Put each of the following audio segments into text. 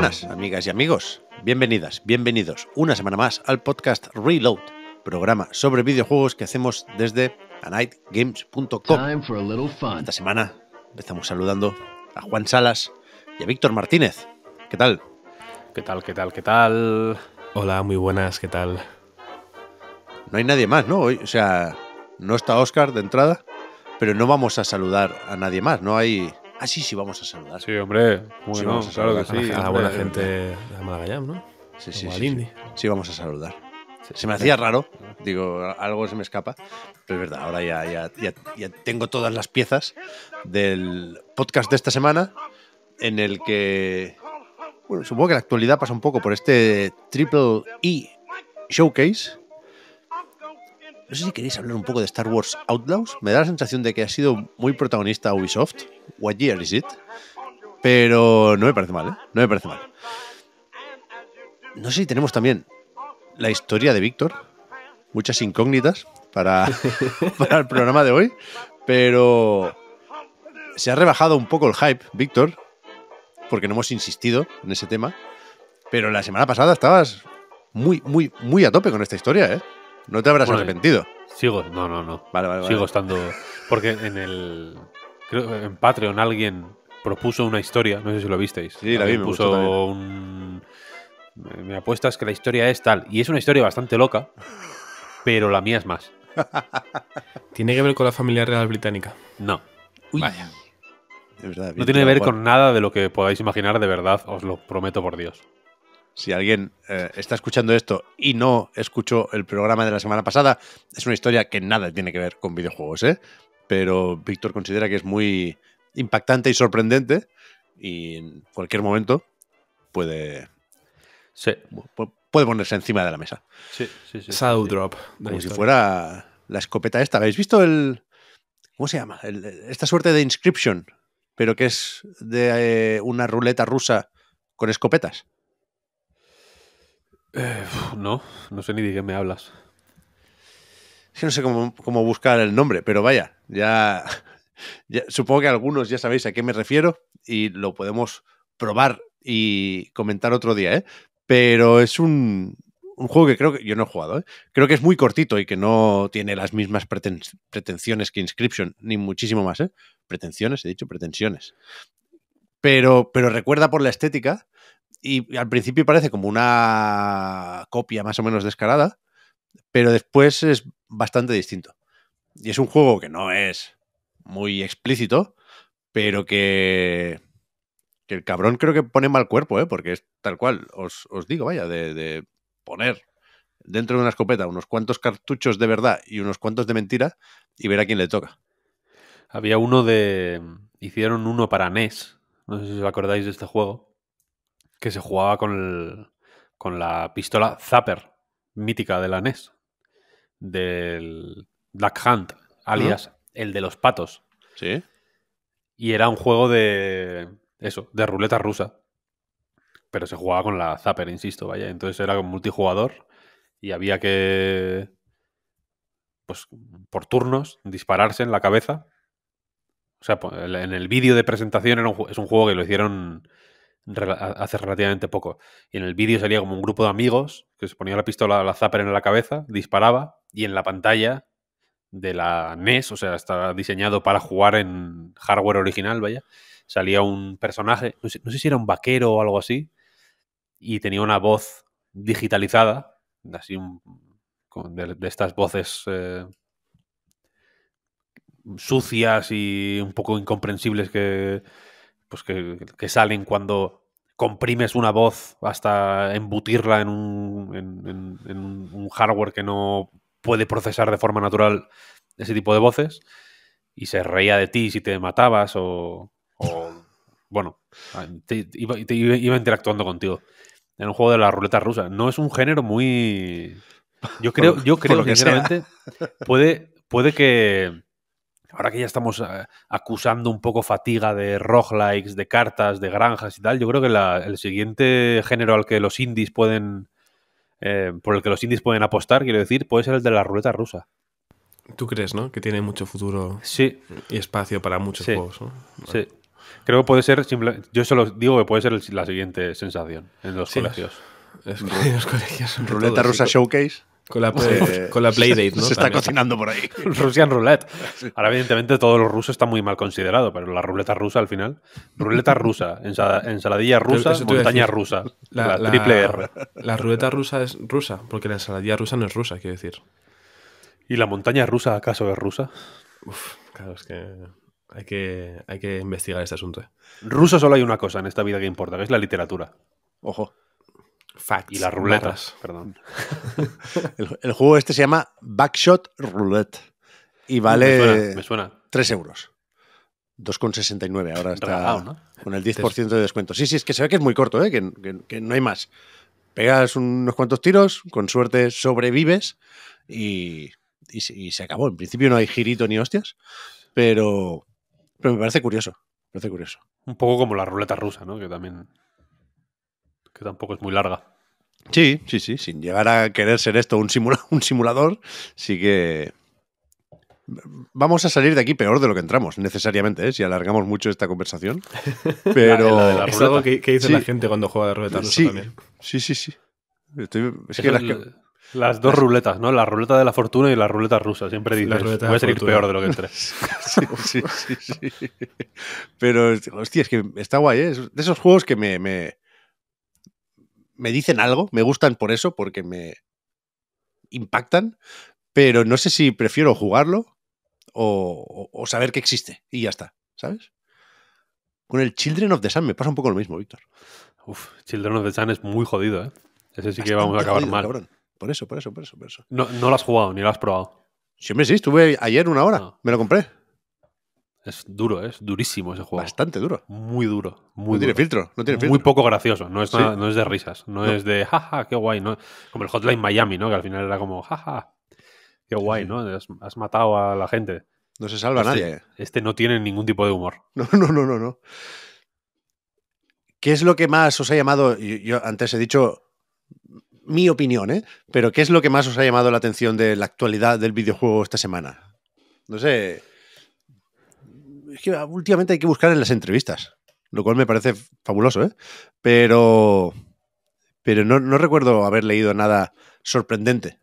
buenas, amigas y amigos. Bienvenidas, bienvenidos una semana más al podcast Reload, programa sobre videojuegos que hacemos desde anightgames.com. Esta semana empezamos saludando a Juan Salas y a Víctor Martínez. ¿Qué tal? ¿Qué tal, qué tal, qué tal? Hola, muy buenas, ¿qué tal? No hay nadie más, ¿no? Hoy, o sea, no está Oscar de entrada, pero no vamos a saludar a nadie más. No hay. Ah, sí, sí, vamos a saludar. Sí, hombre. Sí, Bueno, vamos a claro que saludar sí. a la buena gente de Malagayam, ¿no? Sí, sí, sí, sí. Sí, vamos a saludar. Se me hacía raro, digo, algo se me escapa, pero es verdad, ahora ya, ya, ya, ya tengo todas las piezas del podcast de esta semana en el que, bueno, supongo que la actualidad pasa un poco por este Triple E Showcase. No sé si queréis hablar un poco de Star Wars Outlaws. Me da la sensación de que ha sido muy protagonista Ubisoft. What year is it? Pero no me parece mal, ¿eh? No me parece mal. No sé si tenemos también la historia de Víctor. Muchas incógnitas para, para el programa de hoy. Pero se ha rebajado un poco el hype, Víctor, porque no hemos insistido en ese tema. Pero la semana pasada estabas muy, muy, muy a tope con esta historia, ¿eh? No te habrás Bueno, arrepentido. Sigo, no, no, no. Vale, vale, vale. Sigo estando. Porque en el. Creo que en Patreon alguien propuso una historia, no sé si lo visteis. Sí, la vi, me gustó puso un. Me apuestas que la historia es tal. Y es una historia bastante loca, pero la mía es más. ¿Tiene que ver con la familia real británica? No. Vaya. Es verdad, No tiene que ver con nada de lo que podáis imaginar de verdad, os lo prometo por Dios. Si alguien eh, está escuchando esto y no escuchó el programa de la semana pasada, es una historia que nada tiene que ver con videojuegos, ¿eh? Pero Víctor considera que es muy impactante y sorprendente y en cualquier momento puede, Sí, puede ponerse encima de la mesa. sí, sí. sí, Shadow sí. Drop. Como si historia. fuera la escopeta esta. ¿Habéis visto el... ¿Cómo se llama? El- esta suerte de Inscription, pero que es de eh, una ruleta rusa con escopetas. Eh, no, no sé ni de qué me hablas. No sé cómo, buscar el nombre, pero vaya, ya, Supongo que algunos ya sabéis a qué me refiero y lo podemos probar y comentar otro día, ¿eh? Pero es un, juego que creo que yo no he jugado, ¿eh? Creo que es muy cortito y que no tiene las mismas preten- pretensiones que Inscription, ni muchísimo más, ¿eh? Pretensiones, he dicho, pretensiones. Pero, pero recuerda por la estética y al principio parece como una copia más o menos descarada, pero después es bastante distinto. Y es un juego que no es muy explícito, pero que, el cabrón creo que pone mal cuerpo, ¿eh? porque es tal cual, os, os digo, vaya, de, de poner dentro de una escopeta unos cuantos cartuchos de verdad y unos cuantos de mentira y ver a quién le toca. Había uno de. Hicieron uno para NES. No sé si os acordáis de este juego. Que se jugaba con, el- con la pistola Zapper, mítica de la NES. Del Black Hunt, alias el de los patos. ¿Sí? Y era un juego de. Eso, de ruleta rusa. Pero se jugaba con la Zapper, insisto, vaya. Entonces era multijugador. Y había que. Pues por turnos, dispararse en la cabeza. O sea, en el vídeo de presentación era un ju- es un juego que lo hicieron hace relativamente poco. Y en el vídeo salía como un grupo de amigos que se ponía la pistola, la zapper en la cabeza, disparaba, y en la pantalla de la NES, o sea, estaba diseñado para jugar en hardware original, vaya, salía un personaje, no sé, no sé si era un vaquero o algo así, y tenía una voz digitalizada, así un, de estas voces eh, sucias y un poco incomprensibles que, pues que, que salen cuando comprimes una voz hasta embutirla en un, en, en- en un- hardware que no puede procesar de forma natural ese tipo de voces y se reía de ti si te matabas o, o, bueno, te- iba, te iba- interactuando contigo. En un juego de la ruleta rusa. No es un género muy... Yo creo, yo creo sinceramente, puede, puede que ahora que ya estamos eh, acusando un poco fatiga de roguelikes, de cartas, de granjas y tal, yo creo que la- el siguiente género al que los indies pueden eh, por el que los indies pueden apostar, quiero decir, puede ser el de la ruleta rusa. ¿Tú crees, no? Que tiene mucho futuro Sí, y espacio para muchos Sí. juegos, ¿no? sí. Creo que puede ser simple. Yo solo digo que puede ser el- la siguiente sensación en los Sí. colegios. Es que los colegios Ruleta rusa sí, showcase. Con la, Eh, con la Playdate, ¿no? Se está También. cocinando por ahí. Russian Roulette. Ahora, evidentemente, todo lo ruso está muy mal considerado, pero la ruleta rusa al final. Ruleta rusa, ensala- ensaladilla rusa, montaña decir. rusa. La, La, la- triple R. La ruleta rusa es rusa, porque la ensaladilla rusa no es rusa, quiero decir. ¿Y la montaña rusa acaso es rusa? Uf, claro, es que hay que, hay que investigar este asunto. eh. Ruso solo hay una cosa en esta vida que importa, que es la literatura. Ojo. Facts. Y las ruletas, barras. perdón. El, el juego este se llama Backshot Roulette. Y me vale suena, me suena. 3 euros. 2,69 ahora está Regalado, ¿no? con el 10% de descuento. Sí, sí, es que se ve que es muy corto, ¿eh? que, que- que no hay más. Pegas unos cuantos tiros, con suerte sobrevives y, y se- y se acabó. En principio no hay girito ni hostias, pero, pero me parece curioso. Me parece curioso. Un poco como la ruleta rusa, ¿no? Que también. Que tampoco es muy larga. Sí, sí, sí. Sin llegar a querer ser esto un, simula- un simulador, sí que. Vamos a salir de aquí peor de lo que entramos, necesariamente, ¿eh? si alargamos mucho esta conversación. Pero. La- la de la Es algo que, que dice Sí. la gente cuando juega a la ruleta rusa sí, también. sí, sí, sí. Estoy- es Es que las el- que- Las dos ruletas, ¿no? La ruleta de la fortuna y la ruleta rusa. Siempre La dices, ruleta de voy a salir fortuna". peor de lo que entré. Sí, sí, sí, sí. Pero, hostia, es que está guay, ¿eh? Es de esos juegos que me, me, me dicen algo, me gustan por eso, porque me impactan, pero no sé si prefiero jugarlo o, o- o saber que existe y ya está, ¿sabes? Con el Children of the Sun me pasa un poco lo mismo, Víctor. Uf, Children of the Sun es muy jodido, ¿eh? Ese sí que vamos a acabar jodido, mal. cabrón. Por eso, por eso, por eso, por eso. No, no lo has jugado ni lo has probado. Sí, hombre, sí, estuve ayer una hora, No. me lo compré. Es duro, ¿eh? es durísimo ese juego. Bastante duro. Muy duro. Muy no tiene filtro, no tiene filtro. Muy poco gracioso, no es, Sí. no es de risas, no, No. es de jaja, qué guay, ¿no? Como el Hotline Miami, ¿no? Que al final era como jaja, qué guay. ¿no? Has, has matado a la gente. No se salva Este- nadie. Este no tiene ningún tipo de humor. No, no, no, no, no. ¿Qué es lo que más os ha llamado? Yo, yo antes he dicho mi opinión, ¿eh? Pero ¿qué es lo que más os ha llamado la atención de la actualidad del videojuego esta semana? No sé. Es que últimamente hay que buscar en las entrevistas, lo cual me parece fabuloso, ¿eh? Pero. Pero no, recuerdo haber leído nada sorprendente.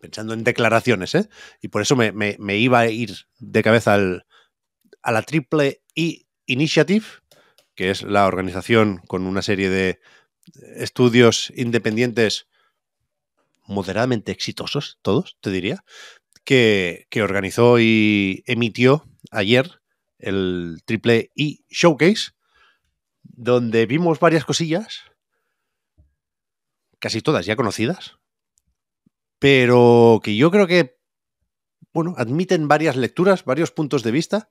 Pensando en declaraciones, ¿eh? Y por eso me, me- me iba a ir de cabeza al, a la Triple E Initiative, que es la organización con una serie de estudios independientes moderadamente exitosos, todos, te diría, que, que organizó y emitió ayer el Triple E Showcase, donde vimos varias cosillas, casi todas ya conocidas, pero que yo creo que bueno, admiten varias lecturas, varios puntos de vista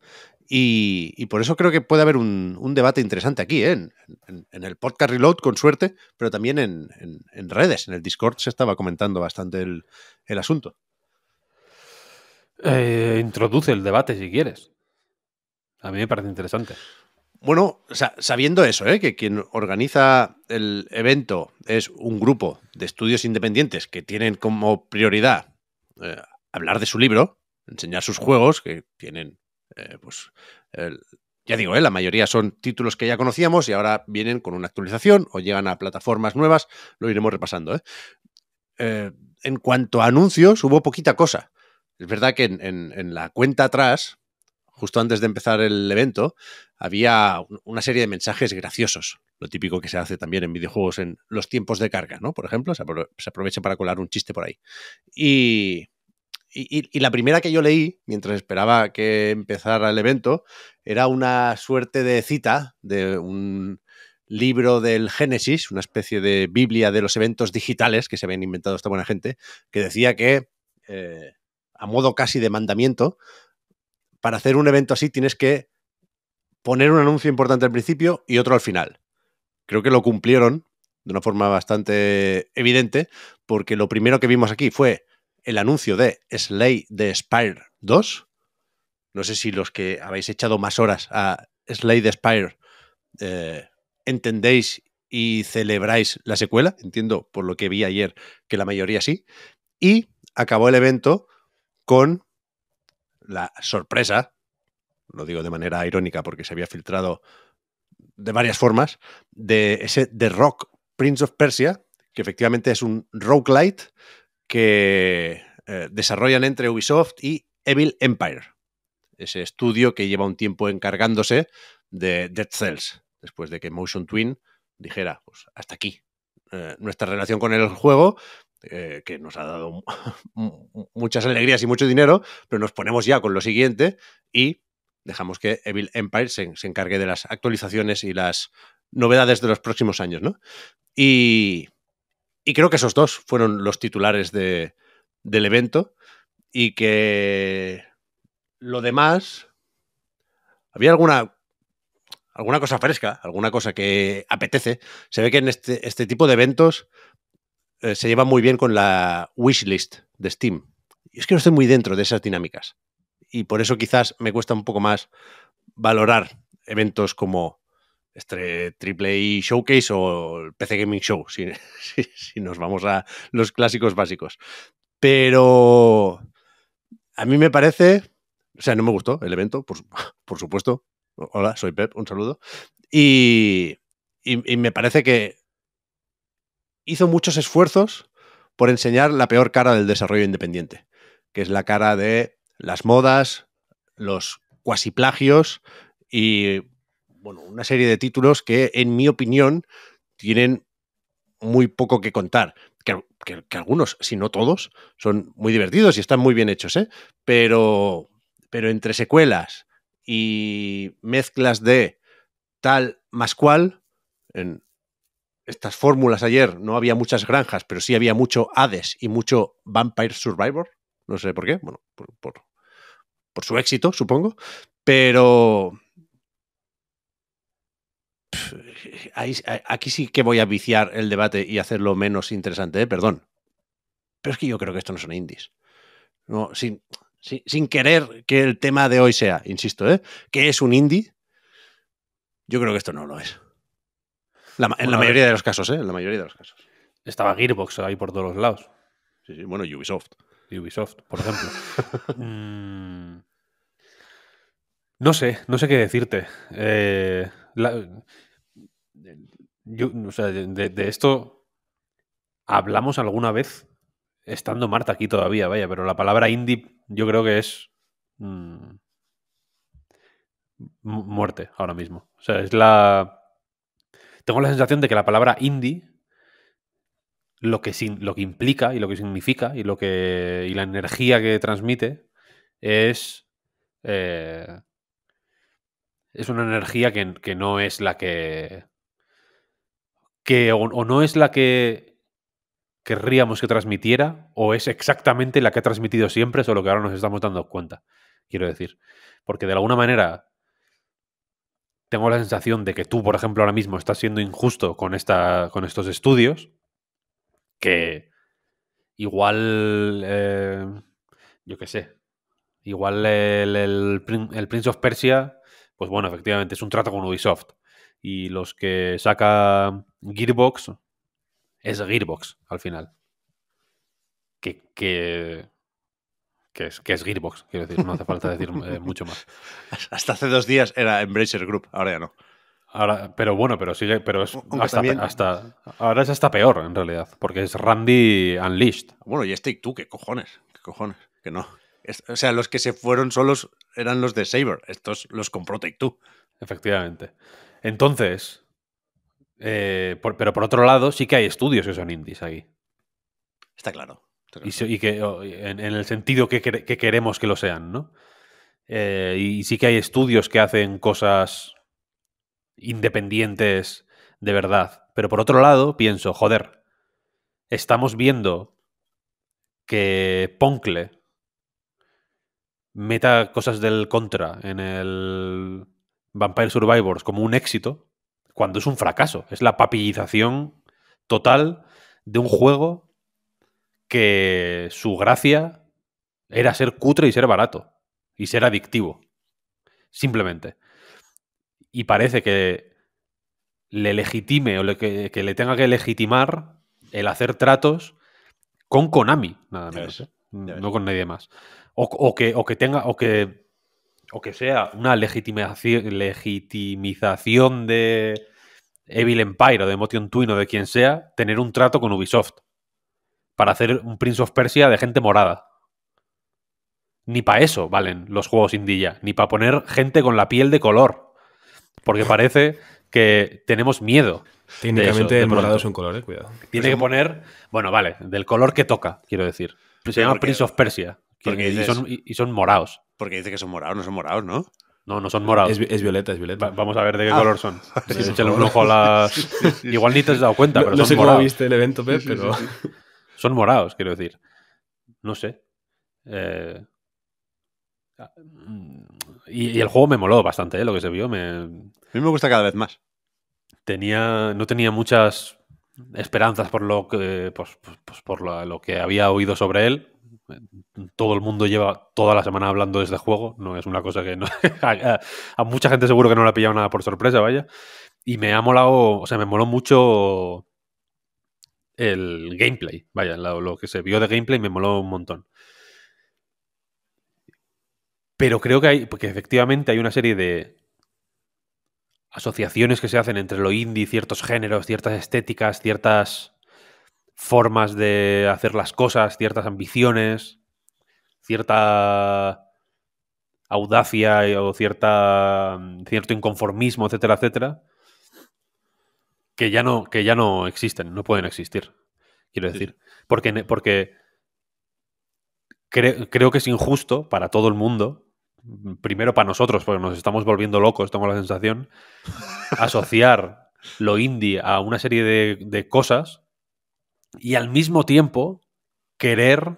y, por eso creo que puede haber un, debate interesante aquí, ¿eh? en, el podcast Reload, con suerte, pero también en, redes. En el Discord se estaba comentando bastante el, el asunto. Eh, introduce el debate si quieres. A mí me parece interesante. Bueno, sa- sabiendo eso, ¿eh? que quien organiza el evento es un grupo de estudios independientes que tienen como prioridad eh, hablar de su libro, enseñar sus juegos, que tienen, eh, pues, ya digo, la mayoría son títulos que ya conocíamos y ahora vienen con una actualización o llegan a plataformas nuevas, lo iremos repasando. en cuanto a anuncios, hubo poquita cosa. Es verdad que en la cuenta atrás, justo antes de empezar el evento, había un- una serie de mensajes graciosos. Lo típico que se hace también en videojuegos en los tiempos de carga, ¿no? Por ejemplo, se, apro- se aprovecha para colar un chiste por ahí. Y- y la primera que yo leí, mientras esperaba que empezara el evento, era una suerte de cita de un libro del Génesis, una especie de Biblia de los eventos digitales que se habían inventado esta buena gente, que decía que, eh, a modo casi de mandamiento, para hacer un evento así tienes que poner un anuncio importante al principio y otro al final. Creo que lo cumplieron de una forma bastante evidente, porque lo primero que vimos aquí fue el anuncio de Slay the Spire 2. No sé si los que habéis echado más horas a Slay the Spire eh, entendéis y celebráis la secuela. Entiendo por lo que vi ayer que la mayoría sí. Y acabó el evento con la sorpresa, lo digo de manera irónica porque se había filtrado de varias formas, de ese The Rock Prince of Persia, que efectivamente es un roguelite que eh, desarrollan entre Ubisoft y Evil Empire, ese estudio que lleva un tiempo encargándose de Dead Cells, después de que Motion Twin dijera, pues hasta aquí. Eh, nuestra relación con el juego, eh, que nos ha dado muchas alegrías y mucho dinero, pero nos ponemos ya con lo siguiente y dejamos que Evil Empire se, encargue de las actualizaciones y las novedades de los próximos años, ¿no? Y, y creo que esos dos fueron los titulares de, del evento y que lo demás, había alguna, alguna cosa fresca, alguna cosa que apetece. Se ve que en este, este tipo de eventos eh, se lleva muy bien con la wishlist de Steam. Y es que no estoy muy dentro de esas dinámicas. Y por eso quizás me cuesta un poco más valorar eventos como este Triple Showcase o el PC Gaming Show, si, nos vamos a los clásicos básicos. Pero a mí me parece, o sea, no me gustó el evento, por, por supuesto. Hola, soy Pep, un saludo. Y, y me parece que hizo muchos esfuerzos por enseñar la peor cara del desarrollo independiente, que es la cara de las modas, los cuasi plagios y bueno, una serie de títulos que, en mi opinión, tienen muy poco que contar. Que, que, algunos, si no todos, son muy divertidos y están muy bien hechos, ¿eh? Pero, pero entre secuelas y mezclas de tal más cual, en estas fórmulas ayer no había muchas granjas, pero sí había mucho Hades y mucho Vampire Survivor. No sé por qué, bueno, por, su éxito, supongo. Pero, aquí sí que voy a viciar el debate y hacerlo menos interesante, ¿eh? perdón. Pero es que yo creo que esto no son indies. No, sin, querer que el tema de hoy sea, insisto, ¿eh? ¿qué es un indie? Yo creo que esto no lo es. La, en la mayoría de los casos, ¿eh? En la mayoría de los casos. Estaba Gearbox ahí por todos los lados. Sí, sí, bueno, Ubisoft. Ubisoft, por ejemplo. mm, no sé, no sé qué decirte. Eh, la, yo, o sea, de, de, esto hablamos alguna vez estando Marta aquí todavía, vaya, pero la palabra indie yo creo que es mmm, muerte ahora mismo. O sea, es la... Tengo la sensación de que la palabra indie, lo que, lo que implica y lo que significa y, lo que, y la energía que transmite es... Eh, es una energía que, que, no es la que que o, o, no es la que querríamos que transmitiera o es exactamente la que ha transmitido siempre, solo que ahora nos estamos dando cuenta, quiero decir. Porque de alguna manera tengo la sensación de que tú, por ejemplo, ahora mismo estás siendo injusto con, esta, con estos estudios, que igual, eh, yo qué sé, igual el, el, el Prince of Persia, pues bueno, efectivamente es un trato con Ubisoft y los que saca Gearbox es Gearbox al final. Que, que, que, es, que es Gearbox, quiero decir, no hace falta decir eh, mucho más. Hasta hace dos días era Embracer Group, ahora ya no. Ahora, pero bueno, pero sigue, pero es hasta, también... hasta, ahora es hasta peor en realidad, porque es Randy Unleashed. Bueno, y es Take Two, qué cojones, qué cojones, que no. Es, o sea, los que se fueron solos eran los de Saber, estos los compró Take Two. Efectivamente. Entonces, eh, por, pero por otro lado, sí que hay estudios que son indies aquí. Está claro. Claro. Y, y, que en, en, el sentido que, que, queremos que lo sean, ¿no? Eh, y sí que hay estudios que hacen cosas independientes de verdad. Pero por otro lado, pienso, joder, estamos viendo que Poncle meta cosas del contra en el Vampire Survivors como un éxito cuando es un fracaso. Es la papillización total de un juego que su gracia era ser cutre y ser barato y ser adictivo. Simplemente. Y parece que le legitime o le, que, que, le tenga que legitimar el hacer tratos con Konami, nada menos. No con nadie más. O, o, que, o que tenga, o que o que sea una legitimización de Evil Empire o de Motion Twin o de quien sea, tener un trato con Ubisoft para hacer un Prince of Persia de gente morada. Ni para eso valen los juegos indie ya, ni para poner gente con la piel de color. Porque parece que tenemos miedo. Técnicamente el morado es un color, eh, cuidado. Tiene que poner, bueno, vale, del color que toca, quiero decir. Se llama porque- Prince of Persia. que- porque y, son, y- y son morados. Porque dice que son morados, no son morados, ¿no? No, no son morados. Es, vi- es violeta, es Va- violeta. vamos a ver de qué Ah. color son. Sí, Échale por un ojo a las. Igual ni te has dado cuenta, no pero no son sé cómo morados. viste el evento, Pep, Sí, sí, pero sí, sí. Son morados, quiero decir. No sé. Eh, Y, y el juego me moló bastante, ¿eh? lo que se vio. Me, A mí me gusta cada vez más. tenía, no tenía muchas esperanzas por lo que, pues, pues- pues por la- lo que había oído sobre él. Todo el mundo lleva toda la semana hablando de este juego. No es una cosa que no, a, a mucha gente seguro que no le ha pillado nada por sorpresa, vaya. Y me ha molado, o sea, me moló mucho el gameplay. Vaya, lo, que se vio de gameplay me moló un montón. Pero creo que hay, porque efectivamente hay una serie de asociaciones que se hacen entre lo indie, ciertos géneros, ciertas estéticas, ciertas formas de hacer las cosas, ciertas ambiciones, cierta audacia y- o cierta cierto inconformismo, etcétera, etcétera, que ya no que ya no existen, no pueden existir. Quiero Sí. decir, porque porque cre- creo que es injusto para todo el mundo, primero para nosotros, porque nos estamos volviendo locos, tengo la sensación, asociar lo indie a una serie de, de cosas y al mismo tiempo querer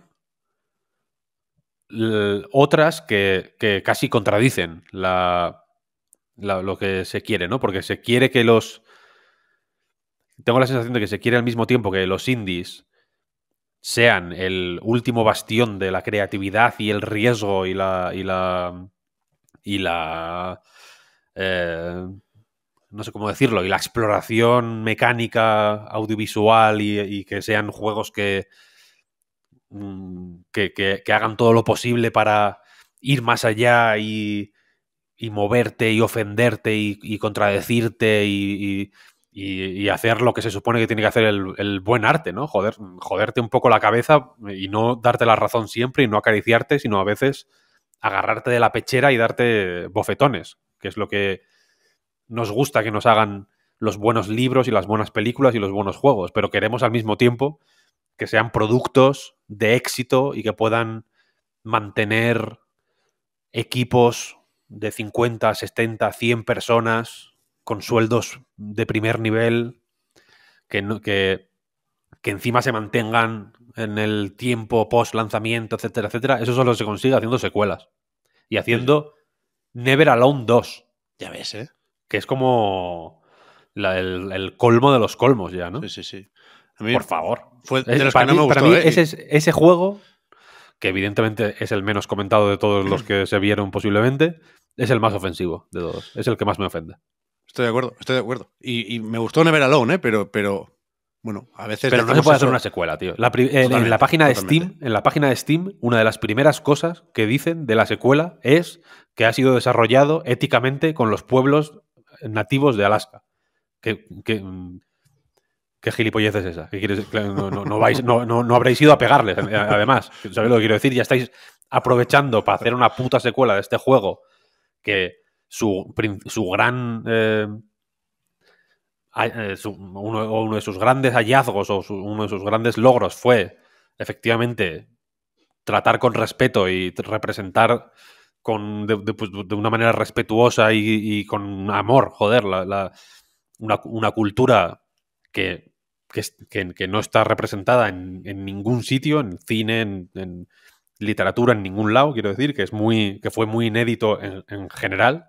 otras que, que casi contradicen la, la- lo que se quiere, ¿no? Porque se quiere que los... Tengo la sensación de que se quiere al mismo tiempo que los indies sean el último bastión de la creatividad y el riesgo y la... Y la, y la eh, no sé cómo decirlo, y la exploración mecánica, audiovisual y, que sean juegos que, mm, que, que- hagan todo lo posible para ir más allá y, y moverte y ofenderte y contradecirte y, y- hacer lo que se supone que tiene que hacer el, el buen arte, ¿no? Joder, joderte un poco la cabeza y no darte la razón siempre y no acariciarte, sino a veces agarrarte de la pechera y darte bofetones, que es lo que nos gusta que nos hagan los buenos libros y las buenas películas y los buenos juegos, pero queremos al mismo tiempo que sean productos de éxito y que puedan mantener equipos de 50, 70, 100 personas con sueldos de primer nivel, que, no- que, que encima se mantengan en el tiempo post lanzamiento, etcétera, etcétera. Eso solo se consigue haciendo secuelas y haciendo Never Alone 2 Ya ves, ¿eh? que es como la- el, el colmo de los colmos ya, ¿no? Sí, sí, sí. A mí Por favor. Fue de Es- los para que no mí, me para mí ¿eh? ese, es- ese juego, que evidentemente es el menos comentado de todos los que se vieron posiblemente, es el más ofensivo de todos. Es el que más me ofende. Estoy de acuerdo, estoy de acuerdo. Y, y me gustó Never Alone, ¿eh? Pero, pero bueno, a veces. Pero no se puede hacer una secuela, tío. La en- la página de totalmente. Steam, en la página de Steam, una de las primeras cosas que dicen de la secuela es que ha sido desarrollado éticamente con los pueblos nativos de Alaska. ¿Qué, qué, mm, qué gilipollez es esa? ¿Qué quieres? Claro, No, no, no vais- no- habréis ido a pegarles, además. ¿Sabéis lo que quiero decir? Ya estáis aprovechando para hacer una puta secuela de este juego que su, su gran... eh, eh, uno, de sus grandes hallazgos o su- uno de sus grandes logros fue efectivamente tratar con respeto y representar con, de, de, pues, de una manera respetuosa y, con amor, joder, la, una, una cultura que, que, que- no está representada en, ningún sitio, en cine, en, literatura, en ningún lado, quiero decir, que, es muy, que fue muy inédito en general.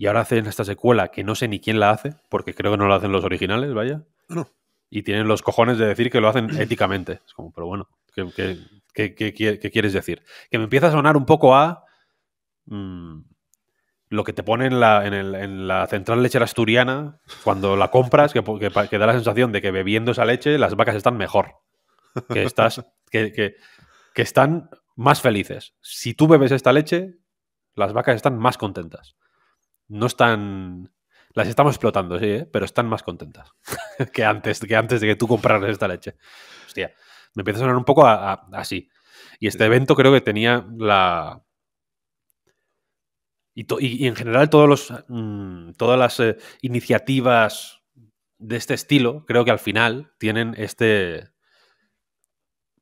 Y ahora hacen esta secuela que no sé ni quién la hace, porque creo que no la hacen los originales, vaya. No. Y tienen los cojones de decir que lo hacen éticamente. Es como, pero bueno, ¿qué, qué- qué- qué quiere- qué quieres decir? Que me empieza a sonar un poco a mm, lo que te pone en la, en, el- en la central lechera asturiana cuando la compras, que, que da la sensación de que bebiendo esa leche las vacas están mejor. Que estás. que, que- que están más felices. Si tú bebes esta leche, las vacas están más contentas. No están... Las estamos explotando, sí, ¿eh? pero están más contentas que, antes, que antes de que tú compraras esta leche. Hostia, me empieza a sonar un poco a- a- así. Y este evento creo que tenía la... Y, to- y- y en general todos los, mm, todas las eh, iniciativas de este estilo, creo que al final tienen este...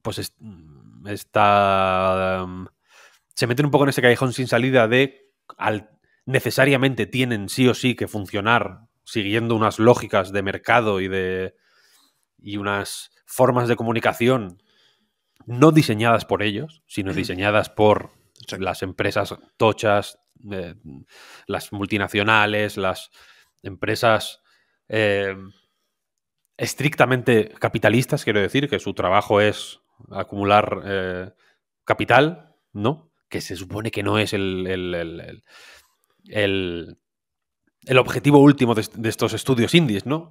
Pues es- mm, esta... mm, se meten un poco en ese callejón sin salida de al, necesariamente tienen sí o sí que funcionar siguiendo unas lógicas de mercado y de y unas formas de comunicación no diseñadas por ellos, sino diseñadas por las empresas tochas, eh, las multinacionales, las empresas eh, estrictamente capitalistas, quiero decir, que su trabajo es acumular eh, capital, ¿no? Que se supone que no es el, el- el- el- el- el objetivo último de, est- de estos estudios indies, ¿no?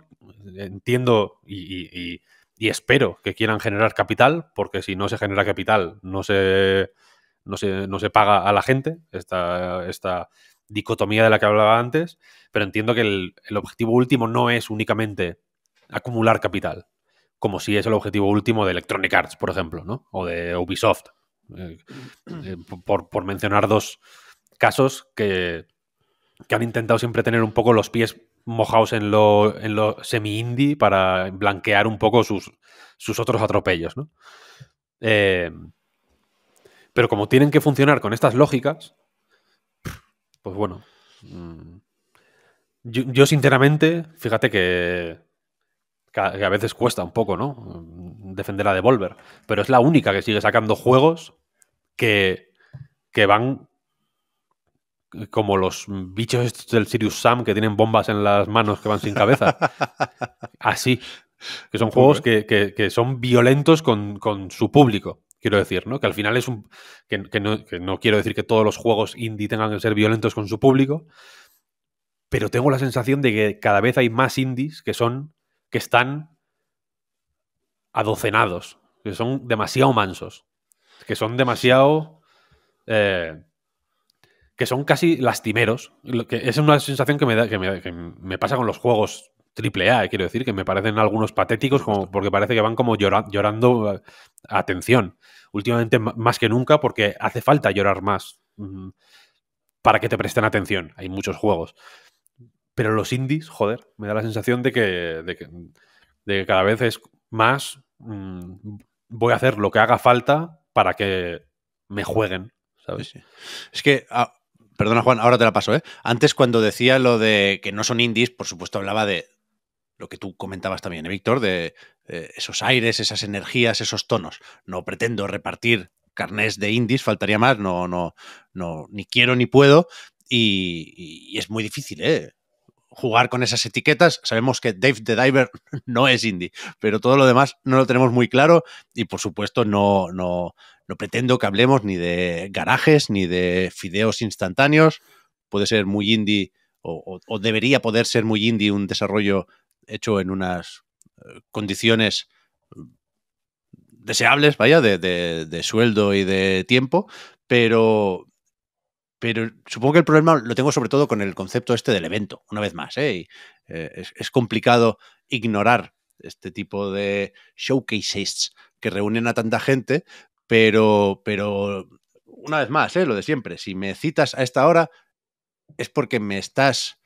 Entiendo y espero que quieran generar capital, porque si no se genera capital, no se, no se, no se paga a la gente, esta, esta dicotomía de la que hablaba antes, pero entiendo que el, el objetivo último no es únicamente acumular capital, como si es el objetivo último de Electronic Arts, por ejemplo, ¿no? O de Ubisoft, eh, eh, por, por mencionar dos casos que, que han intentado siempre tener un poco los pies mojados en lo, en lo semi-indie para blanquear un poco sus, sus otros atropellos, ¿no? Eh, pero como tienen que funcionar con estas lógicas, pues bueno. mm, Yo, yo sinceramente, fíjate que, que a veces cuesta un poco, ¿no? Defender a Devolver. Pero es la única que sigue sacando juegos que, que van como los bichos estos del Sirius Sam que tienen bombas en las manos que van sin cabeza. Así. Que son juegos que, que- que son violentos con, con su público, quiero decir, ¿no? Que al final es un. Que, que no, que no quiero decir que todos los juegos indie tengan que ser violentos con su público, pero tengo la sensación de que cada vez hay más indies que son. que están adocenados, que son demasiado mansos, que son demasiado. eh, que son casi lastimeros. Que es una sensación que me, da, que me, que me pasa con los juegos AAA, quiero decir, que me parecen algunos patéticos como, porque parece que van como llora- llorando eh, atención. Últimamente más que nunca porque hace falta llorar más mm, para que te presten atención. Hay muchos juegos. Pero los indies, joder, me da la sensación de que, de que, de que cada vez es más mm, voy a hacer lo que haga falta para que me jueguen, ¿sabes? Sí, sí. Es que, ah, perdona Juan, ahora te la paso, ¿eh? Antes cuando decía lo de que no son indies, por supuesto hablaba de lo que tú comentabas también, ¿eh, Víctor? De eh, esos aires, esas energías, esos tonos. No pretendo repartir carnés de indies, faltaría más, no, no, no, ni quiero ni puedo. Y, y- es muy difícil, ¿eh? Jugar con esas etiquetas. Sabemos que Dave the Diver no es indie, pero todo lo demás no lo tenemos muy claro. Y por supuesto, no, no, no pretendo que hablemos ni de garajes ni de fideos instantáneos. Puede ser muy indie o, debería poder ser muy indie un desarrollo hecho en unas eh, condiciones eh, deseables, vaya, de, de- sueldo y de tiempo, pero, pero supongo que el problema lo tengo sobre todo con el concepto este del evento, una vez más, ¿eh? Eh, es complicado ignorar este tipo de showcases que reúnen a tanta gente, pero, pero una vez más, ¿eh? lo de siempre, si me citas a esta hora es porque me estás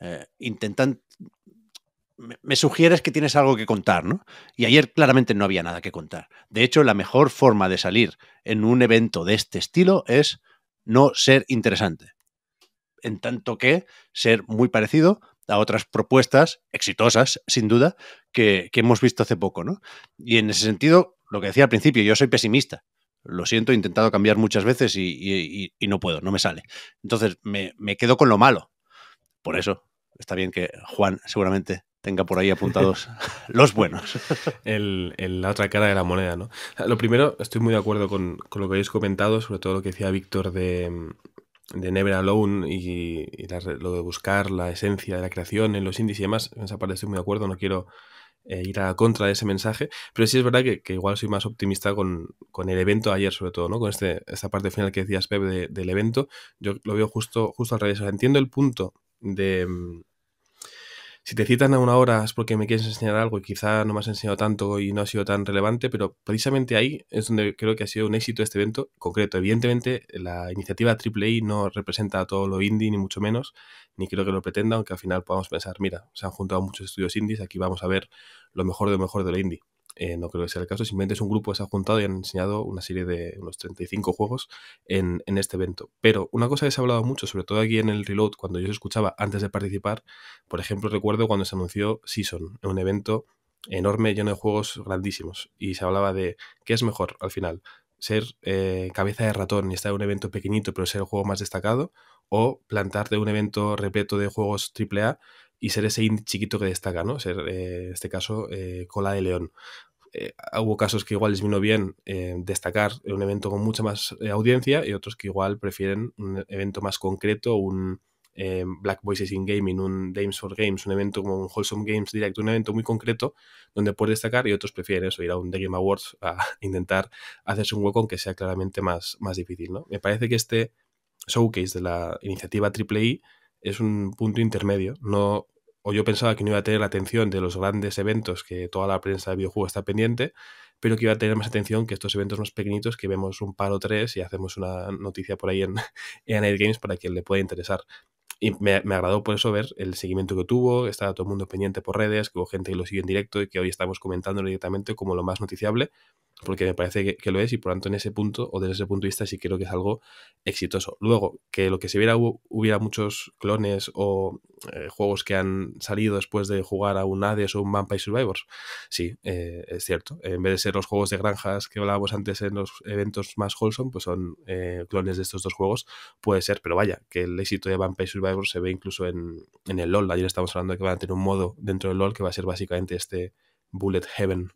eh, intentando... Me, sugieres que tienes algo que contar, ¿no? Y ayer claramente no había nada que contar. De hecho, la mejor forma de salir en un evento de este estilo es no ser interesante. En tanto que ser muy parecido a otras propuestas exitosas, sin duda, que hemos visto hace poco, ¿no? Y en ese sentido, lo que decía al principio, yo soy pesimista. Lo siento, he intentado cambiar muchas veces y, y- y- y no puedo, no me sale. Entonces me, me quedo con lo malo. Por eso está bien que Juan seguramente tenga por ahí apuntados los buenos. el, el- la otra cara de la moneda, ¿no? Lo primero, estoy muy de acuerdo con, con lo que habéis comentado, sobre todo lo que decía Víctor de, de Never Alone y, y lo de buscar la esencia de la creación en los indies y demás. En esa parte estoy muy de acuerdo, no quiero eh, ir a contra de ese mensaje, pero sí es verdad que, igual soy más optimista con, el evento ayer, sobre todo, ¿no? Con este, esta parte final que decías, Pep, del evento, yo lo veo justo, justo al revés. O sea, entiendo el punto de, mm, si te citan a una hora es porque me quieres enseñar algo y quizá no me has enseñado tanto y no ha sido tan relevante, pero precisamente ahí es donde creo que ha sido un éxito este evento concreto. Evidentemente, la iniciativa AAA no representa a todo lo indie, ni mucho menos, ni creo que lo pretenda, aunque al final podamos pensar, mira, se han juntado muchos estudios indies, aquí vamos a ver lo mejor de lo mejor de lo indie. Eh, no creo que sea el caso, simplemente es un grupo que se ha juntado y han enseñado una serie de unos 35 juegos en, este evento. Pero una cosa que se ha hablado mucho, sobre todo aquí en el Reload, cuando yo se escuchaba antes de participar, por ejemplo, recuerdo cuando se anunció Season, un evento enorme, lleno de juegos grandísimos, y se hablaba de qué es mejor al final, ser eh, cabeza de ratón y estar en un evento pequeñito pero ser el juego más destacado, o plantarte un evento repleto de juegos AAA y ser ese chiquito que destaca, ¿no? Ser, eh, en este caso, cola de león. Eh, hubo casos que igual les vino bien eh, destacar un evento con mucha más eh, audiencia y otros que igual prefieren un evento más concreto, un Black Voices in Gaming, un Games for Games, un evento como un Wholesome Games Direct, un evento muy concreto donde puedes destacar y otros prefieren eso, ir a un The Game Awards a intentar hacerse un hueco aunque sea claramente más, más difícil. ¿no? Me parece que este showcase de la iniciativa AAA es un punto intermedio, no o yo pensaba que no iba a tener la atención de los grandes eventos que toda la prensa de videojuegos está pendiente, pero que iba a tener más atención que estos eventos más pequeñitos que vemos un par o tres y hacemos una noticia por ahí en, en Games para quien le pueda interesar. Y me, me, agradó por eso ver el seguimiento que tuvo, estaba todo el mundo pendiente por redes, que hubo gente que lo sigue en directo y que hoy estamos comentándolo directamente como lo más noticiable, porque me parece que, lo es y por tanto en ese punto o desde ese punto de vista sí creo que es algo exitoso. Luego, que lo que se viera hubiera muchos clones o eh, juegos que han salido después de jugar a un Hades o un Vampire Survivors, sí, eh, es cierto. En vez de ser los juegos de granjas que hablábamos antes en los eventos más wholesome, pues son eh, clones de estos dos juegos, puede ser, pero vaya, que el éxito de Vampire Survivors se ve incluso en, el LOL. Ayer estamos hablando de que van a tener un modo dentro del LOL que va a ser básicamente este Bullet Heaven.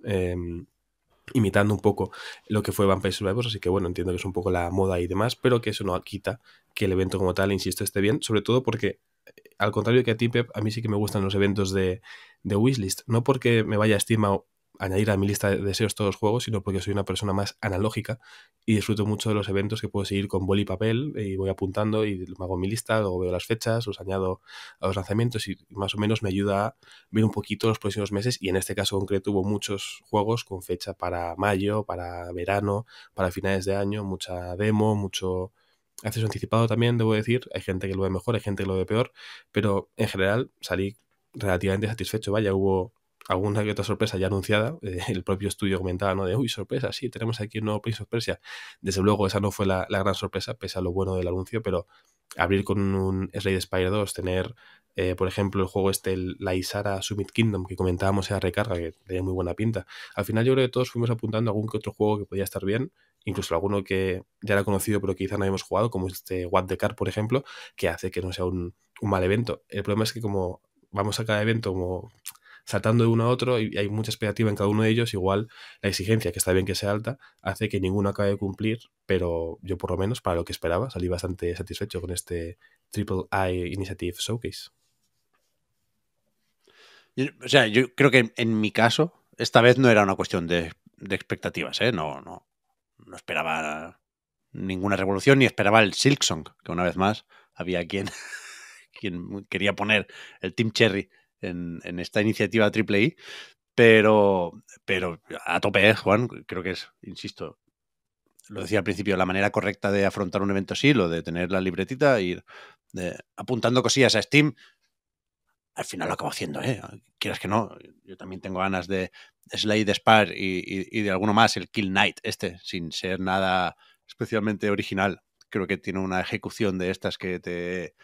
Imitando un poco lo que fue Vampire Survivors, así que bueno, entiendo que es un poco la moda y demás, pero que eso no quita que el evento como tal, insisto, esté bien, sobre todo porque, al contrario que a ti, a mí sí que me gustan los eventos de, de wishlist, no porque me vaya a Steam añadir a mi lista de deseos todos los juegos, sino porque soy una persona más analógica y disfruto mucho de los eventos que puedo seguir con boli y papel y voy apuntando y hago mi lista, luego veo las fechas, los añado a los lanzamientos y más o menos me ayuda a ver un poquito los próximos meses. Y en este caso concreto hubo muchos juegos con fecha para mayo, para verano, para finales de año, mucha demo, mucho acceso anticipado también, debo decir, hay gente que lo ve mejor, hay gente que lo ve peor, pero en general salí relativamente satisfecho, vaya, hubo alguna que otra sorpresa ya anunciada. Eh, el propio estudio comentaba, ¿no? De, uy, sorpresa, sí, tenemos aquí un nuevo Prince of Persia. Desde luego, esa no fue la, gran sorpresa, pese a lo bueno del anuncio, pero abrir con un Slade Spire 2, tener, eh, por ejemplo, el juego este, la Isara Summit Kingdom, que comentábamos en la recarga, que tenía muy buena pinta. Al final, yo creo que todos fuimos apuntando a algún que otro juego que podía estar bien, incluso alguno que ya era conocido, pero quizá no habíamos jugado, como este What the Car, por ejemplo, que hace que no sea un, un mal evento. El problema es que, como vamos a cada evento como saltando de uno a otro y hay mucha expectativa en cada uno de ellos, igual la exigencia, que está bien que sea alta, hace que ninguno acabe de cumplir, pero yo por lo menos, para lo que esperaba, salí bastante satisfecho con este Triple I Initiative Showcase. O sea, yo creo que en mi caso, esta vez no era una cuestión de, expectativas, ¿eh? No, no, no esperaba ninguna revolución ni esperaba el Silksong, que una vez más había quien, quien quería poner el Team Cherry en, esta iniciativa AAA, pero, pero a tope, ¿eh, Juan, creo que es, insisto, lo decía al principio, la manera correcta de afrontar un evento así, lo de tener la libretita, ir apuntando cosillas a Steam, al final lo acabo haciendo, ¿eh? Quieras que no, yo también tengo ganas de Slade Spar y, y, de alguno más, el Kill Knight, este, sin ser nada especialmente original. Creo que tiene una ejecución de estas que te,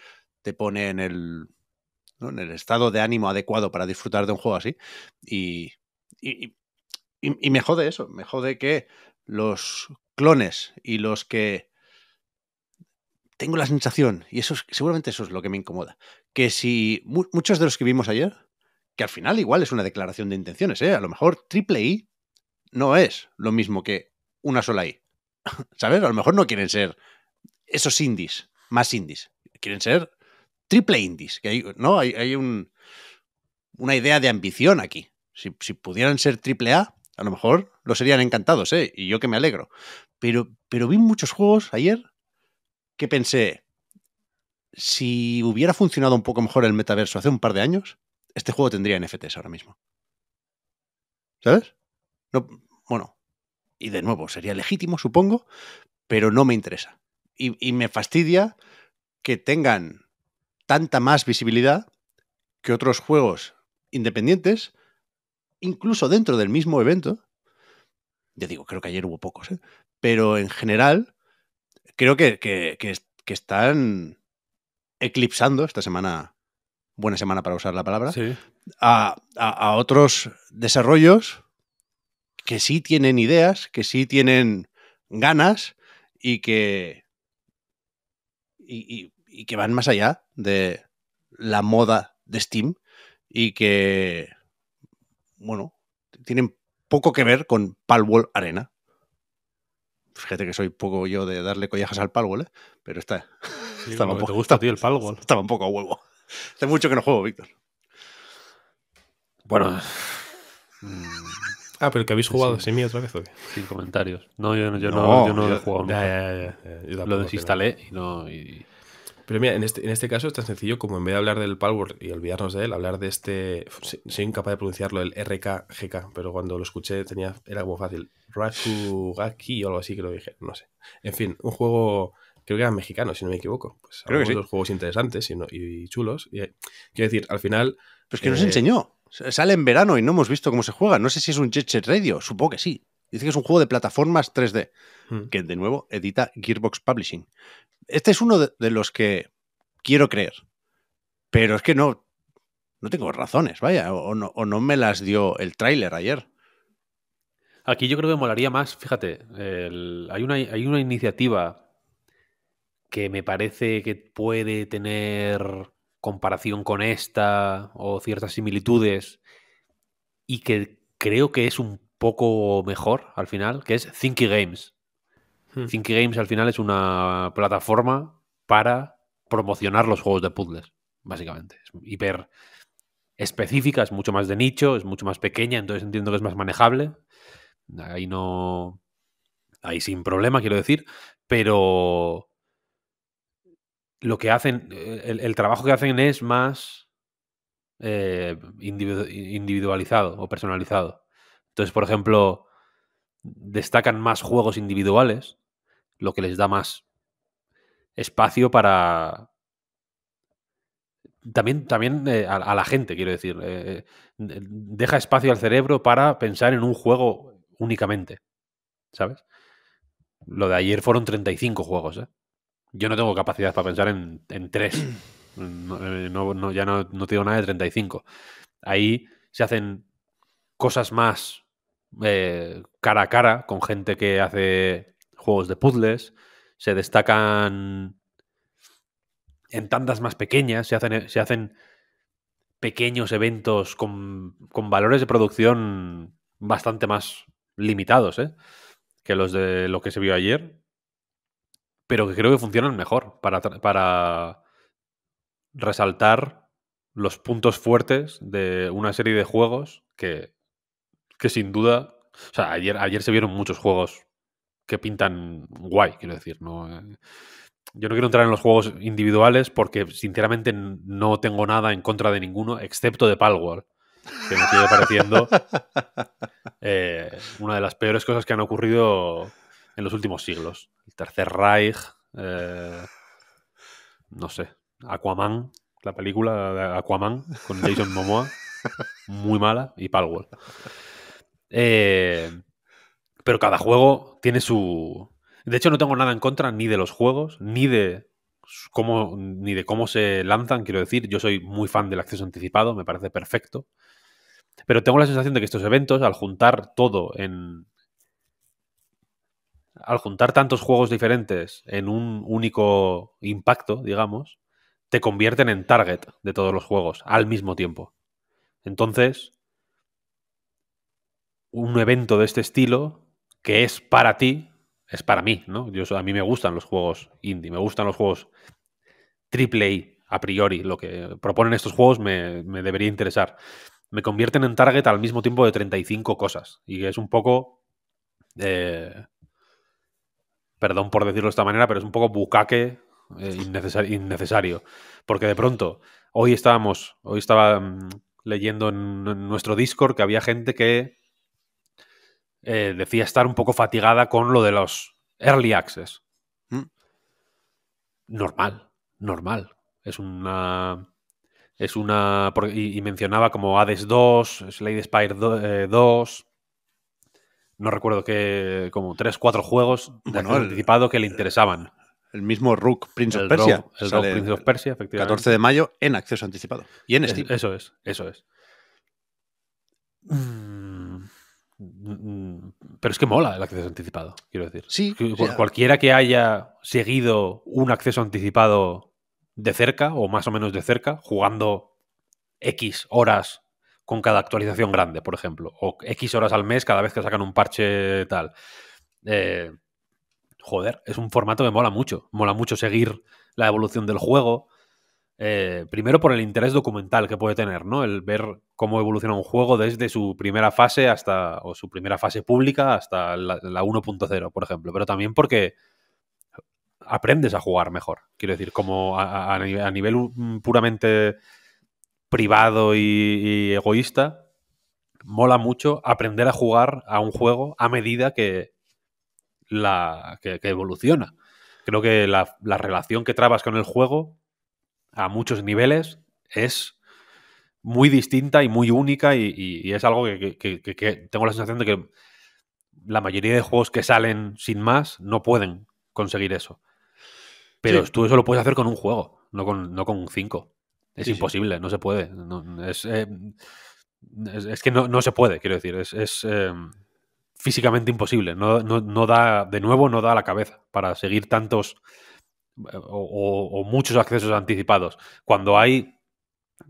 te pone en el, en el estado de ánimo adecuado para disfrutar de un juego así. Y, y, y, me jode eso, me jode que los clones y los que... Tengo la sensación, y eso seguramente eso es lo que me incomoda, que si muchos de los que vimos ayer, que al final igual es una declaración de intenciones, ¿eh? a lo mejor triple I no es lo mismo que una sola I. ¿Sabes? A lo mejor no quieren ser esos indies, más indies. Quieren ser triple indies, que hay, ¿no? Hay, un, una idea de ambición aquí. Si, pudieran ser triple A, a lo mejor lo serían encantados, ¿eh? Y yo que me alegro. Pero, vi muchos juegos ayer que pensé, si hubiera funcionado un poco mejor el metaverso hace un par de años, este juego tendría NFTs ahora mismo. ¿Sabes? No, bueno, y de nuevo, sería legítimo, supongo, pero no me interesa. Y me fastidia que tengan tanta más visibilidad que otros juegos independientes, incluso dentro del mismo evento. Ya digo, creo que ayer hubo pocos, ¿eh? pero en general creo que, que, que, que están eclipsando esta semana, buena semana para usar la palabra, Sí. a, a- a otros desarrollos que sí tienen ideas, que sí tienen ganas y que, y, que van más allá de la moda de Steam y que, bueno, tienen poco que ver con Palworld Arena. Fíjate que soy poco yo de darle collejas al Palworld, ¿eh? pero está, Sí, Estaba como un que te poco- gusta a ti el Palworld. estaba un poco a huevo. Hace mucho que no juego, Víctor. Bueno, mm, Ah, pero que habéis jugado Sí. Semi otra vez o qué? sin comentarios. No, yo, no- yo no, No, yo no lo he yo- jugado Ya, nunca. ya, ya, ya, yo tampoco, Lo pero- desinstalé y no. y- Pero mira, en este, en este caso es tan sencillo como en vez de hablar del Palworld y olvidarnos de él, hablar de este. Soy, incapaz de pronunciarlo, el RKGK, pero cuando lo escuché tenía, era como fácil. Rakugaki o algo así que lo dije, no sé. En fin, un juego, creo que era mexicano, si no me equivoco. Pues Creo que algunos sí. de los juegos interesantes y, no- y chulos. Y, quiero decir, al final, Pero es que nos Eh, enseñó. Sale en verano y no hemos visto cómo se juega. No sé si es un Jet Set Radio. Supongo que sí. Dice que es un juego de plataformas 3D. hmm, Que de nuevo edita Gearbox Publishing. Este es uno de, de los que quiero creer. Pero es que no. No tengo razones, vaya. O, o no, o no me las dio el tráiler ayer. Aquí yo creo que molaría más, fíjate, el- hay, una, hay una iniciativa que me parece que puede tener comparación con esta o ciertas similitudes y que creo que es un poco mejor al final, que es Thinky Games. hmm. Thinky Games al final es una plataforma para promocionar los juegos de puzzles, básicamente. Es hiper específica, es mucho más de nicho, es mucho más pequeña, entonces entiendo que es más manejable. Ahí no. Ahí sin problema, quiero decir. Pero. Lo que hacen. eh, El, trabajo que hacen es más. eh, individu- individualizado o personalizado. Entonces, por ejemplo, destacan más juegos individuales, lo que les da más espacio para. También, también eh, a, la gente, quiero decir. deja espacio al cerebro para pensar en un juego únicamente. ¿Sabes? Lo de ayer fueron 35 juegos, ¿eh? Yo no tengo capacidad para pensar en, en 3. No, eh, no- no- ya no, no tengo nada de 35. Ahí se hacen cosas más eh, cara a cara con gente que hace juegos de puzzles. Se destacan en tandas más pequeñas. Se hacen, se hacen pequeños eventos con, con valores de producción bastante más limitados ¿eh? que los de lo que se vio ayer, pero que creo que funcionan mejor para, para resaltar los puntos fuertes de una serie de juegos que, que sin duda, o sea, ayer, ayer se vieron muchos juegos que pintan guay, quiero decir, no, eh, yo no quiero entrar en los juegos individuales porque sinceramente no tengo nada en contra de ninguno, excepto de Palworld, que me sigue pareciendo eh, una de las peores cosas que han ocurrido en los últimos siglos. El Tercer Reich, eh, no sé, Aquaman, la película de Aquaman con Jason Momoa, muy mala, y Palworld. Eh, pero cada juego tiene su... De hecho, no tengo nada en contra ni de los juegos, ni de cómo, ni de cómo se lanzan. Quiero decir, yo soy muy fan del acceso anticipado, me parece perfecto. Pero tengo la sensación de que estos eventos, al juntar todo en. Al juntar tantos juegos diferentes en un único impacto, digamos, te convierten en target de todos los juegos al mismo tiempo. Entonces, un evento de este estilo, que es para ti, es para mí, ¿no? Yo, a mí me gustan los juegos indie, me gustan los juegos triple A a priori. Lo que proponen estos juegos me, me debería interesar. me convierten en target al mismo tiempo de 35 cosas. Y es un poco. eh, perdón por decirlo de esta manera, pero es un poco bucaque eh, innecesar- innecesario. Porque de pronto, hoy estábamos, hoy estaba mm, leyendo en, en nuestro Discord que había gente que eh, decía estar un poco fatigada con lo de los early access. Mm. Normal, normal. Es una. Es una. Y, y mencionaba como Hades 2, Slade Spire do- eh, 2. No recuerdo qué. Como 3, 4 juegos de Bueno, el- anticipado que le interesaban. El mismo Rook Prince El of Persia. El Rogue Prince of Persia, efectivamente. 14 de mayo en acceso anticipado. Y en Es- Steam. Eso es, eso es. Mm, Pero es que mola el acceso anticipado, quiero decir. Sí, Cualquiera que haya seguido un acceso anticipado de cerca, o más o menos de cerca, jugando X horas con cada actualización grande, por ejemplo, o X horas al mes cada vez que sacan un parche tal. Eh, joder, es un formato que mola mucho. Mola mucho seguir la evolución del juego. Eh, primero por el interés documental que puede tener, ¿no? El ver cómo evoluciona un juego desde su primera fase hasta, o su primera fase pública hasta la, la 1.0, por ejemplo. Pero también porque aprendes a jugar mejor. Quiero decir, como a, nivel, puramente privado y, y egoísta, mola mucho aprender a jugar a un juego a medida que, la, que, que evoluciona. Creo que la, la relación que trabas con el juego a muchos niveles es muy distinta y muy única y, y- y es algo que, tengo la sensación de que la mayoría de juegos que salen sin más no pueden conseguir eso. Pero Sí. tú eso lo puedes hacer con un juego, no con, no con cinco. Es Sí, sí. imposible, no se puede. No, es, eh, es, es que no, no se puede, quiero decir. Es, es, eh, físicamente imposible. No, no- no da, de nuevo, no da la cabeza para seguir tantos eh, o, muchos accesos anticipados. Cuando hay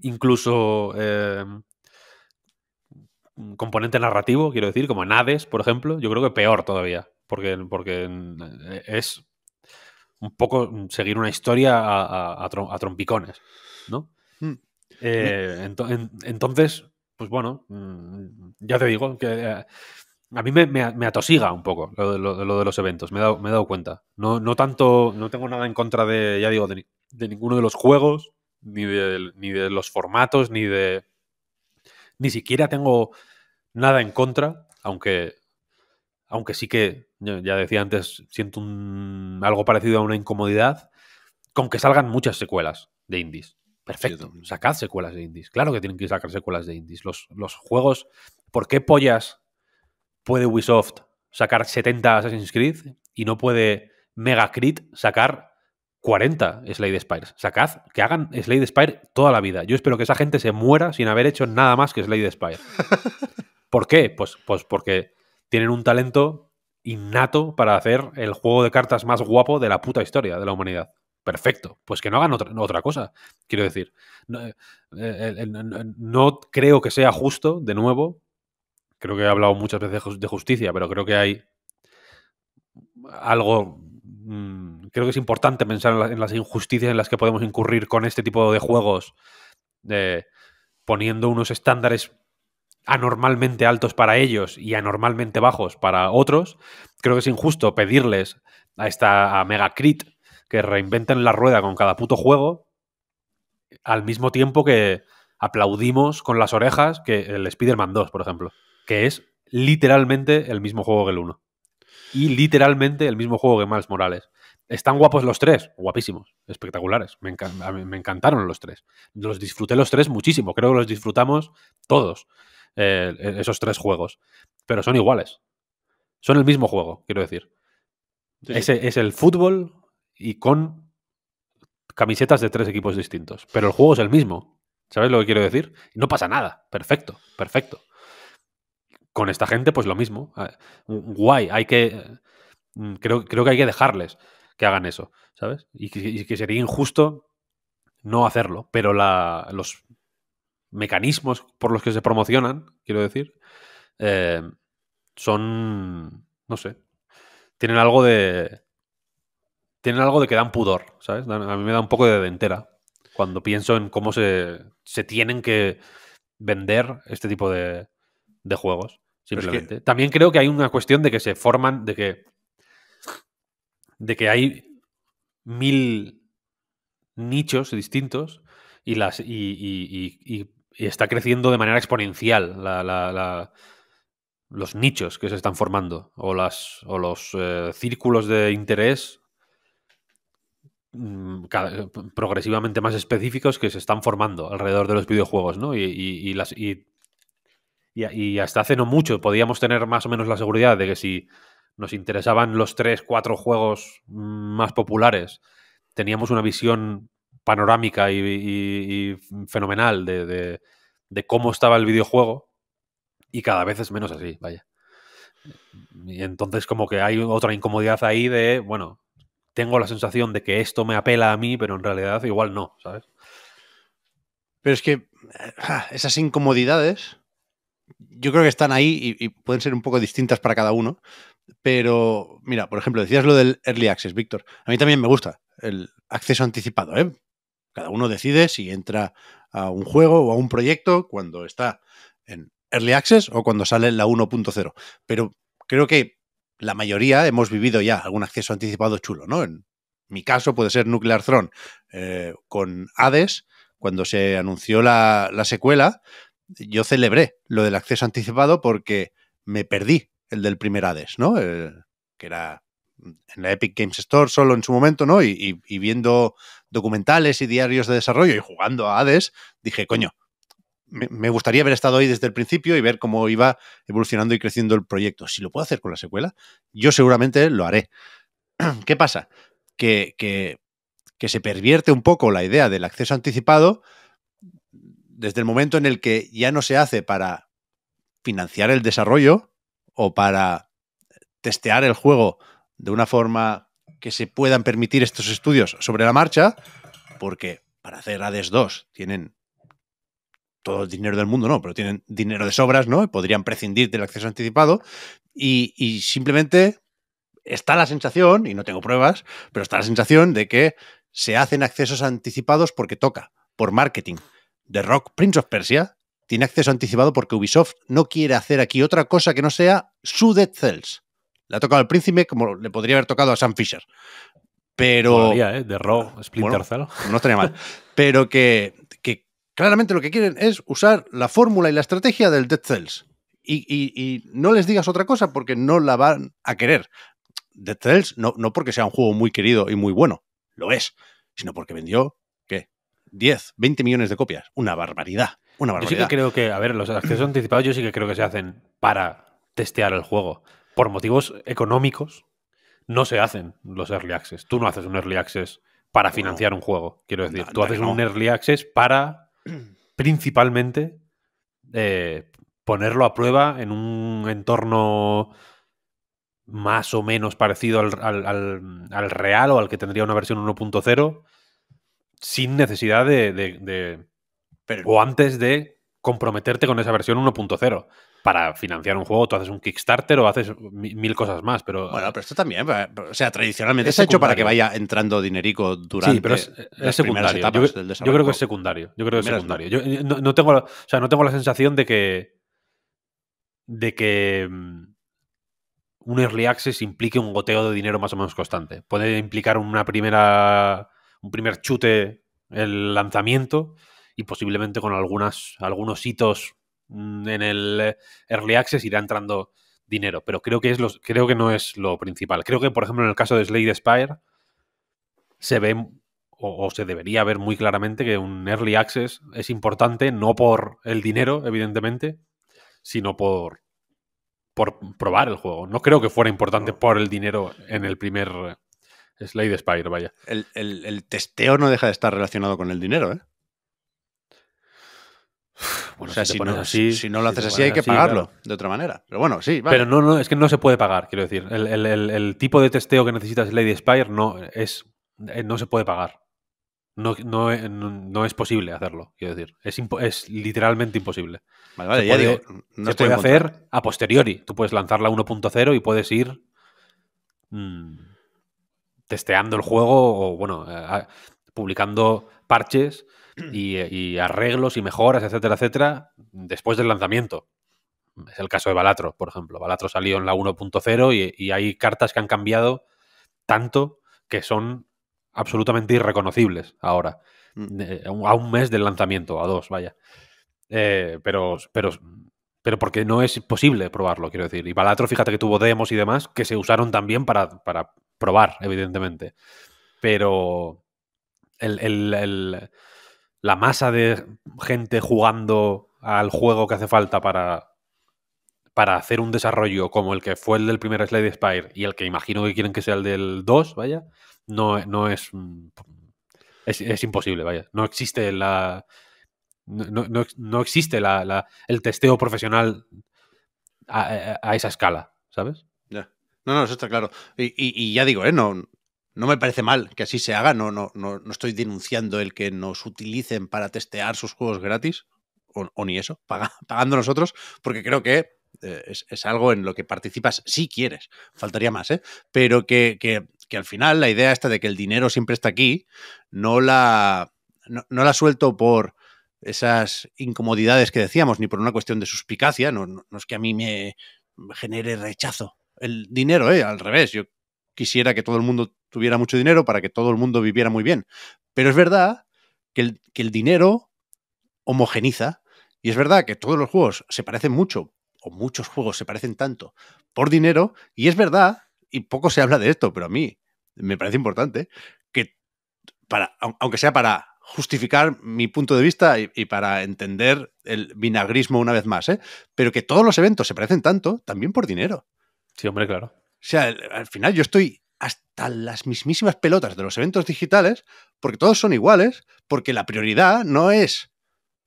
incluso un componente narrativo, quiero decir, como en Hades, por ejemplo, yo creo que peor todavía. Porque, porque es un poco seguir una historia a, a trompicones, ¿no? Mm. Eh, ento- en- entonces, pues bueno, mm, ya te digo que eh, a mí me, atosiga un poco lo de, lo de- lo de los eventos, me he dado, cuenta. No, tanto, no tengo nada en contra de, ya digo, de, ni- de ninguno de los juegos, ni de, ni de los formatos, ni de... Ni siquiera tengo nada en contra, aunque, aunque sí que, ya decía antes, siento algo parecido a una incomodidad con que salgan muchas secuelas de indies. Perfecto, sacad secuelas de indies. Claro que tienen que sacar secuelas de indies. Los, los juegos, ¿por qué pollas puede Ubisoft sacar 70 Assassin's Creed y no puede Megacrit sacar 40 Slade Spires? Sacad, que hagan Slade Spire toda la vida. Yo espero que esa gente se muera sin haber hecho nada más que Slade Spire. ¿Por qué? Pues, pues porque tienen un talento innato para hacer el juego de cartas más guapo de la puta historia de la humanidad. Perfecto. Pues que no hagan otra, cosa. Quiero decir, no, eh, no- creo que sea justo, de nuevo. Creo que he hablado muchas veces de jus- de justicia, pero creo que hay algo. mm, Creo que es importante pensar en, la- en las injusticias en las que podemos incurrir con este tipo de juegos, poniendo unos estándares anormalmente altos para ellos y anormalmente bajos para otros. Creo que es injusto pedirles a esta a Megacrit que reinventen la rueda con cada puto juego al mismo tiempo que aplaudimos con las orejas que el Spider-Man 2, por ejemplo, que es literalmente el mismo juego que el 1. Y literalmente el mismo juego que Miles Morales. Están guapos los tres, guapísimos, espectaculares. Me, encantaron los tres. Los disfruté los tres muchísimo. Creo que los disfrutamos todos, eh, esos tres juegos. Pero son iguales. Son el mismo juego, quiero decir. Sí, es el fútbol y con camisetas de tres equipos distintos. Pero el juego es el mismo. ¿Sabes lo que quiero decir? No pasa nada. Perfecto, perfecto. Con esta gente, pues lo mismo. Guay, hay que. mm, Creo, creo que hay que dejarles que hagan eso, ¿sabes? Y que, y que sería injusto no hacerlo. Pero la, los mecanismos por los que se promocionan, quiero decir, eh, son. No sé. Tienen algo de. Tienen algo de que dan pudor, ¿sabes? A mí me da un poco de dentera cuando pienso en cómo se, se tienen que vender este tipo de, de juegos. Pero es que- Simplemente. También creo que hay una cuestión de que se forman, de que. de que hay mil nichos distintos y las. y, y- y- y- y está creciendo de manera exponencial la- la- la- los nichos que se están formando. O las. o los eh, círculos de interés cada- progresivamente más específicos que se están formando alrededor de los videojuegos, ¿no? Y, hasta hace no mucho podíamos tener más o menos la seguridad de que si nos interesaban los tres, cuatro juegos mm, más populares, teníamos una visión panorámica y, fenomenal de- de cómo estaba el videojuego y cada vez es menos así, vaya. Y entonces como que hay otra incomodidad ahí de, bueno, tengo la sensación de que esto me apela a mí, pero en realidad igual no, ¿sabes? Pero es que ah, esas incomodidades, yo creo que están ahí y, y pueden ser un poco distintas para cada uno. Pero, mira, por ejemplo, decías lo del Early Access, Víctor. A mí también me gusta el acceso anticipado. ¿eh? Cada uno decide si entra a un juego o a un proyecto cuando está en Early Access o cuando sale la 1.0. Pero creo que la mayoría hemos vivido ya algún acceso anticipado chulo, ¿no? En mi caso puede ser Nuclear Throne eh, con Hades, cuando se anunció la, la secuela, yo celebré lo del acceso anticipado porque me perdí el del primer Hades, ¿no? El- que era en la Epic Games Store solo en su momento, ¿no? Y, y- y viendo documentales y diarios de desarrollo y jugando a Hades, dije, coño, me, gustaría haber estado ahí desde el principio y ver cómo iba evolucionando y creciendo el proyecto. Si lo puedo hacer con la secuela, yo seguramente lo haré. ¿Qué pasa? Que, que, que se pervierte un poco la idea del acceso anticipado desde el momento en el que ya no se hace para financiar el desarrollo o para testear el juego de una forma que se puedan permitir estos estudios sobre la marcha, porque para hacer Hades 2 tienen todo el dinero del mundo, no, pero tienen dinero de sobras, ¿no? Podrían prescindir del acceso anticipado y, y simplemente está la sensación, y no tengo pruebas, pero está la sensación de que se hacen accesos anticipados porque toca, por marketing. The Rock Prince of Persia tiene acceso anticipado porque Ubisoft no quiere hacer aquí otra cosa que no sea su Dead Cells. Le ha tocado al príncipe como le podría haber tocado a Sam Fisher. Pero Molaría, ¿eh? De Rogue, Splinter Cell. no estaría mal. Pero que claramente lo que quieren es usar la fórmula y la estrategia del Dead Cells. Y, y- y no les digas otra cosa porque no la van a querer. Dead Cells no, no porque sea un juego muy querido y muy bueno, lo es, sino porque vendió, ¿qué? 10, 20 millones de copias. Una barbaridad. Una Yo sí barbaridad. que creo que, a ver, los accesos anticipados yo sí que creo que se hacen para testear el juego. Por motivos económicos, no se hacen los early access. Tú no haces un early access para financiar un juego. Quiero decir, no, tú no, haces un early access para principalmente eh, ponerlo a prueba en un entorno más o menos parecido al, al- al- al real o al que tendría una versión 1.0 sin necesidad de- de- de, Pero, o antes de comprometerte con esa versión 1.0. Para financiar un juego, tú haces un Kickstarter o haces mi- mil cosas más, pero. bueno, pero esto también, va- o sea, tradicionalmente Es ha hecho para que vaya entrando dinerico durante sí, pero es, es las primeras secundario. Yo, etapas cre- del yo desarrollo. creo que es secundario. Yo creo que es secundario. Yo eh, no, no tengo, la- o sea, no tengo la sensación de que. de que. mm, un early access implique un goteo de dinero más o menos constante. Puede implicar una primera. un primer chute el lanzamiento y posiblemente con algunas, algunos hitos en el eh, early access irá entrando dinero. Pero creo que, es los, creo que no es lo principal. Creo que, por ejemplo, en el caso de Slade Spire, se ve o, o se debería ver muy claramente que un early access es importante no por el dinero, evidentemente, sino por, por probar el juego. No creo que fuera importante por el dinero en el primer eh, Slade Spire, vaya. el, el- el testeo no deja de estar relacionado con el dinero, ¿eh? Bueno, o sea, si no, así- si no lo si haces así hay que así, pagarlo claro. de otra manera. Pero bueno, sí, vale. Pero no, no, es que no se puede pagar, quiero decir. El, el- el- el tipo de testeo que necesitas Lady Spire no es eh, no se puede pagar. No, no, eh, no- no es posible hacerlo, quiero decir. Es, literalmente imposible. Vale, vale, se ya puede- digo, no se estoy puede contra. hacer a posteriori. Tú puedes lanzar la 1.0 y puedes ir mm, testeando el juego o, bueno, eh, publicando parches y, y arreglos y mejoras, etcétera, etcétera, después del lanzamiento. Es el caso de Balatro, por ejemplo. Balatro salió en la 1.0 y, y hay cartas que han cambiado tanto que son absolutamente irreconocibles ahora. Mm. A un mes del lanzamiento, a dos, vaya. Eh, pero, pero, pero porque no es posible probarlo, quiero decir. Y Balatro, fíjate que tuvo demos y demás que se usaron también para, para probar, evidentemente. Pero el- el- el- la masa de gente jugando al juego que hace falta para, hacer un desarrollo como el que fue el del primer Slade Spire y el que imagino que quieren que sea el del 2, vaya, no, mm, es. es imposible, vaya. No existe la. No, existe el testeo profesional a, esa escala, ¿sabes? Ya. No, no, eso está claro. Y- y ya digo, ¿eh? No, no me parece mal que así se haga. No, no, no, no estoy denunciando el que nos utilicen para testear sus juegos gratis. O, ni eso, paga- pagando nosotros, porque creo que eh, es, es algo en lo que participas si quieres. Faltaría más, ¿eh? Pero que, que- que al final la idea esta de que el dinero siempre está aquí, no la, no, no la suelto por esas incomodidades que decíamos, ni por una cuestión de suspicacia. No, no- no es que a mí me genere rechazo el dinero, ¿eh? Al revés, yo quisiera que todo el mundo tuviera mucho dinero para que todo el mundo viviera muy bien. Pero es verdad que el, que el dinero homogeniza y es verdad que todos los juegos se parecen mucho, o muchos juegos se parecen tanto por dinero, y es verdad, y poco se habla de esto, pero a mí me parece importante, que para, au- aunque sea para justificar mi punto de vista y, y para entender el vinagrismo una vez más, ¿eh? pero que todos los eventos se parecen tanto también por dinero. Sí, hombre, claro. O sea, al final yo estoy hasta las mismísimas pelotas de los eventos digitales, porque todos son iguales, porque la prioridad no es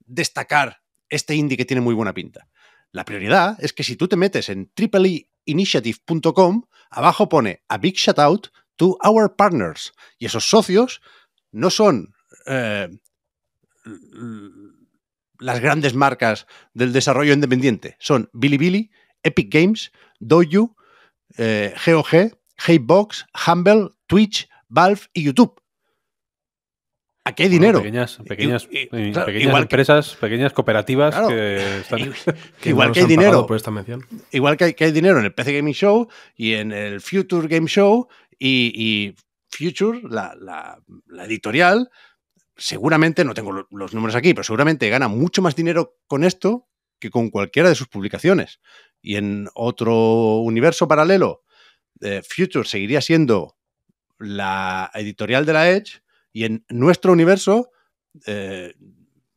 destacar este indie que tiene muy buena pinta. La prioridad es que si tú te metes en tripleinitiative.com, abajo pone a big shout out to our partners. Y esos socios no son eh, las grandes marcas del desarrollo independiente. Son Bilibili, Epic Games, Doju, eh, GOG, Hatebox, Humble, Twitch, Valve y YouTube. Aquí hay Bueno, dinero. Pequeñas, pequeñas, y- claro, pequeñas igual que- empresas, pequeñas cooperativas Claro. que están. Igual nos que hay dinero. por esta mención. Igual que hay, que hay dinero en el PC Gaming Show y en el Future Game Show y, y Future, la, la- la editorial, seguramente, no tengo lo- los números aquí, pero seguramente gana mucho más dinero con esto que con cualquiera de sus publicaciones. Y en otro universo paralelo, eh, Future seguiría siendo la editorial de la Edge y en nuestro universo, eh,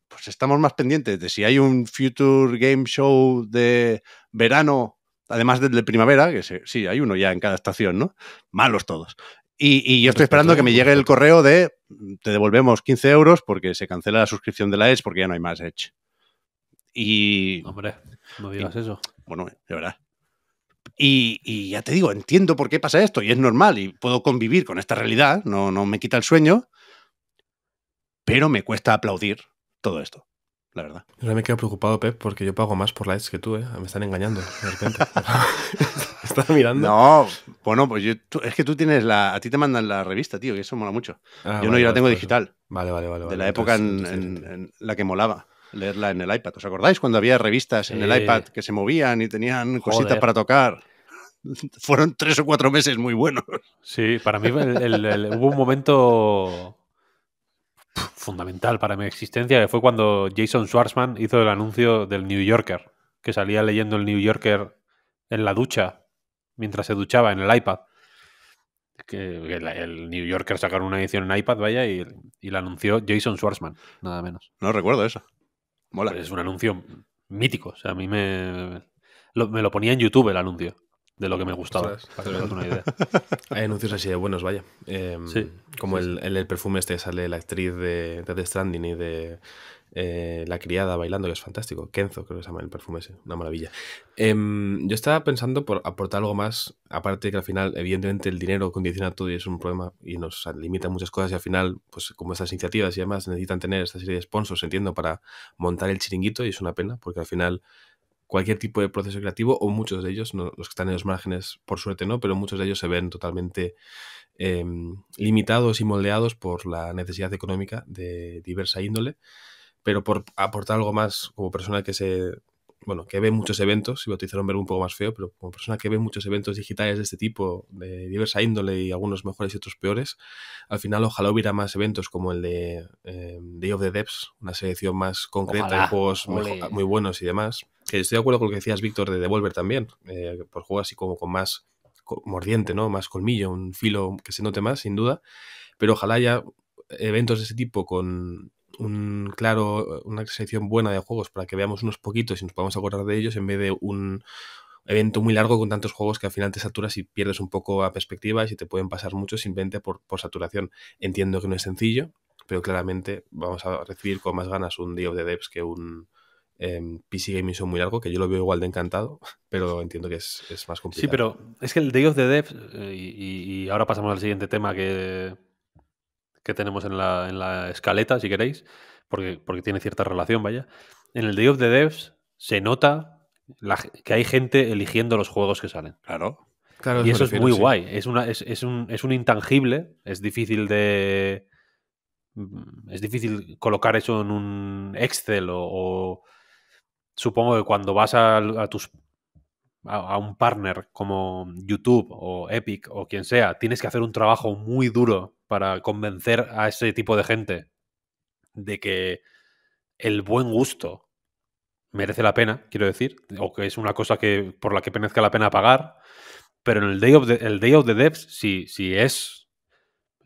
pues estamos más pendientes de si hay un Future Game Show de verano, además del de primavera, que se- sí, hay uno ya en cada estación, ¿no? Malos todos. Y, y yo estoy esperando que me llegue el correo de te devolvemos 15 euros porque se cancela la suscripción de la Edge porque ya no hay más Edge. Y Hombre, no digas eso. bueno, de verdad. Y, y ya te digo, entiendo por qué pasa esto y es normal y puedo convivir con esta realidad, no, no me quita el sueño, pero me cuesta aplaudir todo esto, la verdad. Yo me quedo preocupado, Pep, porque yo pago más por lights que tú, ¿eh? Me están engañando de repente. Estaba mirando. No, bueno, pues yo, tú- es que tú tienes la. A ti te mandan la revista, tío, y eso mola mucho. Ah, yo no, vale, yo la vale, tengo eso. digital, Vale, vale, vale. de vale. la época en, Entonces- entonces- en- en la que molaba leerla en el iPad. ¿Os acordáis cuando había revistas en el iPad que se movían y tenían cositas para tocar? Fueron tres o cuatro meses muy buenos. Sí, para mí el- el- el- hubo un momento fundamental para mi existencia, que fue cuando Jason Schwartzman hizo el anuncio del New Yorker, que salía leyendo el New Yorker en la ducha, mientras se duchaba en el iPad. Que, el New Yorker sacaron una edición en iPad, vaya, y, y la anunció Jason Schwartzman, nada menos. No recuerdo eso. Mola. Es un anuncio mítico, o sea, a mí me, lo, me lo ponía en YouTube el anuncio, de lo que me gustaba, para que una idea. Hay anuncios así de buenos, vaya. Eh, Sí, Como sí, el, el, el perfume este sale la actriz de, de The Stranding y de eh, La criada bailando, que es fantástico. Kenzo, creo que se llama el perfume ese. Una maravilla. Em, yo estaba pensando por aportar algo más, aparte que al final, evidentemente, el dinero condiciona todo y es un problema y nos limita muchas cosas y al final, pues como estas iniciativas y demás necesitan tener esta serie de sponsors, entiendo, para montar el chiringuito y es una pena porque al final cualquier tipo de proceso creativo, o muchos de ellos, los que están en los márgenes, por suerte no, pero muchos de ellos se ven totalmente em, limitados y moldeados por la necesidad económica de diversa índole. Pero por aportar algo más como persona que se bueno, que ve muchos eventos, iba a utilizar un verbo un poco más feo, pero como persona que ve muchos eventos digitales de este tipo, de diversa índole y algunos mejores y otros peores, al final ojalá hubiera más eventos como el de eh, Day of the Devs, una selección más concreta de juegos muy buenos y demás. Que estoy de acuerdo con lo que decías, Víctor, de Devolver también, eh, por juegos así como con más mordiente, ¿no? Más colmillo, un filo que se note más, sin duda. Pero ojalá haya eventos de ese tipo con un claro, una selección buena de juegos para que veamos unos poquitos y nos podamos acordar de ellos en vez de un evento muy largo con tantos juegos que al final te saturas y pierdes un poco a perspectiva y te pueden pasar mucho simplemente por, por saturación. Entiendo que no es sencillo, pero claramente vamos a recibir con más ganas un Day of the Devs que un em, PC Gaming son muy largo, que yo lo veo igual de encantado, pero entiendo que es, es más complicado. Sí, pero es que el Day of the Devs, eh, y, y ahora pasamos al siguiente tema que, que tenemos en la, en la escaleta, si queréis, porque, porque tiene cierta relación, vaya. En el Day of the Devs se nota que hay gente eligiendo los juegos que salen. Claro. claro y eso es muy guay. Es, una, es, es, un, es un intangible. Es difícil de. Mm, es difícil colocar eso en un Excel o, supongo que cuando vas a, a tus a, un partner como YouTube o Epic o quien sea, tienes que hacer un trabajo muy duro para convencer a ese tipo de gente de que el buen gusto merece la pena, quiero decir, o que es una cosa que por la que merezca la pena pagar. Pero en el Day of the, el Day of the Devs, si, si es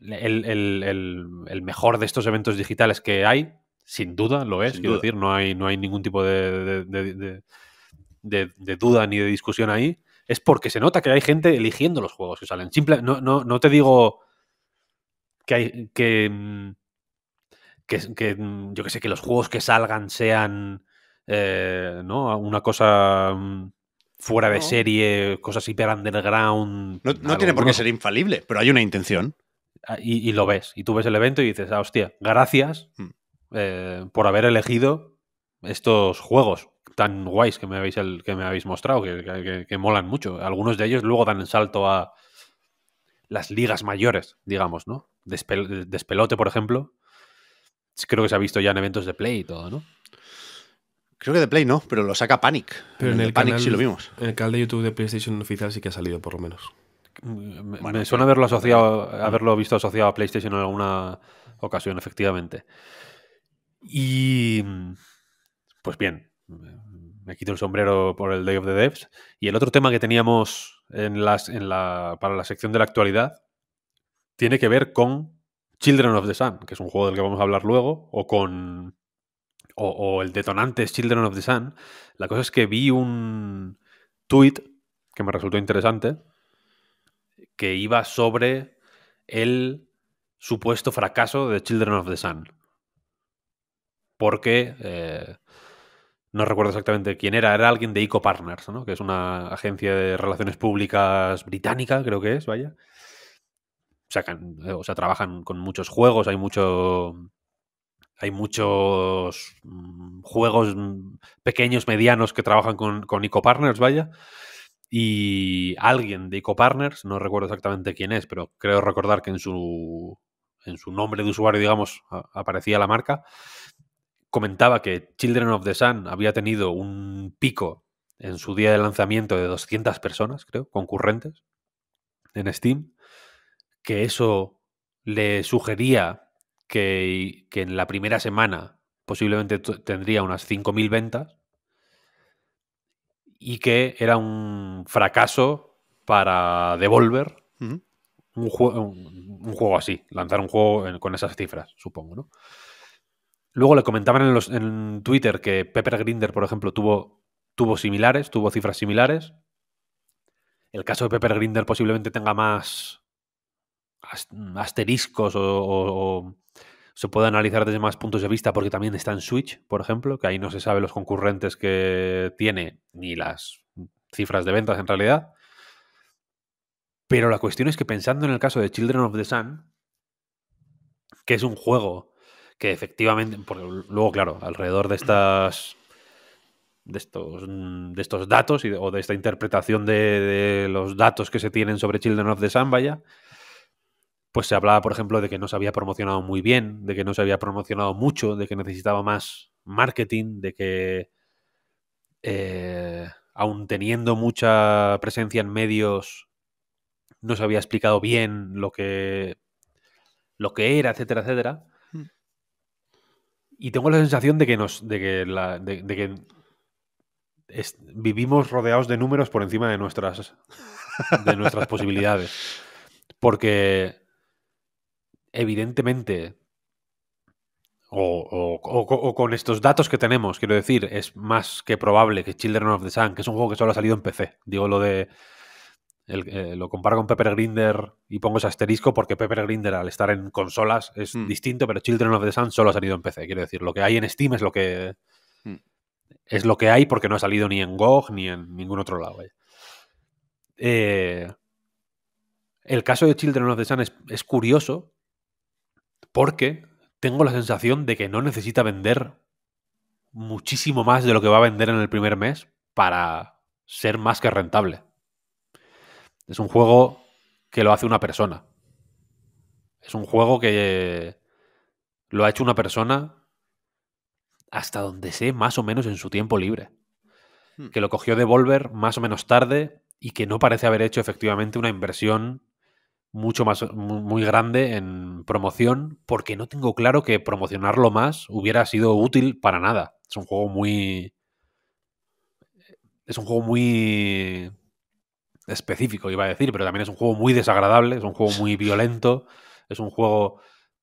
el, el, mejor de estos eventos digitales que hay, sin duda lo es, quiero decir, no hay, no hay ningún tipo de, de, de, duda ni de discusión ahí. Es porque se nota que hay gente eligiendo los juegos que salen. Simple, no, no, no te digo que hay que, mm, que, mm, yo que sé, que los juegos que salgan sean eh, ¿no? una cosa mm, fuera de serie, cosas hiper underground. No, tiene por qué ser infalible, pero hay una intención. Ah, y, lo ves, y tú ves el evento y dices, ah, hostia, gracias eh, por haber elegido estos juegos tan guays que me habéis, el, que me habéis mostrado, que, que, molan mucho. Algunos de ellos luego dan el salto a las ligas mayores, digamos, ¿no? Despelote, por ejemplo, creo que se ha visto ya en eventos de Play y todo, ¿no? Creo que de Play no, pero lo saca Panic. Pero en, el, Panic sí lo vimos. En el canal de YouTube de PlayStation oficial sí que ha salido, por lo menos. Me, suena haberlo asociado, haberlo visto asociado a PlayStation en alguna ocasión, efectivamente. Y pues bien, me quito el sombrero por el Day of the Devs. Y el otro tema que teníamos en las, en la, para la sección de la actualidad tiene que ver con Children of the Sun, que es un juego del que vamos a hablar luego, o con. O, el detonante es Children of the Sun. La cosa es que vi un tweet que me resultó interesante que iba sobre el supuesto fracaso de Children of the Sun. Porque eh, no recuerdo exactamente quién era, era alguien de Eco Partners, ¿no? que es una agencia de relaciones públicas británica, creo que es, vaya. Eh, o sea, trabajan con muchos juegos, hay mucho. Hay muchos mm, juegos mm, pequeños, medianos que trabajan con, con Partners, vaya. Y alguien de Eco Partners, no recuerdo exactamente quién es, pero creo recordar que en su, en su nombre de usuario, digamos, aparecía la marca, comentaba que Children of the Sun había tenido un pico en su día de lanzamiento de 200 personas, creo, concurrentes en Steam que eso le sugería que, en la primera semana posiblemente tendría unas 5.000 ventas y que era un fracaso para Devolver un, un, juego así, lanzar un juego con esas cifras, supongo, ¿no? Luego le comentaban en, Twitter que Pepper Grinder, por ejemplo, tuvo, similares, tuvo cifras similares. El caso de Pepper Grinder posiblemente tenga más, asteriscos o, se puede analizar desde más puntos de vista porque también está en Switch, por ejemplo, que ahí no se sabe los concurrentes que tiene ni las cifras de ventas en realidad. Pero la cuestión es que pensando en el caso de Children of the Sun, que es un juego que efectivamente, porque luego, claro, alrededor de estas de estos, mm, de estos datos o de esta interpretación de, los datos que se tienen sobre Children of the Sun, vaya, pues se hablaba, por ejemplo, de que no se había promocionado muy bien, de que no se había promocionado mucho, de que necesitaba más marketing, de que eh, aun teniendo mucha presencia en medios, no se había explicado bien lo que, lo que era, etcétera, etcétera. Y tengo la sensación de que nos. de que, de- que vivimos rodeados de números por encima de nuestras. de nuestras posibilidades. Porque. Evidentemente. O, o- o- o con estos datos que tenemos, quiero decir, es más que probable que Children of the Sun, que es un juego que solo ha salido en PC. Digo lo de. El- eh, lo comparo con Pepper Grinder y pongo ese asterisco porque Pepper Grinder al estar en consolas es Mm. distinto, pero Children of the Sun solo ha salido en PC. Quiero decir, lo que hay en Steam es lo que Mm. es lo que hay porque no ha salido ni en GOG ni en ningún otro lado. Eh, el caso de Children of the Sun es, es curioso porque tengo la sensación de que no necesita vender muchísimo más de lo que va a vender en el primer mes para ser más que rentable. Es un juego que lo hace una persona. Es un juego que lo ha hecho una persona hasta donde sé, más o menos en su tiempo libre. Hmm. Que lo cogió Devolver más o menos tarde y que no parece haber hecho efectivamente una inversión mucho más mu- muy grande en promoción porque no tengo claro que promocionarlo más hubiera sido útil para nada. Es un juego muy es un juego muy específico, iba a decir, pero también es un juego muy desagradable, es un juego muy violento, es un juego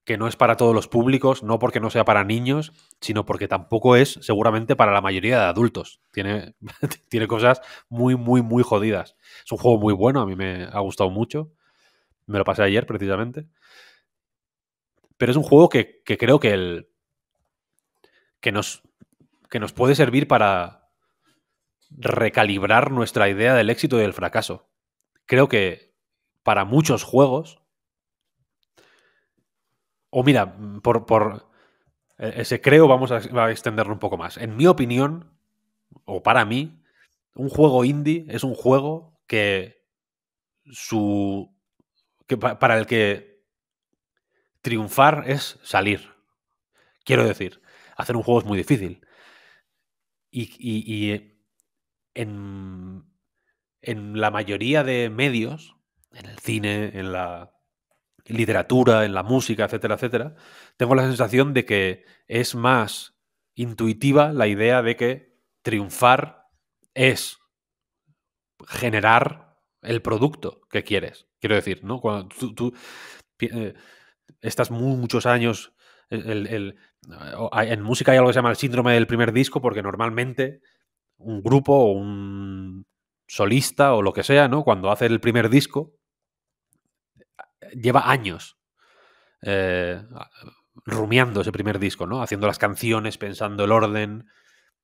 que no es para todos los públicos, no porque no sea para niños, sino porque tampoco es seguramente para la mayoría de adultos. Tiene, tiene cosas muy, muy, muy jodidas. Es un juego muy bueno, a mí me ha gustado mucho. Me lo pasé ayer precisamente. Pero es un juego que, creo que, el, que, nos, que nos puede servir para recalibrar nuestra idea del éxito y del fracaso. Creo que para muchos juegos, o mira, por, por ese creo vamos a, extenderlo un poco más. En mi opinión, o para mí, un juego indie es un juego que su que pa- para el que triunfar es salir. Quiero decir, hacer un juego es muy difícil. Y en, en la mayoría de medios, en el cine, en la literatura, en la música, etcétera, etcétera, tengo la sensación de que es más intuitiva la idea de que triunfar es generar el producto que quieres. Quiero decir, ¿no? Cuando tú, eh, estás mu- muchos años. el- el- en música hay algo que se llama el síndrome del primer disco, porque normalmente un grupo o un solista o lo que sea, ¿no? Cuando hace el primer disco, lleva años eh, rumiando ese primer disco, ¿no? Haciendo las canciones, pensando el orden,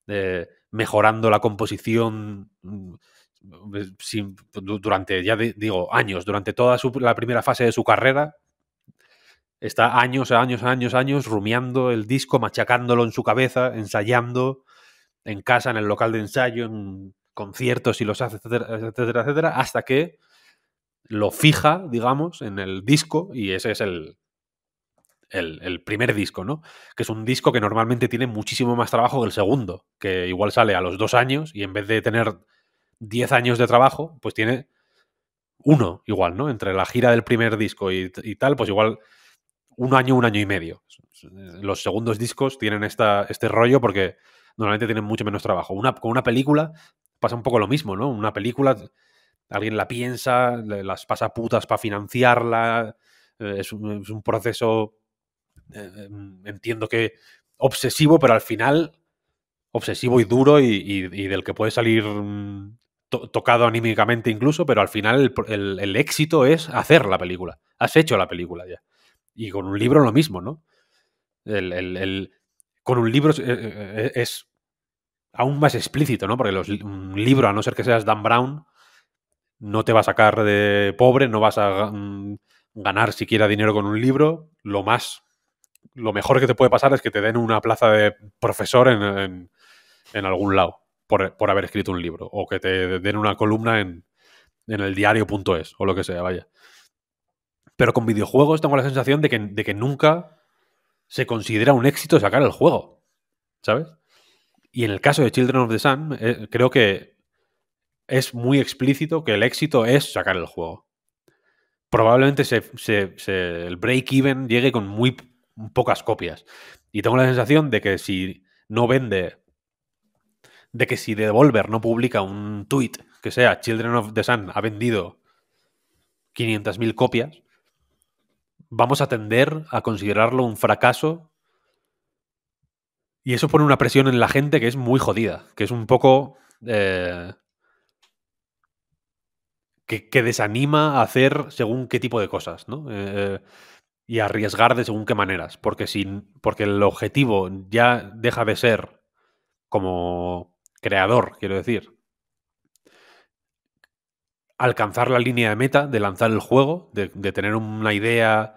eh, mejorando la composición mm, du- durante, ya di- digo, años, durante toda su- la primera fase de su carrera. Está años, años, años, años rumiando el disco, machacándolo en su cabeza, ensayando en casa, en el local de ensayo, en conciertos y los hace, etcétera, etcétera, etcétera, hasta que lo fija, digamos, en el disco y ese es el, el, primer disco, ¿no? Que es un disco que normalmente tiene muchísimo más trabajo que el segundo, que igual sale a los dos años y en vez de tener 10 años de trabajo, pues tiene uno igual, ¿no? Entre la gira del primer disco y, y tal, pues igual un año, un año y medio. Los segundos discos tienen esta, este rollo porque normalmente tienen mucho menos trabajo. Una, con una película pasa un poco lo mismo, ¿no? Una película, alguien la piensa, le- las pasa putas para financiarla, eh, es, un, es un proceso, eh, entiendo que obsesivo, pero al final obsesivo y duro y, del que puede salir mm, to- tocado anímicamente incluso, pero al final el, el- el éxito es hacer la película. Has hecho la película ya. Y con un libro lo mismo, ¿no? El, el- el- con un libro es, eh, eh, es aún más explícito, ¿no? Porque los un libro, a no ser que seas Dan Brown, no te va a sacar de pobre, no vas a mm, ganar siquiera dinero con un libro. Lo más, lo mejor que te puede pasar es que te den una plaza de profesor en, en- en algún lado. por, por haber escrito un libro o que te den una columna en, en el diario.es o lo que sea, vaya. Pero con videojuegos tengo la sensación de que, de que nunca se considera un éxito sacar el juego, ¿sabes? Y en el caso de Children of the Sun, eh, creo que es muy explícito que el éxito es sacar el juego. Probablemente se, el break-even llegue con muy pocas copias. Y tengo la sensación de que si no vende, de que si Devolver no publica un tweet que sea Children of the Sun ha vendido 500.000 copias, vamos a tender a considerarlo un fracaso. Y eso pone una presión en la gente que es muy jodida, que es un poco... eh, que, desanima a hacer según qué tipo de cosas, ¿no? Eh, y arriesgar de según qué maneras. Porque, si, porque el objetivo ya deja de ser como creador, quiero decir, alcanzar la línea de meta de lanzar el juego, de tener una idea,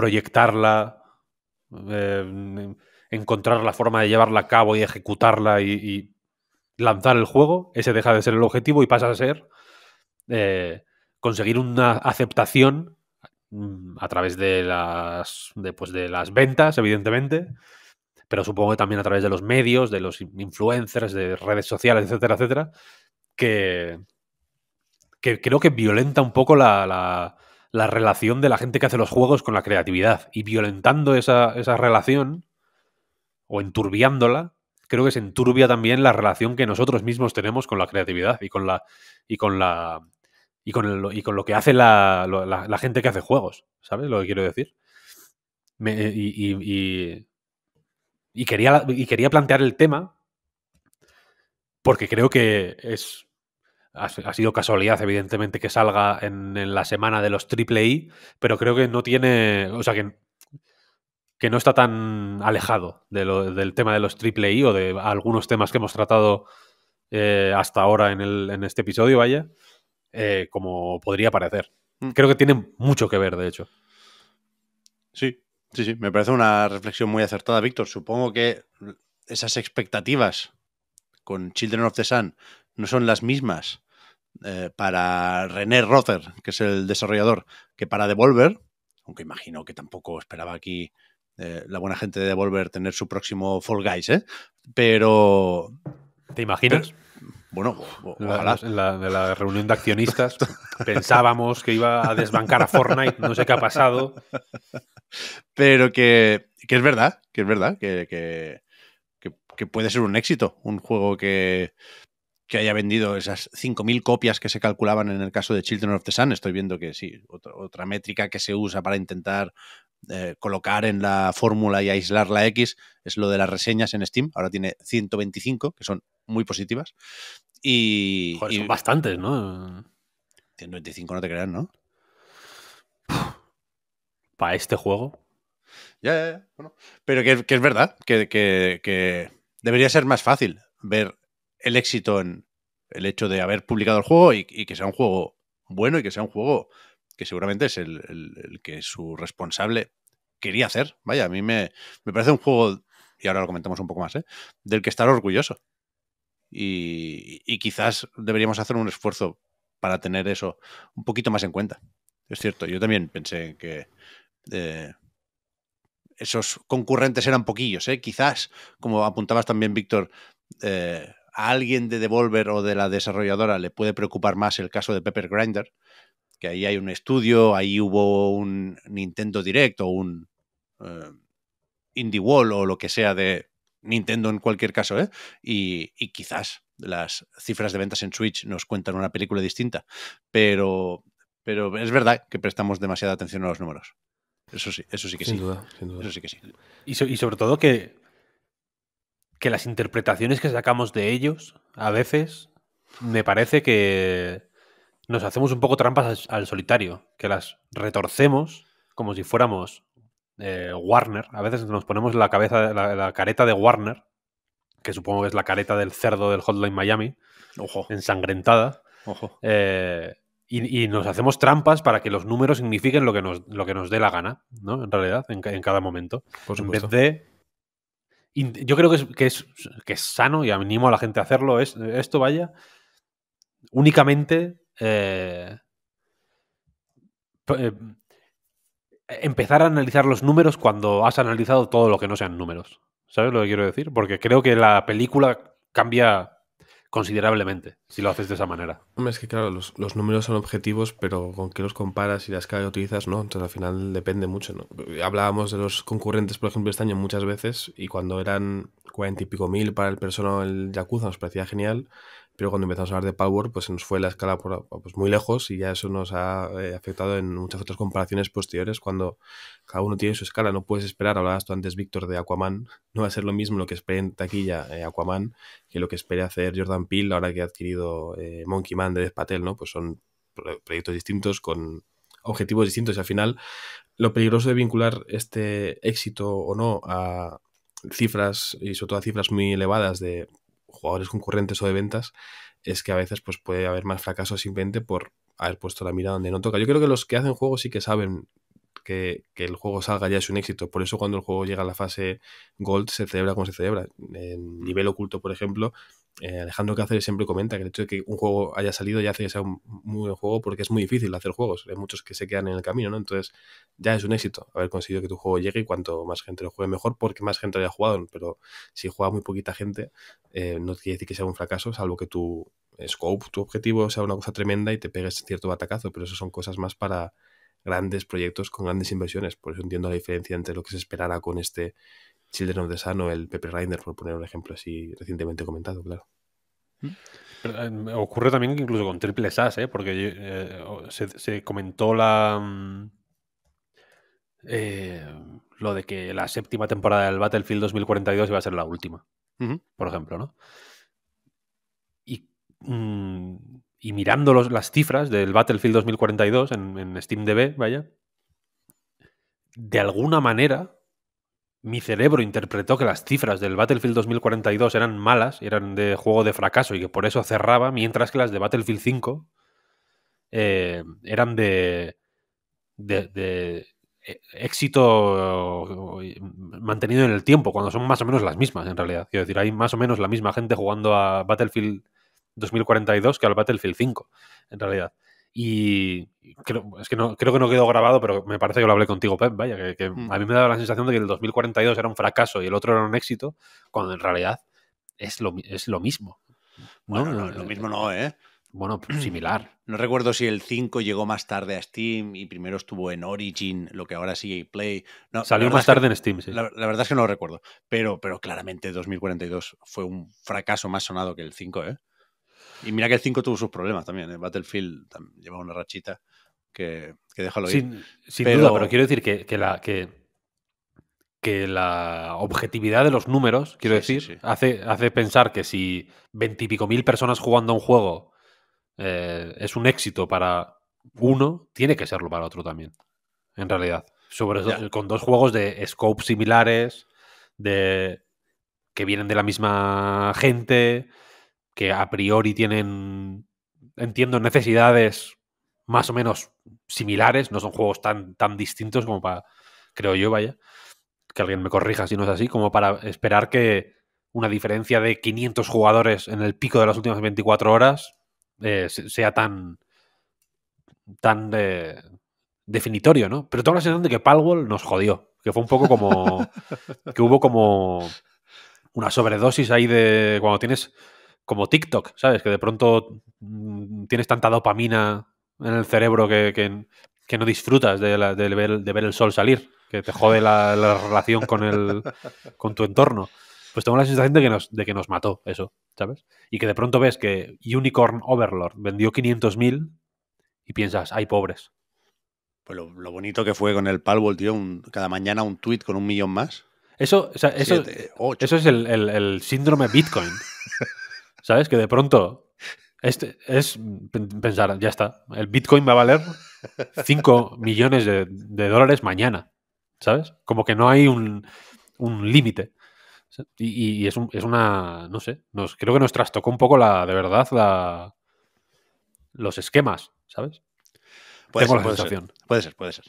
proyectarla, eh, encontrar la forma de llevarla a cabo y ejecutarla y, lanzar el juego, ese deja de ser el objetivo y pasa a ser eh, conseguir una aceptación mm, a través de las, de, pues, de las ventas, evidentemente, pero supongo que también a través de los medios, de los influencers, de redes sociales, etcétera, etcétera, que, que creo que violenta un poco la- la relación de la gente que hace los juegos con la creatividad. Y violentando esa, esa relación, o enturbiándola, creo que se enturbia también la relación que nosotros mismos tenemos con la creatividad y con la. y con la. y con, el- y con lo que hace la, la- gente que hace juegos. ¿Sabes lo que quiero decir? Y, y- y- y quería, y quería plantear el tema porque creo que es ha, sido casualidad, evidentemente, que salga en, en la semana de los triple I, pero creo que no tiene. O sea, que, que no está tan alejado de lo- del tema de los triple I o de algunos temas que hemos tratado eh, hasta ahora en, el- en este episodio, vaya, eh, como podría parecer. Mm. Creo que tiene mucho que ver, de hecho. Sí, sí, sí. Me parece una reflexión muy acertada, Víctor. Supongo que esas expectativas con Children of the Sun no son las mismas eh, para René Rother, que es el desarrollador, que para Devolver, aunque imagino que tampoco esperaba aquí eh, la buena gente de Devolver tener su próximo Fall Guys, ¿eh? Pero, ¿Te imaginas? bueno, o- ojalá. en la, de la reunión de accionistas pensábamos que iba a desbancar a Fortnite, no sé qué ha pasado. pero que, que es verdad, que es verdad, que- que puede ser un éxito, un juego que, que haya vendido esas 5.000 copias que se calculaban en el caso de Children of the Sun. Estoy viendo que sí, otra, otra métrica que se usa para intentar eh, colocar en la fórmula y aislar la X es lo de las reseñas en Steam. Ahora tiene 125, que son muy positivas. Y, Joder, y son bastantes, ¿no? 125 no te creas, ¿no? Para este juego. Ya, ya, ya. Bueno, pero que, que es verdad, que, que- que debería ser más fácil ver el éxito en el hecho de haber publicado el juego y, que sea un juego bueno y que sea un juego que seguramente es el que su responsable quería hacer. Vaya, a mí me, me parece un juego, y ahora lo comentamos un poco más, ¿eh? del que estar orgulloso. Y, y quizás deberíamos hacer un esfuerzo para tener eso un poquito más en cuenta. Es cierto, yo también pensé que eh, esos concurrentes eran poquillos, ¿eh? Quizás, como apuntabas también, Víctor, eh, a alguien de Devolver o de la desarrolladora le puede preocupar más el caso de Pepper Grinder, que ahí hay un estudio, ahí hubo un Nintendo Direct o un eh, Indie Wall o lo que sea de Nintendo en cualquier caso, ¿eh? Y, y quizás las cifras de ventas en Switch nos cuentan una película distinta, pero, pero es verdad que prestamos demasiada atención a los números. Eso sí, eso sí que sin sí. duda, sin duda. Eso sí que sí. Y, so- y sobre todo que, que las interpretaciones que sacamos de ellos, a veces, me parece que nos hacemos un poco trampas al, al solitario, que las retorcemos como si fuéramos eh, Warner. A veces nos ponemos la cabeza, la, la careta de Warner, que supongo que es la careta del cerdo del Hotline Miami, Ojo, ensangrentada. ojo. Eh, y, y nos hacemos trampas para que los números signifiquen lo que nos, lo que nos dé la gana, ¿no? En realidad, en, en cada momento. Por En vez de. Yo creo que es, que, es, que es sano y animo a la gente a hacerlo. Es, esto vaya únicamente eh, eh, empezar a analizar los números cuando has analizado todo lo que no sean números. ¿Sabes lo que quiero decir? Porque creo que la película cambia considerablemente si lo haces de esa manera. Hombre, es que claro, los, los números son objetivos, pero con qué los comparas y la escala que utilizas, ¿no? Entonces al final depende mucho, ¿no? Hablábamos de los concurrentes, por ejemplo, este año muchas veces, y cuando eran cuarenta y pico mil para el persona el Yakuza nos parecía genial, pero cuando empezamos a hablar de Power, pues se nos fue la escala por, pues, muy lejos y ya eso nos ha eh, afectado en muchas otras comparaciones posteriores cuando cada uno tiene su escala. No puedes esperar, hablabas tú antes, Víctor, de Aquaman, no va a ser lo mismo lo que espere en taquilla eh, Aquaman que lo que espere hacer Jordan Peele ahora que ha adquirido eh, Monkey Man de Dev Patel, ¿no? Pues son pro- proyectos distintos con objetivos distintos y al final lo peligroso de vincular este éxito o no a cifras y sobre todo a cifras muy elevadas de jugadores concurrentes o de ventas es que a veces pues puede haber más fracasos simplemente por haber puesto la mira donde no toca. Yo creo que los que hacen juegos sí que saben que, que el juego salga ya es un éxito. Por eso cuando el juego llega a la fase Gold se celebra como se celebra. En nivel oculto, por ejemplo, eh, Alejandro Cáceres siempre comenta que el hecho de que un juego haya salido ya hace que sea un muy buen juego porque es muy difícil hacer juegos. Hay muchos que se quedan en el camino, ¿no? Entonces ya es un éxito haber conseguido que tu juego llegue y cuanto más gente lo juegue mejor porque más gente haya jugado. Pero si juega muy poquita gente, eh, no quiere decir que sea un fracaso, salvo que tu scope, tu objetivo sea una cosa tremenda y te pegues cierto batacazo. Pero eso son cosas más para grandes proyectos con grandes inversiones. Por eso entiendo la diferencia entre lo que se esperara con este Children of the Sun o el Pepe Grinder, por poner un ejemplo así recientemente comentado, claro. Pero, eh, ocurre también que incluso con Triple SAS, ¿eh? porque eh, se, se comentó la. mm, lo de que la séptima temporada del Battlefield 2042 iba a ser la última, por ejemplo, ¿no? Y, mm, y mirando los- las cifras del Battlefield 2042 en, en SteamDB, vaya, de alguna manera mi cerebro interpretó que las cifras del Battlefield 2042 eran malas, eran de juego de fracaso y que por eso cerraba, mientras que las de Battlefield 5 eh, eran de, de, de, eh, éxito eh, mantenido en el tiempo, cuando son más o menos las mismas en realidad. Quiero decir, hay más o menos la misma gente jugando a Battlefield 2042 que al Battlefield 5, en realidad. Y creo, es que no, creo que no quedó grabado, pero me parece que lo hablé contigo, Pep. Vaya, que, que Mm. a mí me daba la sensación de que el 2042 era un fracaso y el otro era un éxito, cuando en realidad es lo, es lo mismo. ¿no? Bueno, no, lo mismo no, ¿eh? Bueno, similar. No recuerdo si el 5 llegó más tarde a Steam y primero estuvo en Origin, lo que ahora sigue Play. No, Salió más es que- tarde en Steam, sí. La, la verdad es que no lo recuerdo. Pero, pero claramente 2042 fue un fracaso más sonado que el 5, ¿eh? Y mira que el 5 tuvo sus problemas también. ¿eh? Battlefield tam- lleva una rachita que, que déjalo ir. Sin, sin Pero- duda, pero quiero decir que, que la, que, que la objetividad de los números, quiero Sí, decir, sí. Hace, hace pensar que si veintipico mil personas jugando a un juego eh, es un éxito para uno, tiene que serlo para otro también. En realidad. Sobre todo con dos juegos de scope similares, de que vienen de la misma gente, que a priori tienen, entiendo, necesidades más o menos similares, no son juegos tan, tan distintos como para, creo yo, vaya, que alguien me corrija si no es así, como para esperar que una diferencia de 500 jugadores en el pico de las últimas 24 horas eh, se- sea tan, tan eh, definitorio, ¿no? Pero tengo la sensación de que Palwall nos jodió, que fue un poco como, que hubo como una sobredosis ahí de cuando tienes como TikTok, ¿sabes? Que de pronto mm, tienes tanta dopamina en el cerebro que, que- que no disfrutas de, la- de ver, de ver el sol salir, que te jode la, la relación con, el, con tu entorno. Pues tengo la sensación de que, nos, de que nos mató eso, ¿sabes? Y que de pronto ves que Unicorn Overlord vendió 500.000 y piensas, ay, pobres. Pues lo, lo bonito que fue con el Palworld, tío. un- cada mañana un tweet con un millón más. Eso, o sea, eso, Siete. Eso es el, el- el síndrome Bitcoin. ¿Sabes? Que de pronto este es pen- pensar, ya está, el Bitcoin va a valer 5 millones de, de dólares mañana. ¿Sabes? Como que no hay un, un límite. Y, y es, un- es una, no sé, nos, creo que nos trastocó un poco la, de verdad, la, los esquemas, ¿sabes? Puede Tengo ser, la puede ser. sensación. Puede ser, puede ser.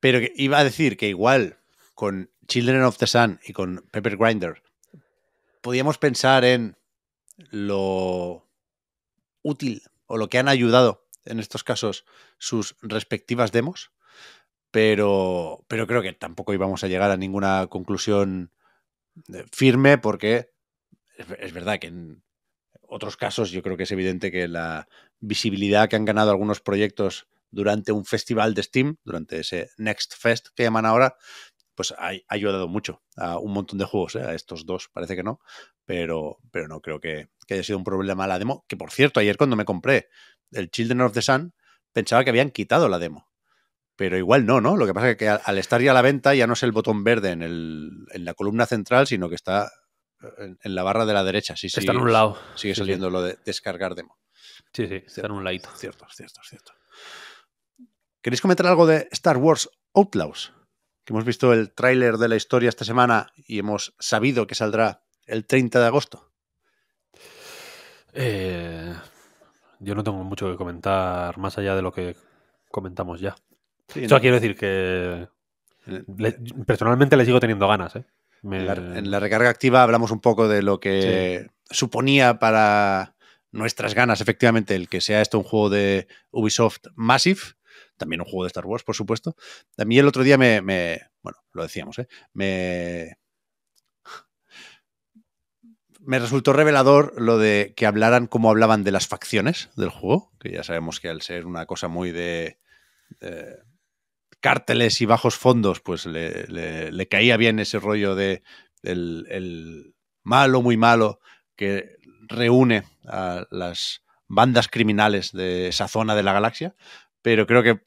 Pero que iba a decir que igual con Children of the Sun y con Pepper Grinder podíamos pensar en lo útil o lo que han ayudado en estos casos sus respectivas demos, pero, pero creo que tampoco íbamos a llegar a ninguna conclusión eh, firme porque es, es verdad que en otros casos yo creo que es evidente que la visibilidad que han ganado algunos proyectos durante un festival de Steam, durante ese Next Fest que llaman ahora, pues ha, ha ayudado mucho a un montón de juegos, ¿eh? a estos dos parece que no, pero, pero no creo que, que, haya sido un problema la demo, que por cierto, ayer cuando me compré el Children of the Sun, pensaba que habían quitado la demo. Pero igual no, ¿no? Lo que pasa es que al estar ya a la venta ya no es el botón verde en, el, en la columna central, sino que está en, en la barra de la derecha. Sí, está sigue, en un lado. Sigue saliendo sí, sí. lo de descargar demo. Sí, sí, está cierto, en un ladito. Cierto, cierto, cierto. ¿Queréis comentar algo de Star Wars Outlaws? Que hemos visto el tráiler de la historia esta semana y hemos sabido que saldrá el 30 de agosto. Eh, yo no tengo mucho que comentar más allá de lo que comentamos ya. Sí, Eso no. quiero decir que le, personalmente le sigo teniendo ganas. ¿eh? Me... En, la, en, la, recarga activa hablamos un poco de lo que sí. suponía para nuestras ganas, efectivamente, el que sea esto un juego de Ubisoft Massive también un juego de Star Wars, por supuesto. A mí el otro día me, bueno, lo decíamos, ¿eh? me, me resultó revelador lo de que hablaran como hablaban de las facciones del juego, que ya sabemos que al ser una cosa muy de, de cárteles y bajos fondos, pues le, le, le, caía bien ese rollo de el, el malo, muy malo, que reúne a las bandas criminales de esa zona de la galaxia, pero creo que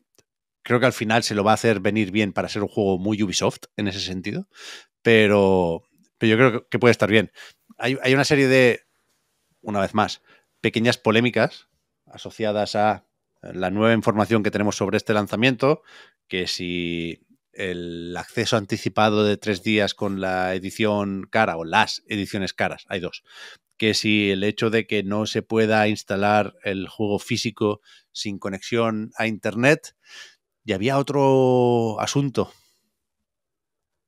creo que al final se lo va a hacer venir bien para ser un juego muy Ubisoft en ese sentido, pero, pero yo creo que puede estar bien. Hay, hay, una serie de, una vez más, pequeñas polémicas asociadas a la nueva información que tenemos sobre este lanzamiento, que si el acceso anticipado de tres días con la edición cara o las ediciones caras, hay dos, que si el hecho de que no se pueda instalar el juego físico sin conexión a Internet. Y había otro asunto,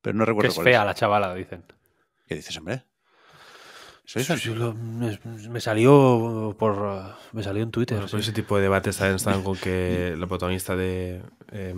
pero no recuerdo que es cuál fea es. la chavala, dicen. ¿Qué dices, hombre? Sí, sí, lo, me, me, salió por me salió en Twitter. Bueno, ese tipo de debates también están con que la protagonista de eh,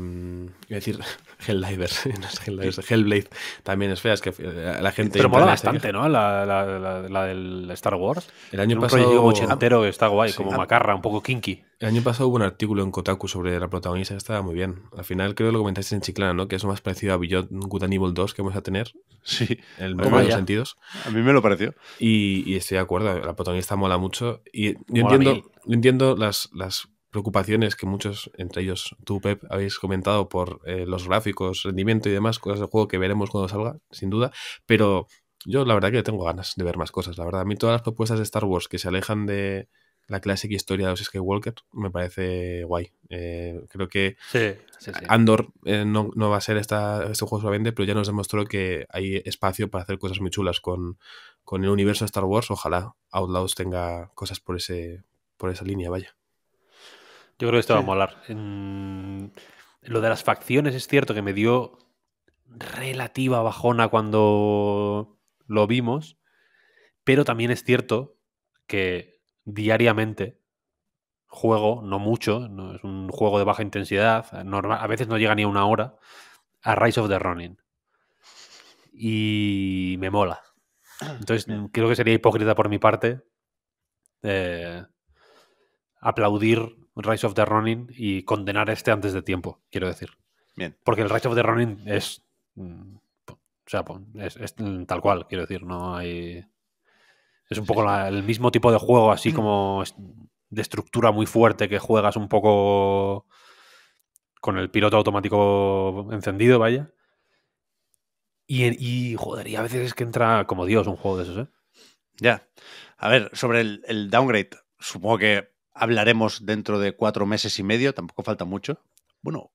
decir Helldivers, no es Helldivers, Hellblade también es fea, es que eh, la gente Pero mola bastante, ¿no? La, la, la, la, del Star Wars. El año pasado un entero que está guay, sí, como macarra, un poco kinky. El año pasado hubo un artículo en Kotaku sobre la protagonista que estaba muy bien. Al final creo que lo comentaste en Chiclana, ¿no? Que es más parecido a Beyond Good and Evil 2 que vamos a tener. Sí. En el mejor de los sentidos. A mí me lo pareció. Y, y, estoy de acuerdo, la protagonista mola mucho. Y yo mola entiendo, yo entiendo las, las preocupaciones que muchos, entre ellos tú, Pep, habéis comentado por eh, los gráficos, rendimiento y demás, cosas del juego que veremos cuando salga, sin duda. Pero yo la verdad que tengo ganas de ver más cosas. La verdad, a mí todas las propuestas de Star Wars que se alejan de la clásica historia de los Skywalker me parece guay. Eh, creo que sí, sí, sí. Andor eh, no, no, va a ser esta, este juego solamente, pero ya nos demostró que hay espacio para hacer cosas muy chulas con, con el universo de Star Wars. Ojalá Outlaws tenga cosas por, ese, por esa línea, vaya. Yo creo que esto va a molar. En... Lo de las facciones es cierto que me dio relativa bajona cuando lo vimos, pero también es cierto que diariamente juego, no mucho, no es un juego de baja intensidad, normal, a veces no llega ni a una hora, a Rise of the Ronin. Y me mola. Entonces creo que sería hipócrita por mi parte eh, aplaudir Rise of the Ronin y condenar este antes de tiempo, quiero decir. Bien. Porque el Rise of the Ronin es. O sea, es, es tal cual, quiero decir, no hay. Es un poco la, el mismo tipo de juego, así como de estructura muy fuerte, que juegas un poco con el piloto automático encendido, vaya. Y, y, joder, y a veces es que entra como Dios un juego de esos, ¿eh? Ya. A ver, sobre el, el downgrade, supongo que hablaremos dentro de cuatro meses y medio, tampoco falta mucho. Bueno,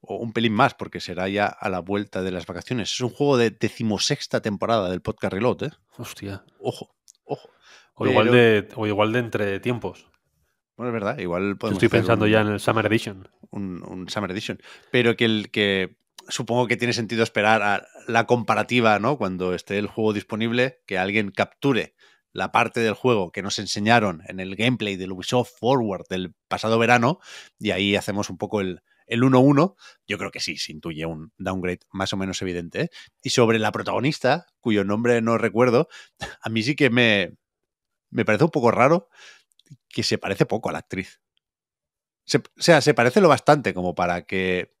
o un pelín más, porque será ya a la vuelta de las vacaciones. Es un juego de decimosexta temporada del podcast Reload, ¿eh? Hostia. Ojo, ojo. O, Pero... igual, de, o igual de entre tiempos. Bueno, es verdad, igual podemos Estoy pensando un, ya en el Summer Edition. Un, un, Summer Edition. Pero que el que supongo que tiene sentido esperar a la comparativa, ¿no? Cuando esté el juego disponible, que alguien capture la parte del juego que nos enseñaron en el gameplay del Ubisoft Forward del pasado verano y ahí hacemos un poco el, el 1-1, yo creo que sí, se intuye un downgrade más o menos evidente. ¿eh? Y sobre la protagonista, cuyo nombre no recuerdo, a mí sí que me, me parece un poco raro que se parece poco a la actriz. Se, o sea, se parece lo bastante como para que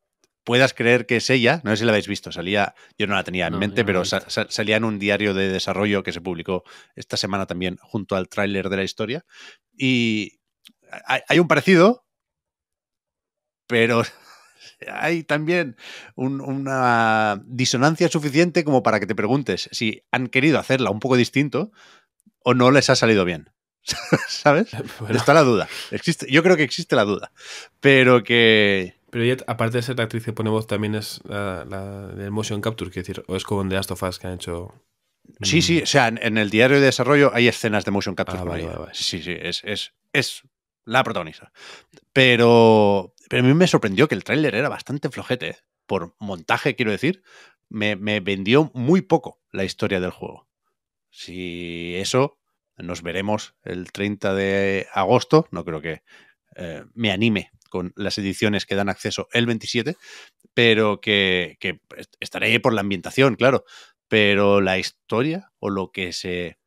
puedas creer que es ella. No sé si la habéis visto, salía, yo no la tenía en No, mente, pero salía en un diario de desarrollo que se publicó esta semana también junto al tráiler de la historia. Y hay, hay un parecido, pero hay también un- una disonancia suficiente como para que te preguntes si han querido hacerla un poco distinto o no les ha salido bien. ¿Sabes? Bueno, Está la duda. Existe, yo creo que existe la duda. Pero que. pero ella, aparte de ser la actriz que pone voz, también es la, la del motion capture, quiero decir, o es como en The Last of Us que han hecho. Sí, sí, o sea, en, el diario de desarrollo hay escenas de motion capture. Ah, vale, vale, sí, sí, es, es, es la protagonista. Pero, pero a mí me sorprendió que el tráiler era bastante flojete. ¿eh? Por montaje, quiero decir, me, vendió muy poco la historia del juego. Si eso, nos veremos el 30 de agosto. No creo que eh, me anime con las ediciones que dan acceso el 27, pero que, que estaré por la ambientación, claro. Pero la historia o lo que se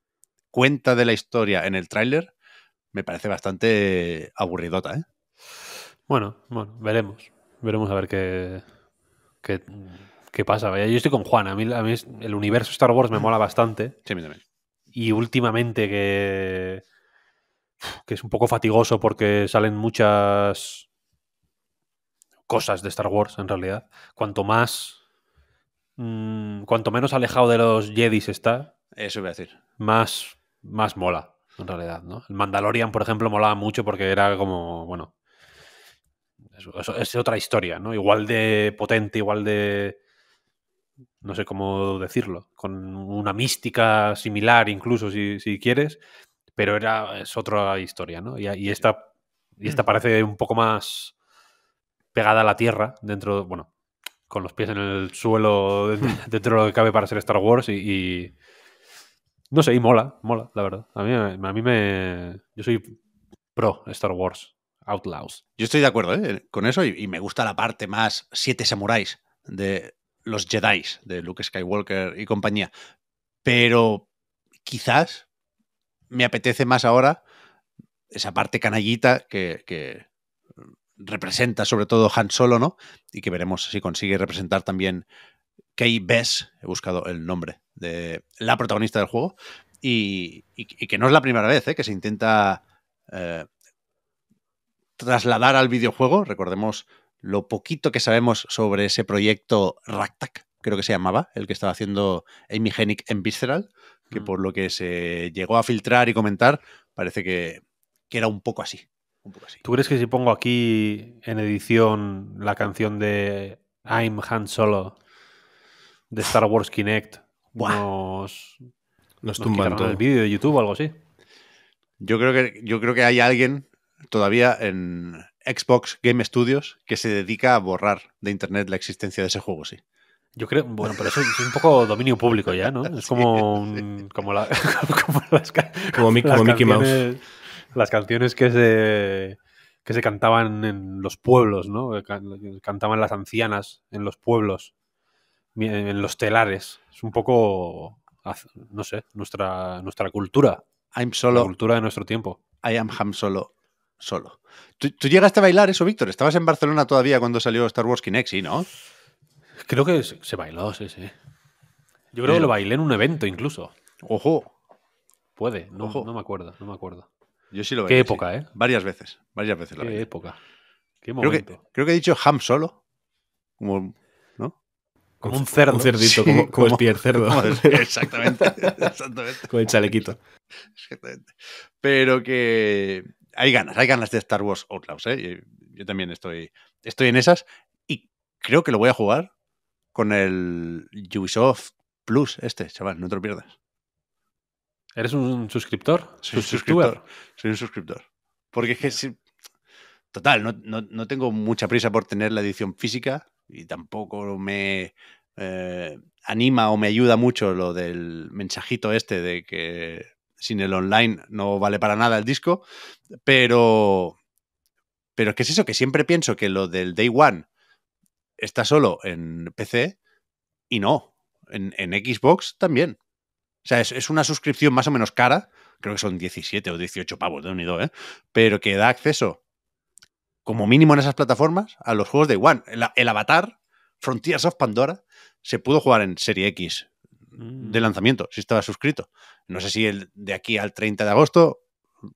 cuenta de la historia en el tráiler me parece bastante aburridota, ¿eh? Bueno, bueno, veremos. Veremos a ver qué, qué, qué pasa. Vaya, Yo estoy con Juan. A mí, a mí el universo Star Wars me mola bastante. Sí, a mí también. Y últimamente que, que es un poco fatigoso porque salen muchas cosas de Star Wars en realidad. Cuanto más... mm, cuanto menos alejado de los Jedis está, Eso iba a decir. más, más mola, en realidad, ¿no? El Mandalorian, por ejemplo, molaba mucho porque era como, bueno, es otra historia, ¿no? Igual de potente, igual de, no sé cómo decirlo, con una mística similar incluso, si, si quieres, pero era, es otra historia, ¿no? Y, y esta, y esta parece un poco más pegada a la tierra, dentro, bueno, con los pies en el suelo, dentro de lo que cabe para ser Star Wars y- y no sé, y mola, mola, la verdad. A mí, a mí me. Yo soy pro Star Wars, Outlaws. Yo estoy de acuerdo ¿eh? con eso y, me gusta la parte más siete samuráis de los Jedi, de Luke Skywalker y compañía. Pero quizás me apetece más ahora esa parte canallita que, representa sobre todo Han Solo, ¿no? Y que veremos si consigue representar también Kay Bess, he buscado el nombre de la protagonista del juego, y que no es la primera vez ¿eh? que se intenta eh, trasladar al videojuego. Recordemos lo poquito que sabemos sobre ese proyecto Ractac, creo que se llamaba, el que estaba haciendo Amy Hennig en Visceral, que Mm. por lo que se llegó a filtrar y comentar, parece que, que era un poco así. Un poco así. ¿Tú crees que si pongo aquí en edición la canción de I'm Han Solo de Star Wars Kinect, Buah. nos, Nos nos tumban todo. el vídeo de YouTube o algo así? Yo creo que, yo creo que hay alguien todavía en Xbox Game Studios que se dedica a borrar de internet la existencia de ese juego, sí. Yo creo, bueno, pero eso es un poco dominio público ya, ¿no? Es como, un- como, la, como las, Como, Mi- las como Mickey Mouse. Las canciones que se, que se cantaban en los pueblos, ¿no? Cantaban las ancianas en los pueblos, en los telares. Es un poco, no sé, nuestra, nuestra cultura, I'm la solo, cultura de nuestro tiempo. I am Ham Solo, solo. ¿Tú, tú llegaste a bailar eso, Víctor? ¿Estabas en Barcelona todavía cuando salió Star Wars Kinect? Sí, ¿no? Creo que se bailó, sí, sí. Yo creo que lo bailé en un evento incluso. Ojo, Puede, no, Ojo. no me acuerdo, no me acuerdo. yo sí lo Qué bailé, época, sí. ¿eh? Varias veces, varias veces Qué bailé. época. Qué Creo que, momento. creo que he dicho Ham Solo. Como, ¿no? Como un cerdo. Un cerdito, Sí, como, como, como- el cerdo. Como exactamente, exactamente, Con el chalequito. exactamente. Pero que hay ganas, hay ganas de Star Wars Outlaws, ¿eh? Yo también estoy, estoy en esas y creo que lo voy a jugar con el Ubisoft Plus este, chaval, no te lo pierdas. ¿Eres un suscriptor? Soy un ¿Suscriptor? Soy un suscriptor. Porque es que Total, no, no- no tengo mucha prisa por tener la edición física. y tampoco me eh, anima o me ayuda mucho lo del mensajito este de que sin el online no vale para nada el disco, pero, pero ¿qué es eso? Que siempre pienso que lo del Day One está solo en PC y no, en, Xbox también. O sea, es, es, una suscripción más o menos cara, creo que son 17 o 18 pavos de unido, ¿eh? pero que da acceso como mínimo en esas plataformas a los juegos de One. El, el Avatar, Frontiers of Pandora, se pudo jugar en Serie X de lanzamiento, si estaba suscrito. No sé si el de aquí al 30 de agosto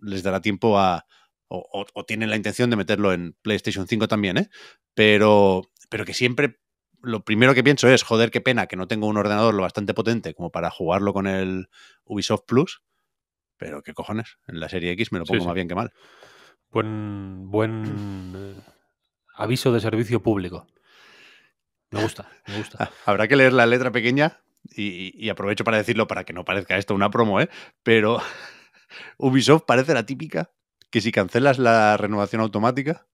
les dará tiempo a. O, o, o, tienen la intención de meterlo en PlayStation 5 también, ¿eh? Pero, pero que siempre lo primero que pienso es, joder, qué pena que no tengo un ordenador lo bastante potente como para jugarlo con el Ubisoft Plus. Pero qué cojones, en la serie X me lo pongo sí, sí. más bien que mal. Buen, buen eh, aviso de servicio público. Me gusta, me gusta. Habrá que leer la letra pequeña y, y, aprovecho para decirlo para que no parezca esto una promo, ¿eh? Pero Ubisoft parece la típica que si cancelas la renovación automática,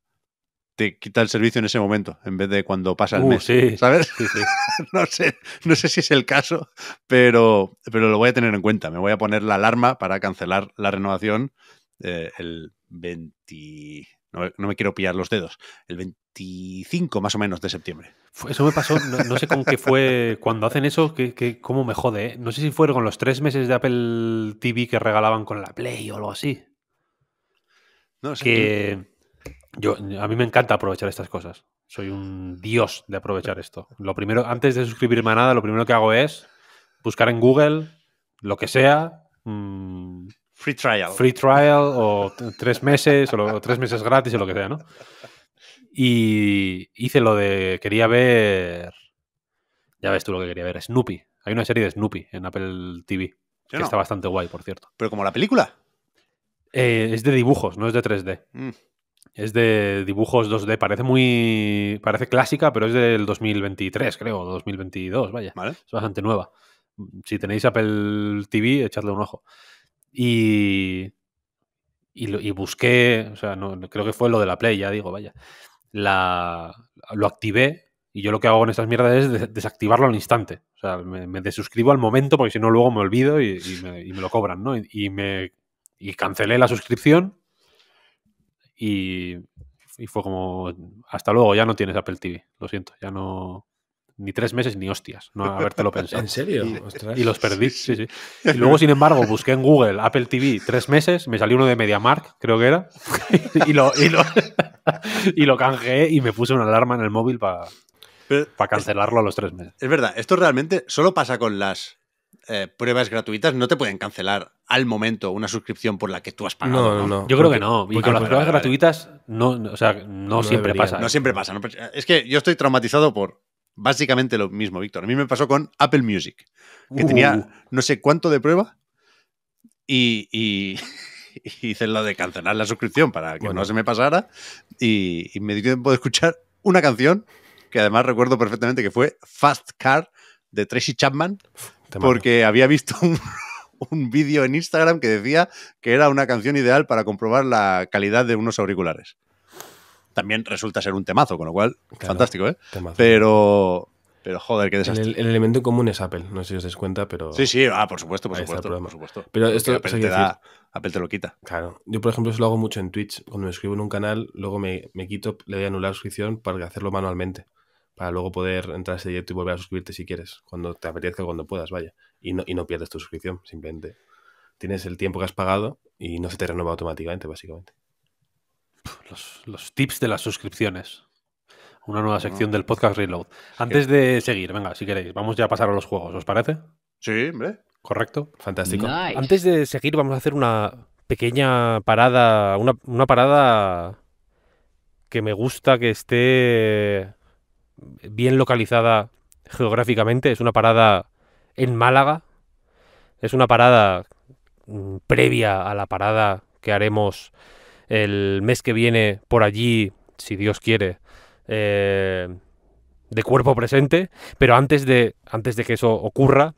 te quita el servicio en ese momento, en vez de cuando pasa el Uh, mes. sí. ¿Sabes? Sí, sí. no, sé, no sé si es el caso, pero, pero lo voy a tener en cuenta. Me voy a poner la alarma para cancelar la renovación eh, el 20. No, no me quiero pillar los dedos. El 25 más o menos de septiembre. Eso me pasó, no, no sé con qué fue cuando hacen eso, que, que cómo me jode. ¿eh? No sé si fue con los tres meses de Apple TV que regalaban con la Play o algo así. No sé. Que yo, a mí me encanta aprovechar estas cosas. Soy un dios de aprovechar esto. Lo primero, antes de suscribirme a nada, lo primero que hago es buscar en Google lo que sea, mm, Free trial. free trial o tres meses o, lo- o tres meses gratis o lo que sea, ¿no? Y hice lo de quería ver, ya ves tú lo que quería ver, Snoopy. Hay una serie de Snoopy en Apple TV ¿Sí que no? está bastante guay, por cierto. Pero como la película. Eh, es de dibujos, no es de 3D. Mm. Es de dibujos 2D. Parece muy. Parece clásica, pero es del 2023, creo, o 2022, vaya. ¿Vale? Es bastante nueva. Si tenéis Apple TV, echadle un ojo. Y. Y, lo- y busqué, o sea, no, creo que fue lo de la Play, ya digo, vaya. La, lo activé y yo lo que hago en estas mierdas es des- desactivarlo al instante. O sea, me, desuscribo al momento porque si no luego me olvido y, y me, y me lo cobran, ¿no? Y, y me y cancelé la suscripción y, y fue como, hasta luego, ya no tienes Apple TV, lo siento, ya no, ni tres meses ni hostias, no habértelo pensado. ¿En serio? Y- Ostras. Y los perdí, sí, sí. Y luego, sin embargo, busqué en Google Apple TV tres meses, me salió uno de MediaMark, creo que era, y lo, y lo, y lo canjeé y me puse una alarma en el móvil para Pero cancelarlo a los tres meses. Es verdad, esto realmente solo pasa con las eh, pruebas gratuitas. No te pueden cancelar al momento una suscripción por la que tú has pagado. No, no, no. Yo creo Porque- que no. Y con las pruebas vale, vale. gratuitas, no, no, o sea, no, No siempre debería. pasa. No ¿eh? siempre pasa. ¿no? Es que yo estoy traumatizado por básicamente lo mismo, Víctor. A mí me pasó con Apple Music, que Uh, tenía no sé cuánto de prueba y, y- y hice lo de cancelar la suscripción para que Bueno. no se me pasara y, y me dio tiempo de escuchar una canción que además recuerdo perfectamente que fue Fast Car de Tracy Chapman porque había visto un, un vídeo en Instagram que decía que era una canción ideal para comprobar la calidad de unos auriculares. También resulta ser un temazo, con lo cual, Claro. fantástico, ¿eh? Temazo. Pero, pero joder, qué desastre. el elemento en común es Apple, no sé si os dais cuenta, pero... Sí, sí, ah, por supuesto, por supuesto, problema. por supuesto. Pero esto, Apple te, quiere da- Apple te lo quita. Claro. Yo, por ejemplo, eso lo hago mucho en Twitch. Cuando me escribo en un canal, luego me, me quito, le doy a anular suscripción para hacerlo manualmente. Para luego poder entrar a ese directo y volver a suscribirte si quieres. Cuando te apetezca, cuando puedas, vaya. Y no, y no pierdes tu suscripción, simplemente. Tienes el tiempo que has pagado y no se te renueva automáticamente, básicamente. Los, los tips de las suscripciones. Una nueva sección del podcast Reload. Antes de seguir, venga, si queréis, vamos ya a pasar a los juegos, ¿os parece? Sí, hombre. ¿Correcto? Fantástico. Nice. Antes de seguir, vamos a hacer una pequeña parada, una, una parada que me gusta que esté bien localizada geográficamente. Es una parada en Málaga. Es una parada mm, previa a la parada que haremos el mes que viene por allí, si Dios quiere, eh, de cuerpo presente. Pero antes de, antes de que eso ocurra,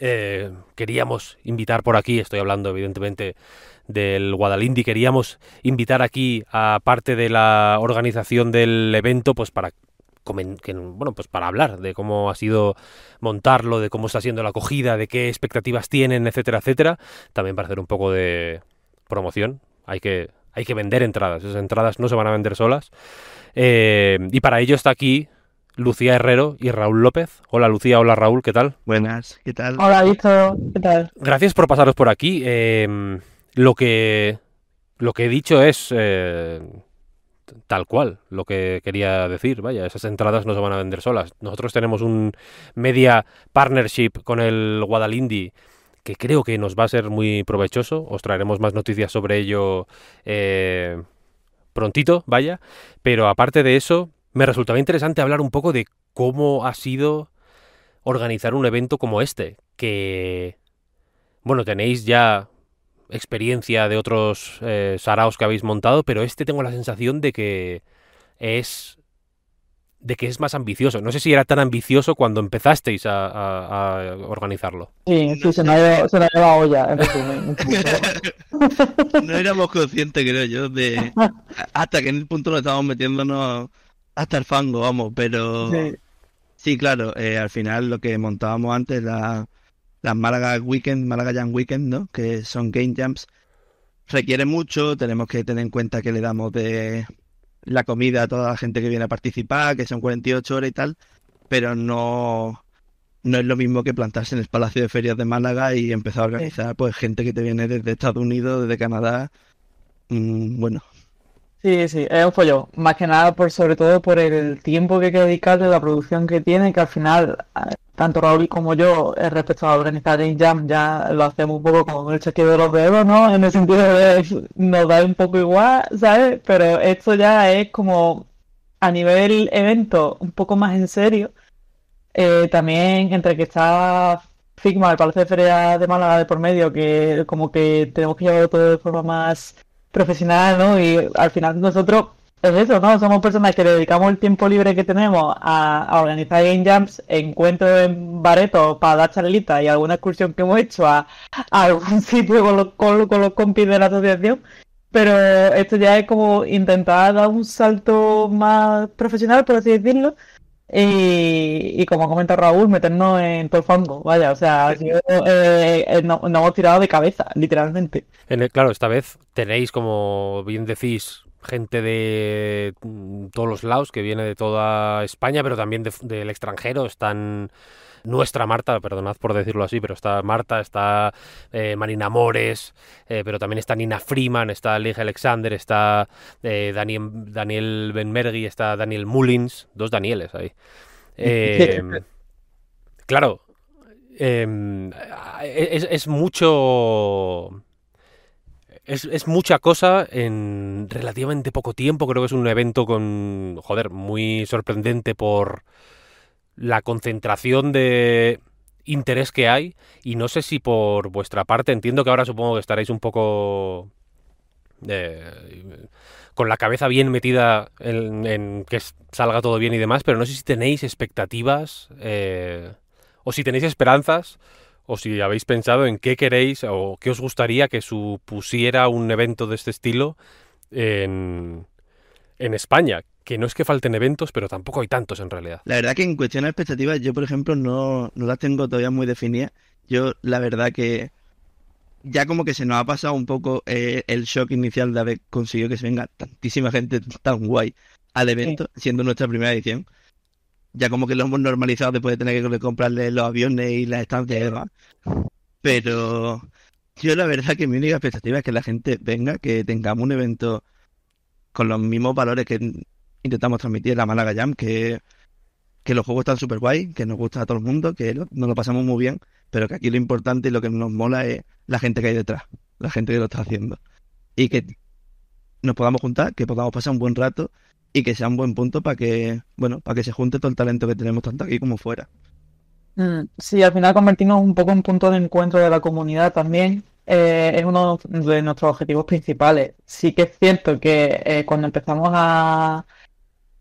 eh, queríamos invitar por aquí, estoy hablando evidentemente del Guadalindi, queríamos invitar aquí a parte de la organización del evento, pues para bueno, pues para hablar de cómo ha sido montarlo, de cómo está siendo la acogida, de qué expectativas tienen, etcétera, etcétera. También para hacer un poco de promoción. Hay que, hay que vender entradas. Esas entradas no se van a vender solas. Eh, y para ello está aquí Lucía Herrero y Raúl López. Hola Lucía, hola Raúl, ¿qué tal? Buenas, ¿qué tal? Hola Víctor, ¿qué tal? Gracias por pasaros por aquí. Eh, lo que lo que he dicho es eh, tal cual lo que quería decir. Vaya, esas entradas no se van a vender solas. Nosotros tenemos un media partnership con el Guadalindi que creo que nos va a ser muy provechoso. Os traeremos más noticias sobre ello eh, prontito, vaya. Pero aparte de eso, me resultaba interesante hablar un poco de cómo ha sido organizar un evento como este. Que, bueno, tenéis ya experiencia de otros eh, saraos que habéis montado, pero este tengo la sensación de que es de que es más ambicioso. No sé si era tan ambicioso cuando empezasteis a, organizarlo. Sí, sí, se me ha llevado olla. no éramos conscientes, creo yo, de hasta que en el punto nos estábamos metiéndonos hasta el fango, vamos, pero sí, claro, eh, al final lo que montábamos antes, la, las Málaga Weekend, Málaga Jam Weekend, ¿no? Que son game jams, requiere mucho, tenemos que tener en cuenta que le damos de la comida a toda la gente que viene a participar, que son 48 horas y tal, pero no, no es lo mismo que plantarse en el Palacio de Ferias de Málaga y empezar a organizar pues gente que te viene desde Estados Unidos, desde Canadá. Mm, bueno. Sí, sí, es un follón. Más que nada, por sobre todo por el tiempo que hay que dedicarle, la producción que tiene, que al final, tanto Raúl como yo, eh, respecto a organizar en Jam, ya lo hacemos un poco como el chequeo de los dedos, ¿no? En el sentido de nos da un poco igual, ¿sabes? Pero esto ya es como a nivel evento un poco más en serio. Eh, también entre que está Figma, el Palacio de Feria de Málaga de por medio, que como que tenemos que llevarlo todo de forma más profesional, ¿no? Y al final nosotros es eso, ¿no? Somos personas que dedicamos el tiempo libre que tenemos a, organizar game jams, encuentros en baretos para dar charlitas y alguna excursión que hemos hecho a, algún sitio con los, con, los compis de la asociación. Pero esto ya es como intentar dar un salto más profesional, por así decirlo, y, como comenta Raúl, meternos en todo el fango, vaya, o sea, eh, eh, nos hemos tirado de cabeza, literalmente. claro, esta vez tenéis, como bien decís, gente de mm, todos los lados, que viene de toda España, pero también del extranjero, están nuestra Marta, perdonad por decirlo así, pero está Marta, está eh, Marina Mores, eh, pero también está Nina Freeman, está Lige Alexander, está eh, Daniel, Daniel Benmergui, está Daniel Mullins, dos Danieles ahí. claro, em, es, mucho... Es, es, mucha cosa en relativamente poco tiempo. Creo que es un evento con, joder, muy sorprendente por, la concentración de interés que hay y no sé si por vuestra parte, entiendo que ahora supongo que estaréis un poco eh, con la cabeza bien metida en, que salga todo bien y demás, pero no sé si tenéis expectativas eh, o si tenéis esperanzas o si habéis pensado en qué queréis o qué os gustaría que supusiera un evento de este estilo en, en España que no es que falten eventos, pero tampoco hay tantos en realidad. La verdad que en cuestión de expectativas, yo por ejemplo no, no las tengo todavía muy definidas. Yo la verdad que ya como que se nos ha pasado un poco eh, el shock inicial de haber conseguido que se venga tantísima gente tan guay al evento, siendo nuestra primera edición. Ya como que lo hemos normalizado después de tener que comprarle los aviones y las estancias. Pero yo la verdad que mi única expectativa es que la gente venga, que tengamos un evento con los mismos valores que intentamos transmitir la Málaga Jam, que, que los juegos están súper guay, que nos gusta a todo el mundo, que nos lo pasamos muy bien, pero que aquí lo importante y lo que nos mola es la gente que hay detrás, la gente que lo está haciendo. Y que nos podamos juntar, que podamos pasar un buen rato y que sea un buen punto para que, bueno, para que se junte todo el talento que tenemos tanto aquí como fuera. Mm, sí, al final convertirnos un poco en punto de encuentro de la comunidad también. Eh, es uno de nuestros objetivos principales. Sí que es cierto que eh, cuando empezamos a,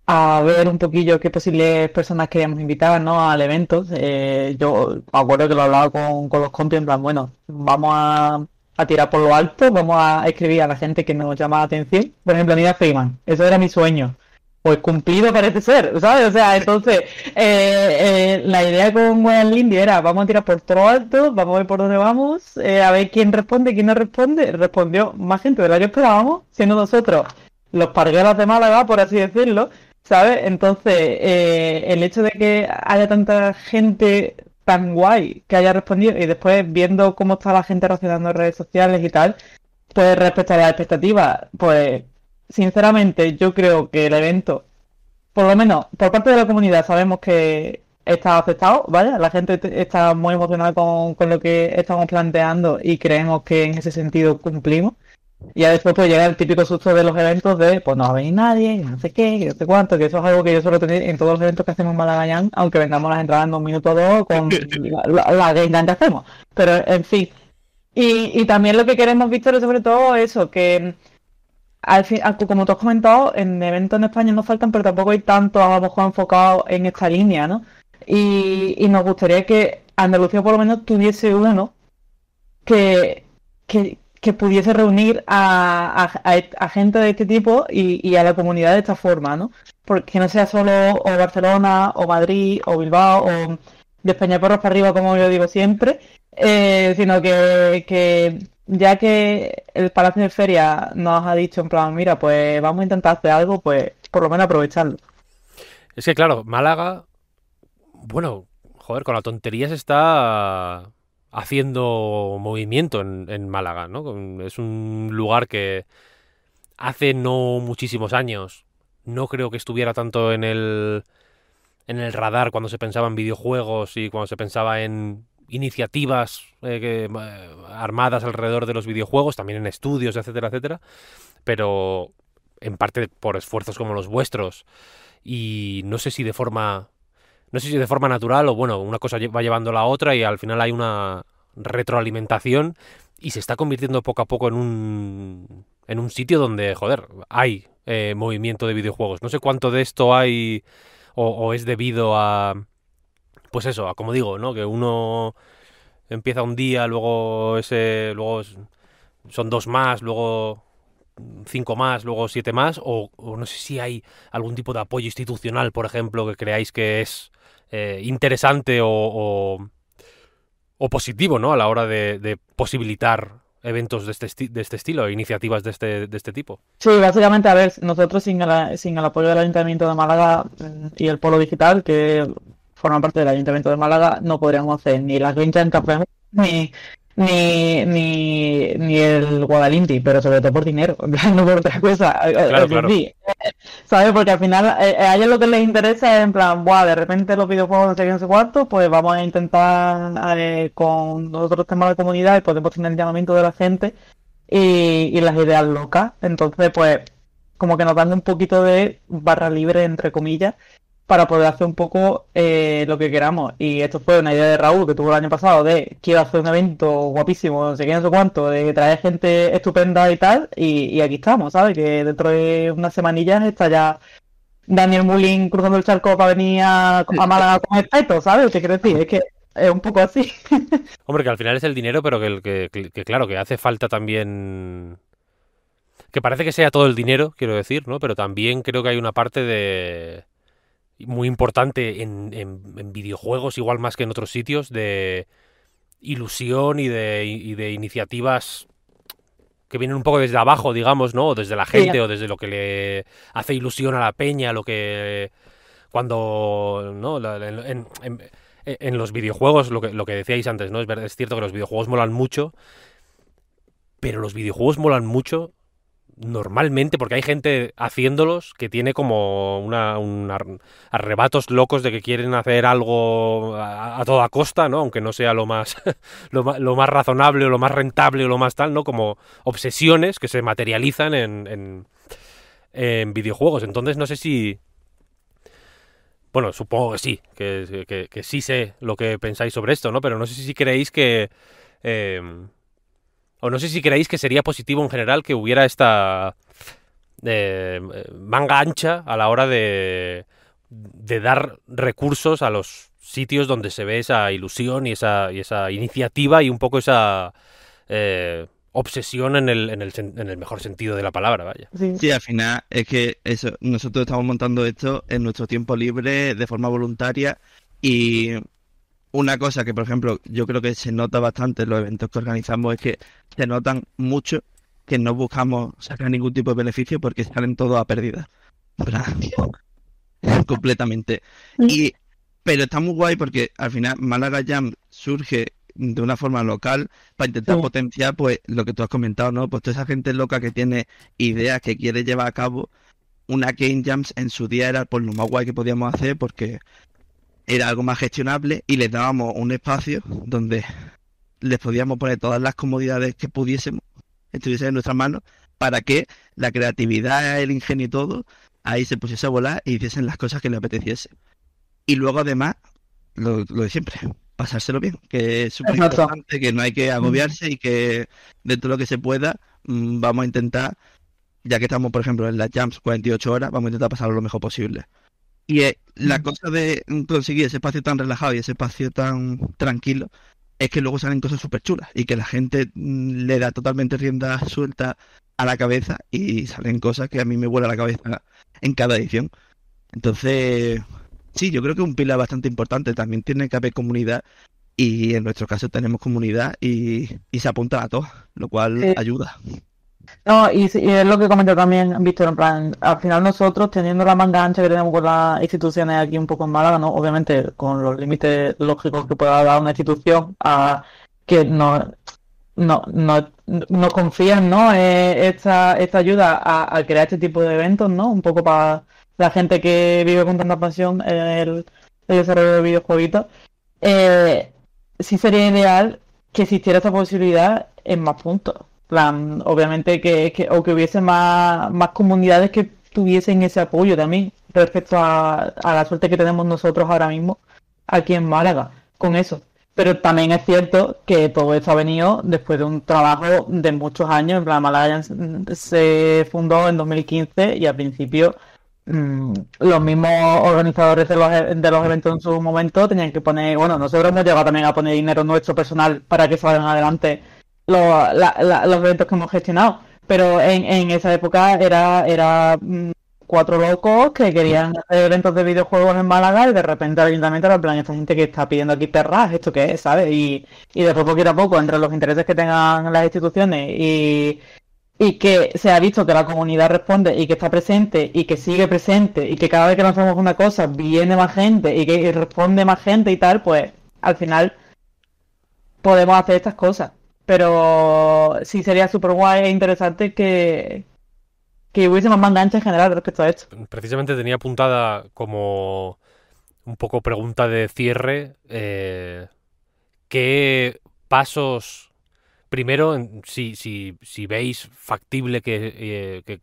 a ver un poquillo qué posibles personas queríamos invitar ¿no? al evento. Eh, yo acuerdo que lo hablaba con, con los compis en plan, bueno, vamos a, tirar por lo alto, vamos a escribir a la gente que nos llama la atención. Por ejemplo, Nina Freeman, eso era mi sueño. Pues cumplido parece ser, ¿sabes? O sea, entonces, eh, eh, la idea con Juan Lindy era, vamos a tirar por todo alto, vamos a ver por dónde vamos, eh, a ver quién responde, quién no responde. Respondió más gente de la que esperábamos, siendo nosotros los parguelas de Málaga, por así decirlo, ¿sabes? Entonces, el hecho de que haya tanta gente tan guay que haya respondido y después viendo cómo está la gente reaccionando en redes sociales y tal, pues respecto a las expectativas, pues sinceramente yo creo que el evento, por lo menos por parte de la comunidad, sabemos que está aceptado, vaya, la gente está muy emocionada con, con lo que estamos planteando y creemos que en ese sentido cumplimos. Y ya después pues llega el típico susto de los eventos de, pues no va a venir nadie, no sé qué, no sé cuánto, que eso es algo que yo suelo tener en todos los eventos que hacemos en Malagallán, aunque vendamos las entradas en un minuto o dos con la, la, la que hacemos. Pero, en fin. Y, y también lo que queremos, Víctor, es sobre todo eso, que al fin, como tú has comentado, en eventos en España no faltan, pero tampoco hay tanto a lo mejor enfocado en esta línea, ¿no? Y, y nos gustaría que Andalucía por lo menos tuviese uno que, que, que pudiese reunir a, gente de este tipo y, y a la comunidad de esta forma, ¿no? Porque no sea solo o Barcelona o Madrid o Bilbao o de España porros para arriba, como yo digo siempre, eh, sino que, que ya que el Palacio de Feria nos ha dicho en plan, mira, pues vamos a intentar hacer algo, pues por lo menos aprovecharlo. Es que claro, Málaga, bueno, joder, con la tontería se está haciendo movimiento en, Málaga, ¿no? Es un lugar que hace no muchísimos años no creo que estuviera tanto en el en el radar cuando se pensaba en videojuegos y cuando se pensaba en iniciativas eh, que, eh, armadas alrededor de los videojuegos, también en estudios, etcétera, etcétera, pero en parte por esfuerzos como los vuestros y no sé si de forma no sé si de forma natural o bueno, una cosa va llevando a la otra y al final hay una retroalimentación y se está convirtiendo poco a poco en un en un sitio donde, joder, hay eh, movimiento de videojuegos. No sé cuánto de esto hay o, es debido a pues eso, a como digo, ¿no? Que uno empieza un día, luego ese luego son dos más, luego cinco más, luego siete más, o, o no sé si hay algún tipo de apoyo institucional, por ejemplo, que creáis que es eh, interesante o, o, positivo, ¿no? A la hora de, de posibilitar eventos de este, de este estilo, iniciativas de este, de este tipo. Sí, básicamente, a ver, nosotros sin el, sin el apoyo del Ayuntamiento de Málaga mm, y el Polo Digital, que forman parte del Ayuntamiento de Málaga, no podríamos hacer ni las Game Jam Café, ni, ni, ni, ni el Guadalinti, pero sobre todo por dinero, no por otra cosa. Eh, Claro, eh, claro. sí, eh, ¿Sabes? Porque al final eh, a ellos lo que les interesa es en plan, buah, de repente los videojuegos no sé qué, no sé cuánto, pues vamos a intentar eh, con nosotros temas de comunidad y podemos tener el llamamiento de la gente y, y las ideas locas. Entonces, pues, como que nos dan un poquito de barra libre, entre comillas, para poder hacer un poco eh, lo que queramos. Y esto fue una idea de Raúl que tuvo el año pasado de quiero hacer un evento guapísimo, no sé qué, no sé cuánto, de traer gente estupenda y tal. Y, y aquí estamos, ¿sabes? Que dentro de unas semanillas está ya Daniel Mullin cruzando el charco para venir a, a Málaga con respeto, ¿sabes? ¿Qué quiero decir? Es que es un poco así. Hombre, que al final es el dinero, pero que, el- que, que- que claro, que hace falta también... Que parece que sea todo el dinero, quiero decir, ¿no? Pero también creo que hay una parte de... muy importante en, en- en videojuegos, igual más que en otros sitios, de ilusión y de, y de iniciativas que vienen un poco desde abajo, digamos, ¿no? O desde la Sí. gente o desde lo que le hace ilusión a la peña, lo que cuando, ¿no? En, en- los videojuegos, lo que, lo que decíais antes, ¿no? Es, es cierto que los videojuegos molan mucho, pero los videojuegos molan mucho normalmente porque hay gente haciéndolos que tiene como una, un ar- arrebatos locos de que quieren hacer algo a, toda costa, ¿no? Aunque no sea lo más, lo más razonable o lo más rentable o lo más tal, ¿no? Como obsesiones que se materializan en, en, en videojuegos. Entonces no sé si... Bueno, supongo que sí, que, que- sí sé lo que pensáis sobre esto, ¿no? Pero no sé si creéis que... eh, o no sé si creéis que sería positivo en general que hubiera esta eh, manga ancha a la hora de, de dar recursos a los sitios donde se ve esa ilusión y esa, y esa iniciativa y un poco esa... eh, obsesión en el, en, el, en el mejor sentido de la palabra, vaya. Sí. sí, al final es que eso, nosotros estamos montando esto en nuestro tiempo libre de forma voluntaria y una cosa que, por ejemplo, yo creo que se nota bastante en los eventos que organizamos es que se notan mucho que no buscamos sacar ningún tipo de beneficio porque salen todos a pérdida. completamente. Y, pero está muy guay porque al final Málaga Jam surge de una forma local para intentar potenciar pues lo que tú has comentado, ¿no? Pues toda esa gente loca que tiene ideas que quiere llevar a cabo una Game Jams en su día era pues lo más guay que podíamos hacer porque era algo más gestionable y les dábamos un espacio donde les podíamos poner todas las comodidades que pudiésemos, estuviesen en nuestras manos, para que la creatividad, el ingenio y todo, ahí se pusiese a volar y hiciesen las cosas que les apeteciese. Y luego además, lo, de siempre, pasárselo bien, que es súper importante, que no hay que agobiarse y que dentro de lo que se pueda mm, vamos a intentar, ya que estamos por ejemplo en las jams 48 horas, vamos a intentar pasarlo lo mejor posible. Y eh, la cosa de conseguir ese espacio tan relajado y ese espacio tan tranquilo es que luego salen cosas súper chulas y que la gente mm, le da totalmente rienda suelta a la cabeza y salen cosas que a mí me vuela la cabeza en cada edición. Entonces, sí, yo creo que un pilar bastante importante. También tiene que haber comunidad y en nuestro caso tenemos comunidad y, se apunta a todos, lo cual ayuda. No, y, es lo que comentó también Víctor, en plan, al final nosotros teniendo la manga ancha que tenemos con las instituciones aquí un poco en Málaga, ¿no? obviamente con los límites lógicos que pueda dar una institución a que no, no, no, no confían ¿no? Eh, esta, esta ayuda a, crear este tipo de eventos, ¿no? Un poco para la gente que vive con tanta pasión el, el desarrollo de videojueguitos. Eh, sí sería ideal que existiera esta posibilidad en más puntos plan, obviamente que, que, o que hubiese más, más comunidades que tuviesen ese apoyo también respecto a, a la suerte que tenemos nosotros ahora mismo aquí en Málaga con eso. Pero también es cierto que todo esto ha venido después de un trabajo de muchos años. En plan, Málaga se fundó en 2015 y al principio mm, los mismos organizadores de los, e, de los eventos en su momento tenían que poner, bueno, nosotros hemos llegado también a poner dinero nuestro personal para que salgan adelante los, eventos que hemos gestionado. Pero en, en esa época era, era mm, cuatro locos que querían hacer eventos de videojuegos en Málaga y de repente el ayuntamiento era en plan, esta gente que está pidiendo aquí perras, ¿esto qué es? ¿Sabes? Y, y después poquito a poco, entre los intereses que tengan las instituciones y, y que se ha visto que la comunidad responde y que está presente y que sigue presente y que cada vez que lanzamos una cosa viene más gente y que responde más gente y tal, pues al final podemos hacer estas cosas. Pero sí sería súper guay e interesante que, que hubiese más manga en general respecto a esto. Precisamente tenía apuntada como un poco pregunta de cierre. Eh, ¿Qué pasos, primero, si, si, si veis factible que, eh, que,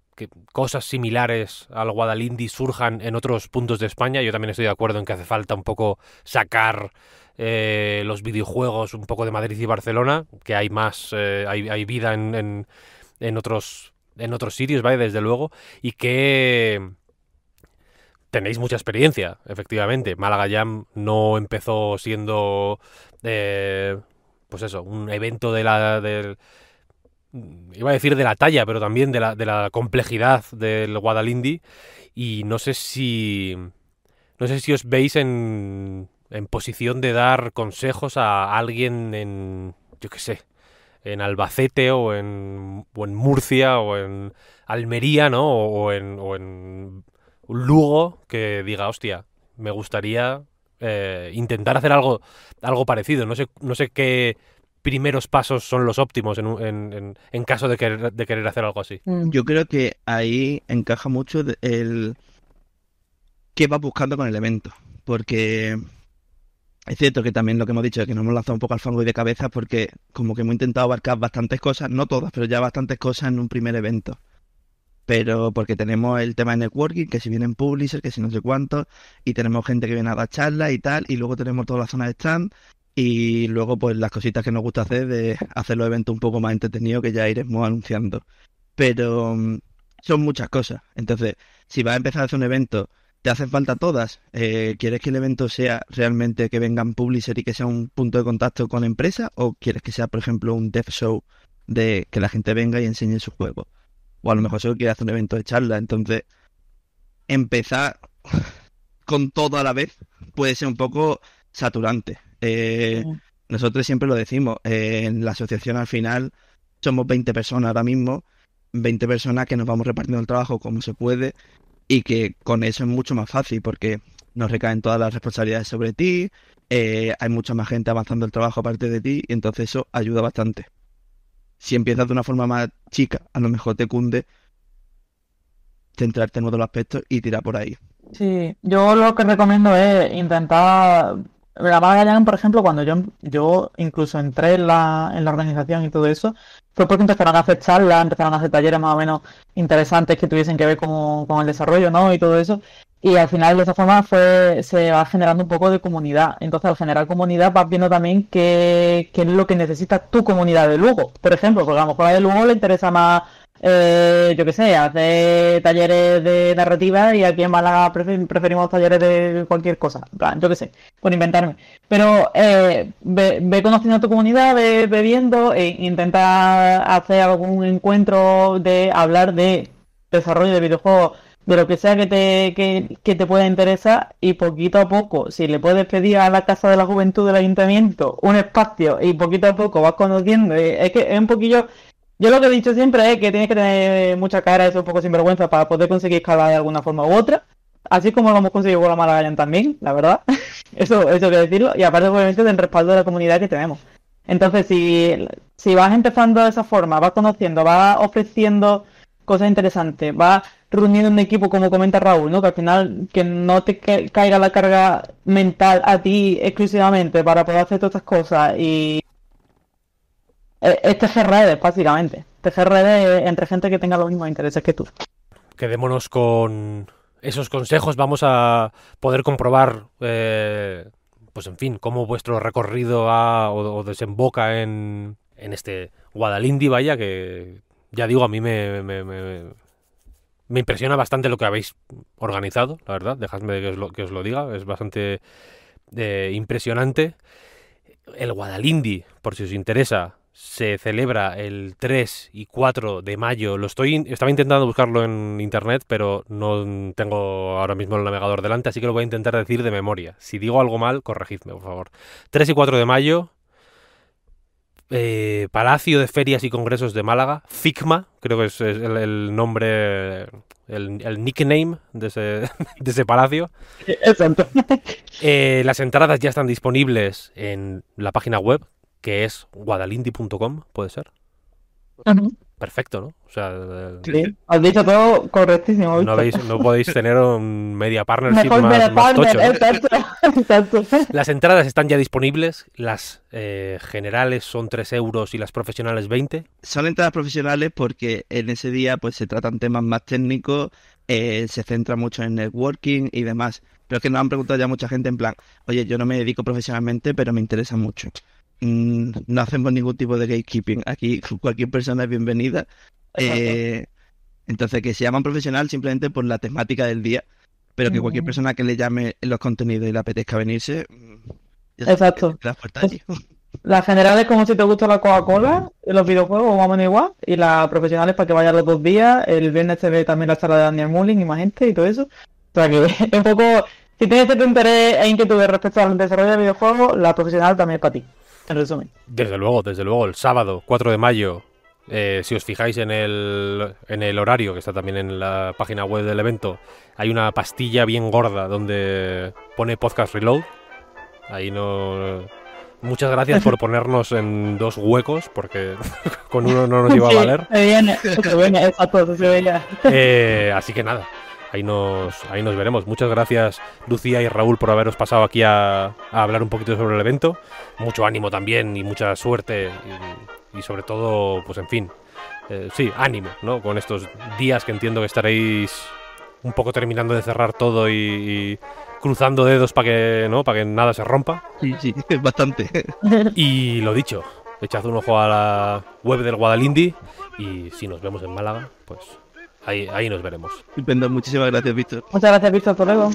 cosas similares al Guadalindi surjan en otros puntos de España? Yo también estoy de acuerdo en que hace falta un poco sacar eh, los videojuegos un poco de Madrid y Barcelona, que hay más, eh, hay, vida en, en, otros, en otros sitios, ¿vale? Desde luego, y que tenéis mucha experiencia, efectivamente. Málaga Jam no empezó siendo, eh, pues eso, un evento de la... Del, iba a decir de la talla, pero también de la, de la complejidad del Guadalindi. Y no sé si. No sé si os veis en, en posición de dar consejos a alguien en, yo qué sé, en Albacete o en, o en Murcia o en Almería, ¿no? O, en, o en Lugo que diga, hostia, me gustaría eh, intentar hacer algo, algo parecido. No sé, no sé qué primeros pasos son los óptimos en, en, en caso de querer, de querer hacer algo así. Mm. Yo creo que ahí encaja mucho el qué vas buscando con el evento. Porque es cierto que también lo que hemos dicho es que nos hemos lanzado un poco al fango y de cabeza porque como que hemos intentado abarcar bastantes cosas, no todas, pero ya bastantes cosas en un primer evento. Pero porque tenemos el tema de networking, que si vienen publishers, que si no sé cuántos, y tenemos gente que viene a dar charlas y tal, y luego tenemos toda la zona de stand, y luego pues las cositas que nos gusta hacer de hacer los eventos un poco más entretenidos que ya iremos anunciando. Pero mm, son muchas cosas. Entonces, si vas a empezar a hacer un evento ¿Te hacen falta todas? Eh, ¿Quieres que el evento sea realmente que vengan publisher y que sea un punto de contacto con empresa? ¿O quieres que sea, por ejemplo, un dev show de que la gente venga y enseñe su juego. O a lo mejor solo quiere hacer un evento de charla. Entonces, empezar con todo a la vez puede ser un poco saturante. Eh, nosotros siempre lo decimos, eh, en la asociación al final somos 20 personas ahora mismo, 20 personas que nos vamos repartiendo el trabajo como se puede y que con eso es mucho más fácil porque nos recaen todas las responsabilidades sobre ti, eh, hay mucha más gente avanzando el trabajo aparte de ti y entonces eso ayuda bastante. Si empiezas de una forma más chica, a lo mejor te cunde centrarte en otros aspectos y tirar por ahí. Sí, yo lo que recomiendo es intentar. La Jam, por ejemplo, cuando yo, yo incluso entré en la, en la organización y todo eso, fue porque empezaron a hacer charlas, empezaron a hacer talleres más o menos interesantes que tuviesen que ver con, con el desarrollo, ¿no? Y todo eso. Y al final, de esa forma, fue, se va generando un poco de comunidad. Entonces, al generar comunidad, vas viendo también qué, qué es lo que necesita tu comunidad de Lugo. Por ejemplo, porque a lo mejor a Lugo le interesa más eh, yo qué sé, hacer talleres de narrativa y aquí en Málaga prefe- preferimos talleres de cualquier cosa. Yo qué sé, por inventarme. Pero eh, ve, conociendo a tu comunidad, ve, ve viendo e intenta hacer algún encuentro de hablar de desarrollo de videojuegos, de lo que sea que te, que, que te pueda interesar y poquito a poco, si le puedes pedir a la Casa de la Juventud del Ayuntamiento un espacio y poquito a poco vas conociendo, es que es un poquillo... Yo lo que he dicho siempre es que tienes que tener mucha cara, eso un poco sinvergüenza para poder conseguir escalar de alguna forma u otra. Así como lo hemos conseguido con la Malagallan también, la verdad. Eso, eso que decirlo. Y aparte, obviamente, del respaldo de la comunidad que tenemos. Entonces, si, si vas empezando de esa forma, vas conociendo, vas ofreciendo cosas interesantes, vas reuniendo un equipo, como comenta Raúl, ¿no? Que al final, que no te ca- caiga la carga mental a ti exclusivamente para poder hacer todas estas cosas y es es tejer redes, básicamente. Tejer redes entre gente que tenga los mismos intereses que tú. Quedémonos con esos consejos. Vamos a poder comprobar, eh, pues en fin, cómo vuestro recorrido ha, o, desemboca en, en este Guadalindi, vaya, que ya digo, a mí me, me, impresiona bastante lo que habéis organizado, la verdad. Dejadme que os lo, que os lo diga, es bastante eh, impresionante. El Guadalindi, por si os interesa, se celebra el 3 y 4 de mayo. Lo estoy estaba intentando buscarlo en internet, pero no tengo ahora mismo el navegador delante, así que lo voy a intentar decir de memoria. Si digo algo mal, corregidme, por favor. 3 y 4 de mayo, eh, Palacio de Ferias y Congresos de Málaga, FICMA, creo que es, es el, el nombre, el, el nickname de ese, de ese palacio. Exacto. Eh, las entradas ya están disponibles en la página web, que es guadalindi.com, ¿puede ser? Perfecto, ¿no? O sea, eh, Sí, has dicho todo correctísimo. no, habéis- no podéis tener un media partnership Mejor más, más partner, exacto. exacto. Las entradas están ya disponibles, las eh, generales son 3 euros y las profesionales 20. Son entradas profesionales porque en ese día pues se tratan temas más técnicos, eh, se centra mucho en networking y demás. Pero es que nos han preguntado ya mucha gente en plan, oye, yo no me dedico profesionalmente, pero me interesa mucho. Mm, no hacemos ningún tipo de gatekeeping. Aquí cualquier persona es bienvenida. Eh, entonces, que se llaman profesional simplemente por la temática del día, pero que cualquier Mm. persona que le llame los contenidos y le apetezca venirse, mm, Exacto. las allí. La general es como si te gusta la Coca-Cola, los videojuegos, menos igual. Y la profesional es para que vaya los dos días. El viernes se ve también la sala de Daniel Mullin y más gente y todo eso. O sea que es un poco. Si tienes cierto interés e inquietud respecto al desarrollo de videojuegos, la profesional también es para ti. En resumen. Desde luego, desde luego, el sábado 4 de mayo, eh, si os fijáis en el, en el horario, que está también en la página web del evento, hay una pastilla bien gorda donde pone Podcast Reload. Ahí no... Muchas gracias por ponernos en dos huecos, porque con uno no nos iba a valer. exacto. Eh, así que nada, ahí nos, ahí nos veremos. Muchas gracias Lucía y Raúl por haberos pasado aquí a, a hablar un poquito sobre el evento. Mucho ánimo también y mucha suerte y, y sobre todo, pues en fin, eh, sí, ánimo, ¿no? Con estos días que entiendo que estaréis un poco terminando de cerrar todo y, y cruzando dedos para que, ¿no? Para que nada se rompa. Sí, sí, bastante. Y lo dicho, echad un ojo a la web del Guadalindi y si nos vemos en Málaga, pues Ahí, ahí nos veremos. Estupendo, muchísimas gracias, Víctor. Muchas gracias, Víctor. Hasta luego.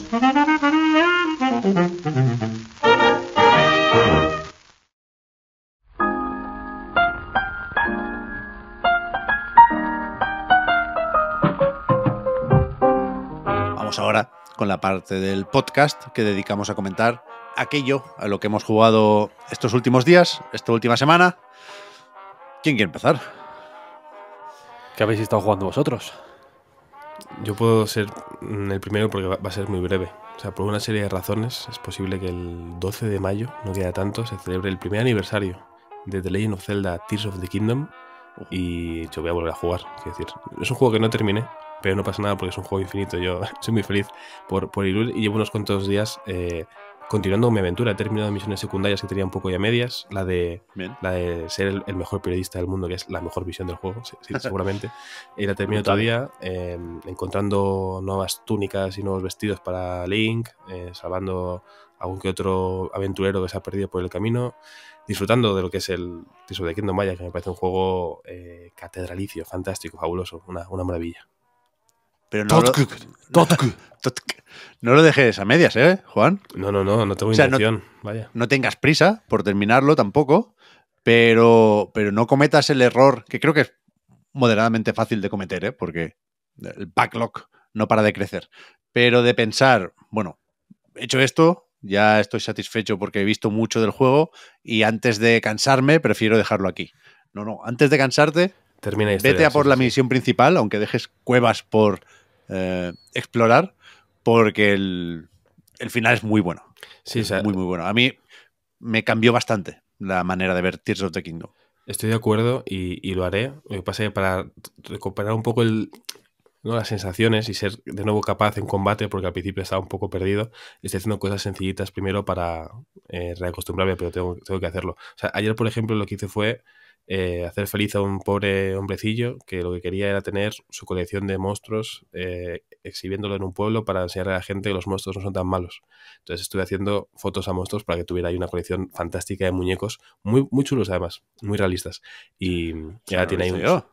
Vamos ahora con la parte del podcast que dedicamos a comentar aquello a lo que hemos jugado estos últimos días, esta última semana. ¿Quién quiere empezar? ¿Qué habéis estado jugando vosotros? Yo puedo ser mm, el primero porque va a ser muy breve. O sea, por una serie de razones es posible que el 12 de mayo, no queda tanto, se celebre el primer aniversario de The Legend of Zelda Tears of the Kingdom y yo voy a volver a jugar. Quiero decir, es un juego que no terminé, pero no pasa nada porque es un juego infinito. Yo soy muy feliz por, por Hyrule y llevo unos cuantos días eh, continuando mi aventura. He terminado misiones secundarias que tenía un poco ya medias. La de, Bien. la de ser el, el mejor periodista del mundo, que es la mejor visión del juego, sí, sí, seguramente. Y la terminé otro día eh, encontrando nuevas túnicas y nuevos vestidos para Link, eh, salvando algún que otro aventurero que se ha perdido por el camino, disfrutando de lo que es el Tears the Kingdom Maya, que me parece un juego eh, catedralicio, fantástico, fabuloso, una, una maravilla. Pero no lo, no lo dejes a medias, ¿eh, Juan? No, no, no, no tengo O sea, no- intención, vaya. No tengas prisa por terminarlo tampoco, pero, pero no cometas el error, que creo que es moderadamente fácil de cometer, ¿eh? porque el backlog no para de crecer. Pero de pensar, bueno, hecho esto, ya estoy satisfecho porque he visto mucho del juego y antes de cansarme prefiero dejarlo aquí. No, no, antes de cansarte, Termina vete a por sí, la sí. misión principal, aunque dejes cuevas por eh, explorar, porque el, el final es muy bueno. Sí, o sea, muy, muy bueno. A mí me cambió bastante la manera de ver Tears of the Kingdom. Estoy de acuerdo y, y lo haré. Lo que pasa es que para recuperar un poco el, ¿no? las sensaciones y ser de nuevo capaz en combate, porque al principio estaba un poco perdido, estoy haciendo cosas sencillitas primero para eh, reacostumbrarme, pero tengo, tengo que hacerlo. O sea, ayer, por ejemplo, lo que hice fue eh, hacer feliz a un pobre hombrecillo que lo que quería era tener su colección de monstruos eh, exhibiéndolo en un pueblo para enseñarle a la gente que los monstruos no son tan malos. Entonces estuve haciendo fotos a monstruos para que tuviera ahí una colección fantástica de muñecos, muy, muy chulos además, muy realistas. Y, y Eso ahora no tiene ahí un... yo.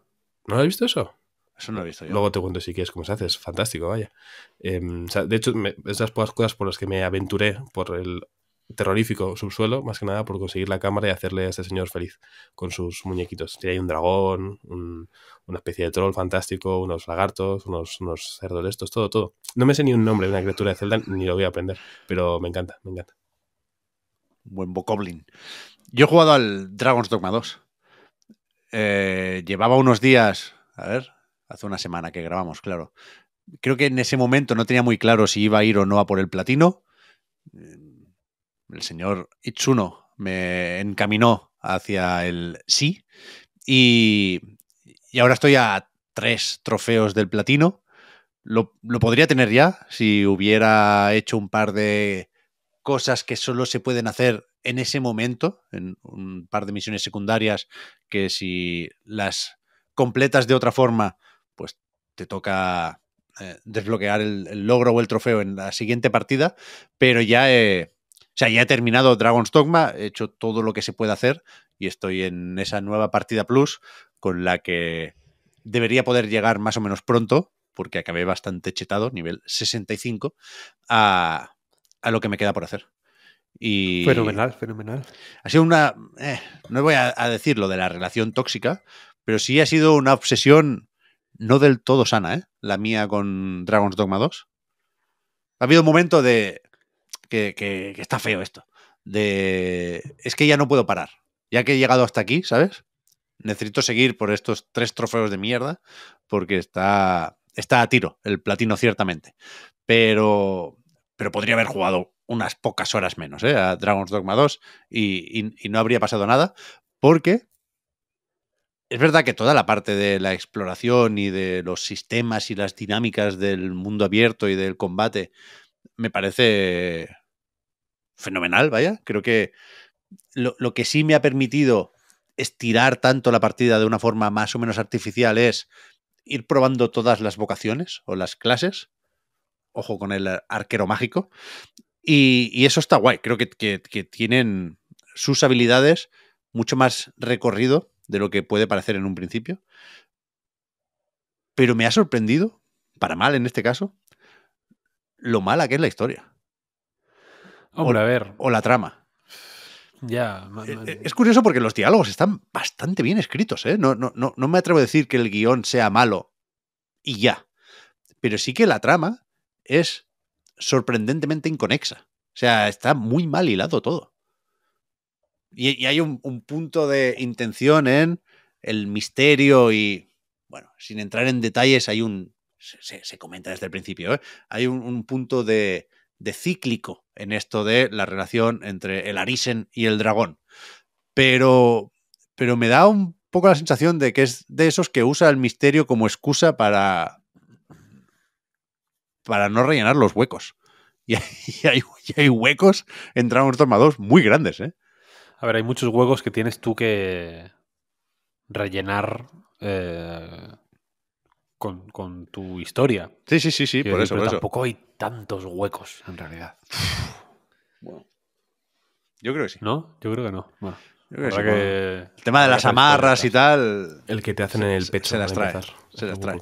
¿No has visto eso? Eso no lo he visto yo. Luego te cuento si quieres cómo se hace, es fantástico, vaya. Em, o sea, de hecho, me, es de las pocas cosas por las que me aventuré por el terrorífico subsuelo, más que nada por conseguir la cámara y hacerle a este señor feliz con sus muñequitos. Tiene un dragón, un- una especie de troll fantástico, unos lagartos, unos, cerdos estos, todo, todo. No me sé ni un nombre de una criatura de Zelda, ni lo voy a aprender, pero me encanta, me encanta. Buen Bokoblin. Yo he jugado al Dragon's Dogma 2. Eh, llevaba unos días, a ver, hace una semana que grabamos, claro. Creo que en ese momento no tenía muy claro si iba a ir o no a por el platino. El señor Itsuno me encaminó hacia el sí. Y, y ahora estoy a tres trofeos del platino. Lo, lo podría tener ya si hubiera hecho un par de cosas que solo se pueden hacer en ese momento, en un par de misiones secundarias que si las completas de otra forma, pues te toca eh, desbloquear el, el logro o el trofeo en la siguiente partida, pero ya he, sea, ya he terminado Dragon's Dogma, he hecho todo lo que se puede hacer y estoy en esa nueva partida plus con la que debería poder llegar más o menos pronto, porque acabé bastante chetado, nivel 65, a, a lo que me queda por hacer. Y Fenomenal, fenomenal. ha sido una. eh, no voy a, a decir lo de la relación tóxica, pero sí ha sido una obsesión no del todo sana, ¿eh? La mía con Dragon's Dogma 2. Ha habido un momento de. Que, que- está feo esto. De. Es que ya no puedo parar. Ya que he llegado hasta aquí, ¿sabes? Necesito seguir por estos tres trofeos de mierda. Porque está. Está a tiro el platino, ciertamente. Pero. Pero podría haber jugado unas pocas horas menos, ¿eh? A Dragon's Dogma 2 y, y- y no habría pasado nada, porque es verdad que toda la parte de la exploración y de los sistemas y las dinámicas del mundo abierto y del combate me parece fenomenal, vaya. Creo que lo, que sí me ha permitido estirar tanto la partida de una forma más o menos artificial es ir probando todas las vocaciones o las clases. Ojo con el arquero mágico. Y, eso está guay. Creo que tienen sus habilidades mucho más recorrido de lo que puede parecer en un principio. Pero me ha sorprendido, para mal en este caso, lo mala que es la historia Hombre, a ver, o la trama. ya. ma- Eh, ma- eh, Es curioso porque los diálogos están bastante bien escritos. ¿eh? No, no, no, no me atrevo a decir que el guion sea malo y ya. Pero sí que la trama es sorprendentemente inconexa. O sea, está muy mal hilado todo. Y, y hay un, un punto de intención en el misterio y, bueno, sin entrar en detalles, hay un, se, comenta desde el principio, ¿eh? hay un, un punto de, cíclico en esto de la relación entre el Arisen y el dragón. Pero, pero me da un poco la sensación de que es de esos que usa el misterio como excusa para, para no rellenar los huecos. Y hay huecos en Dragon's Dogma 2 muy grandes, ¿eh? A ver, hay muchos huecos que tienes tú que rellenar eh, con, con tu historia. Sí, sí, sí, sí, por decir, eso, pero por eso. tampoco hay tantos huecos, en realidad. Yo creo que sí. ¿No? Yo creo que no. Bueno, Yo creo que sí, bueno. que- El tema de las amarras y tal. El que te hacen Se- en el pecho. se las trae, empezar. se las trae.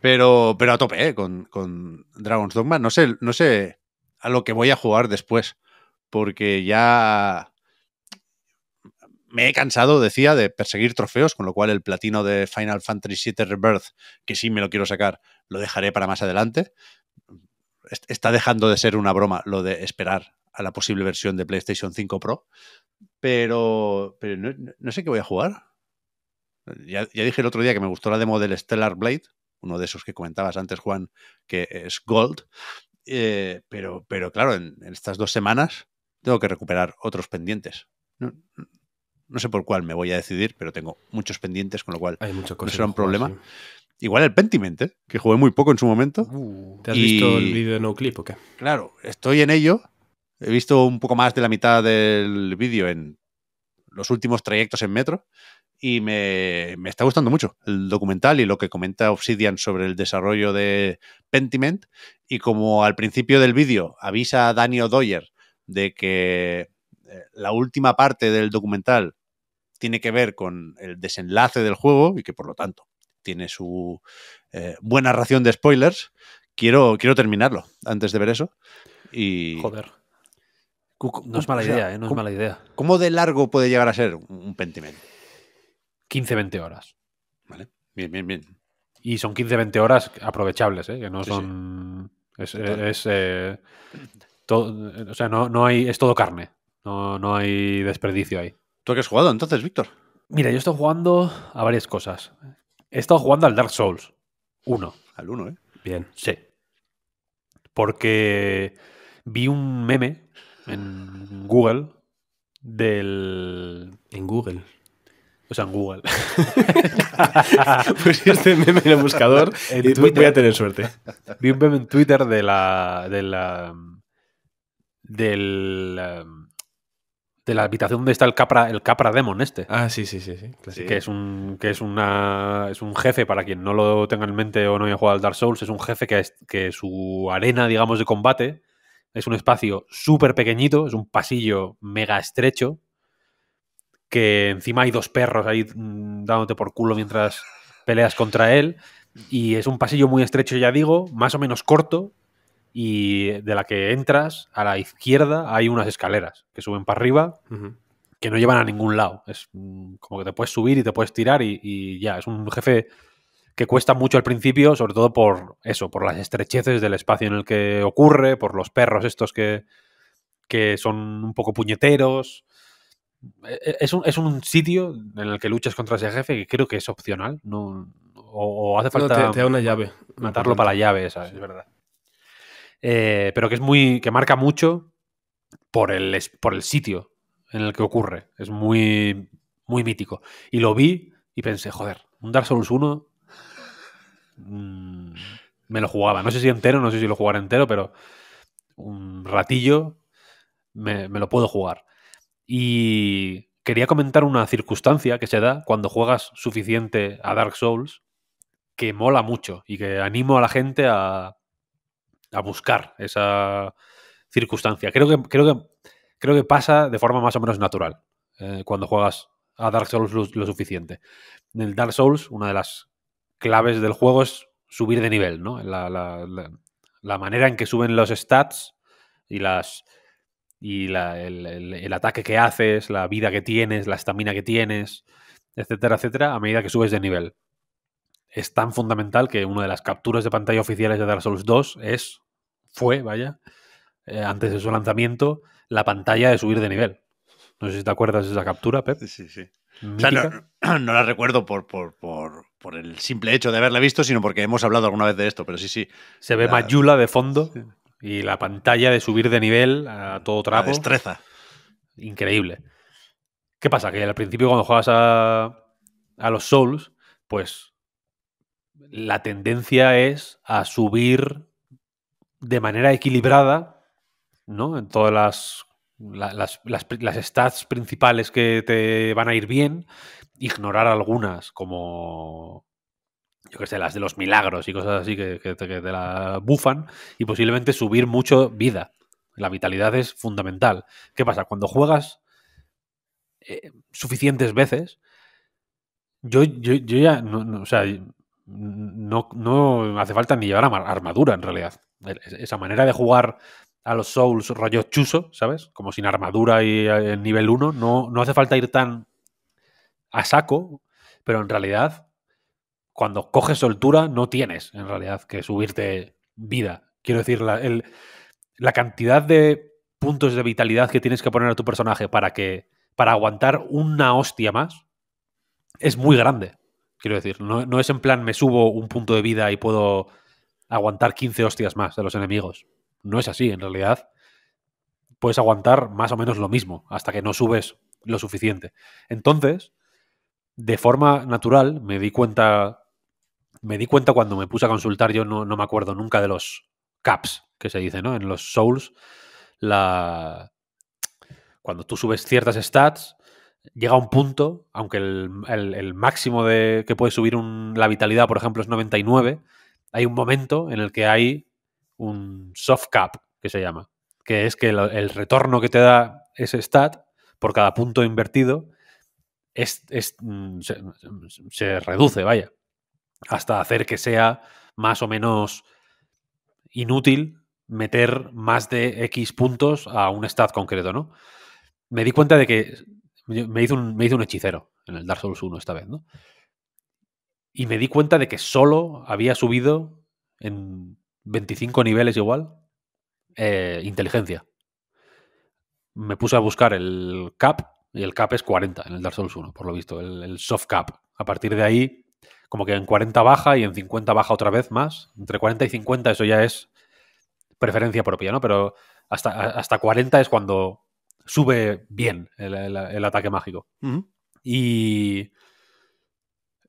Pero, pero a tope, ¿eh? Con, con Dragon's Dogma. No sé, no sé a lo que voy a jugar después. Porque ya me he cansado, decía, de perseguir trofeos, con lo cual el platino de Final Fantasy VII Rebirth, que sí me lo quiero sacar, lo dejaré para más adelante. Est- Está dejando de ser una broma lo de esperar a la posible versión de PlayStation 5 Pro. Pero, pero no, sé qué voy a jugar. Ya, ya dije el otro día que me gustó la demo del Stellar Blade, uno de esos que comentabas antes, Juan, que es Gold. Eh, pero, pero claro, en, en estas dos semanas tengo que recuperar otros pendientes. No sé por cuál me voy a decidir, pero tengo muchos pendientes, con lo cual Hay muchas cosas. será un problema. sí. Igual el Pentiment, ¿eh? que jugué muy poco en su momento. Uh, ¿Te has Y- visto el vídeo de No Clip o qué? Claro, estoy en ello. He visto un poco más de la mitad del vídeo en los últimos trayectos en metro y me, me está gustando mucho el documental y lo que comenta Obsidian sobre el desarrollo de Pentiment. Y como al principio del vídeo avisa a Danny O'Dwyer de que eh, la última parte del documental tiene que ver con el desenlace del juego y que por lo tanto tiene su eh, buena ración de spoilers, quiero, quiero terminarlo antes de ver eso. Y joder. No es mala idea, ¿eh? No es ¿cómo, mala idea. cómo de largo puede llegar a ser un- Pentiment? 15-20 horas. ¿Vale? Bien, bien, bien. Y son 15-20 horas aprovechables, ¿eh? Que no Sí, sí. son. Es, Total. es, eh, todo- o sea, no, no hay. Es todo carne. No, no hay desperdicio ahí. ¿Tú qué has jugado entonces, Víctor? Mira, yo estoy jugando a varias cosas. He estado jugando al Dark Souls 1. Al uno, ¿eh? Bien. Sí. Porque vi un meme en Google del. En Google. O sea, en Google. Pues este meme en el buscador. En y Twitter. voy a tener suerte. Vi un meme en Twitter de la. de la. del. De la habitación donde está el Capra, el Capra Demon este. Ah, sí, sí, sí. sí. Sí. Que es un. que es una. es un jefe, para quien no lo tenga en mente o no haya jugado al Dark Souls, es un jefe que, es, que su arena, digamos, de combate es un espacio súper pequeñito, es un pasillo mega estrecho. Que encima hay dos perros ahí mm, dándote por culo mientras peleas contra él. Y es un pasillo muy estrecho, ya digo, más o menos corto. Y de la que entras, a la izquierda hay unas escaleras que suben para arriba que no llevan a ningún lado. Es mm, como que te puedes subir y te puedes tirar y, y ya. Es un jefe que cuesta mucho al principio, sobre todo por eso, por las estrecheces del espacio en el que ocurre, por los perros estos que, que son un poco puñeteros. E- e- Es un, es un sitio en el que luchas contra ese jefe que creo que es opcional. No, o, o hace No, falta te, te da una llave. matarlo para la llave, esa, es verdad. Eh, pero que es muy. que marca mucho por el, por el sitio en el que ocurre. Es muy. muy mítico. Y lo vi y pensé, joder, un Dark Souls 1. mm, me lo jugaba. No sé si entero, no sé si lo jugaré entero, pero un ratillo me, me lo puedo jugar. Y quería comentar una circunstancia que se da cuando juegas suficiente a Dark Souls que mola mucho y que animo a la gente a, a buscar esa circunstancia. Creo que, creo, que, creo que pasa de forma más o menos natural eh, cuando juegas a Dark Souls lo, suficiente. En el Dark Souls, una de las claves del juego es subir de nivel, ¿no? La, la- la- manera en que suben los stats y las y el, el- el ataque que haces, la vida que tienes, la estamina que tienes, etcétera, etcétera, a medida que subes de nivel. Es tan fundamental que una de las capturas de pantalla oficiales de Dark Souls 2 es fue, vaya, eh, antes de su lanzamiento, la pantalla de subir de nivel. No sé si te acuerdas de esa captura, Pep. Sí, sí. O sea, no, no la recuerdo por, por, por, por el simple hecho de haberla visto, sino porque hemos hablado alguna vez de esto, pero sí, sí. Se ve la- Mayula de fondo y la pantalla de subir de nivel a todo La trapo. destreza. increíble. ¿Qué pasa? Que al principio cuando juegas a, a los Souls, pues la tendencia es a subir de manera equilibrada, ¿no? En todas las, la- las, las, stats principales que te van a ir bien, ignorar algunas como, yo qué sé, las de los milagros y cosas así que, que te la bufan, y posiblemente subir mucho vida. La vitalidad es fundamental. ¿Qué pasa? Cuando juegas eh, suficientes veces, yo, yo, yo ya, no, no, o sea, no, no hace falta ni llevar arma- armadura en realidad. Es- Esa manera de jugar a los Souls rollo chuso, ¿sabes? Como sin armadura y eh, en nivel 1, no, no hace falta ir tan a saco, pero en realidad, cuando coges soltura, no tienes en realidad que subirte vida. Quiero decir, la, el- la cantidad de puntos de vitalidad que tienes que poner a tu personaje para que para aguantar una hostia más es muy grande. Quiero decir, no, no es en plan me subo un punto de vida y puedo aguantar 15 hostias más de los enemigos. No es así, en realidad puedes aguantar más o menos lo mismo hasta que no subes lo suficiente. Entonces, de forma natural, me di cuenta me di cuenta cuando me puse a consultar, yo no, no me acuerdo nunca de los caps que se dice, ¿no? En los Souls, la... cuando tú subes ciertas stats, llega un punto, aunque el, máximo de que puedes subir la vitalidad, por ejemplo, es 99, hay un momento en el que hay un soft cap, que se llama, que es que el retorno que te da ese stat por cada punto invertido es, mm, se, se reduce, vaya, hasta hacer que sea más o menos inútil meter más de X puntos a un stat concreto, ¿no? Me di cuenta de que me hizo un, me hizo un hechicero en el Dark Souls 1 esta vez, ¿no? Y me di cuenta de que solo había subido en 25 niveles igual eh, inteligencia. Me puse a buscar el cap y el cap es 40 en el Dark Souls 1, por lo visto, el, el soft cap. A partir de ahí, como que en 40 baja y en 50 baja otra vez más. Entre 40 y 50 eso ya es preferencia propia, ¿no? Pero hasta, hasta 40 es cuando sube bien el, el- el ataque mágico. Y,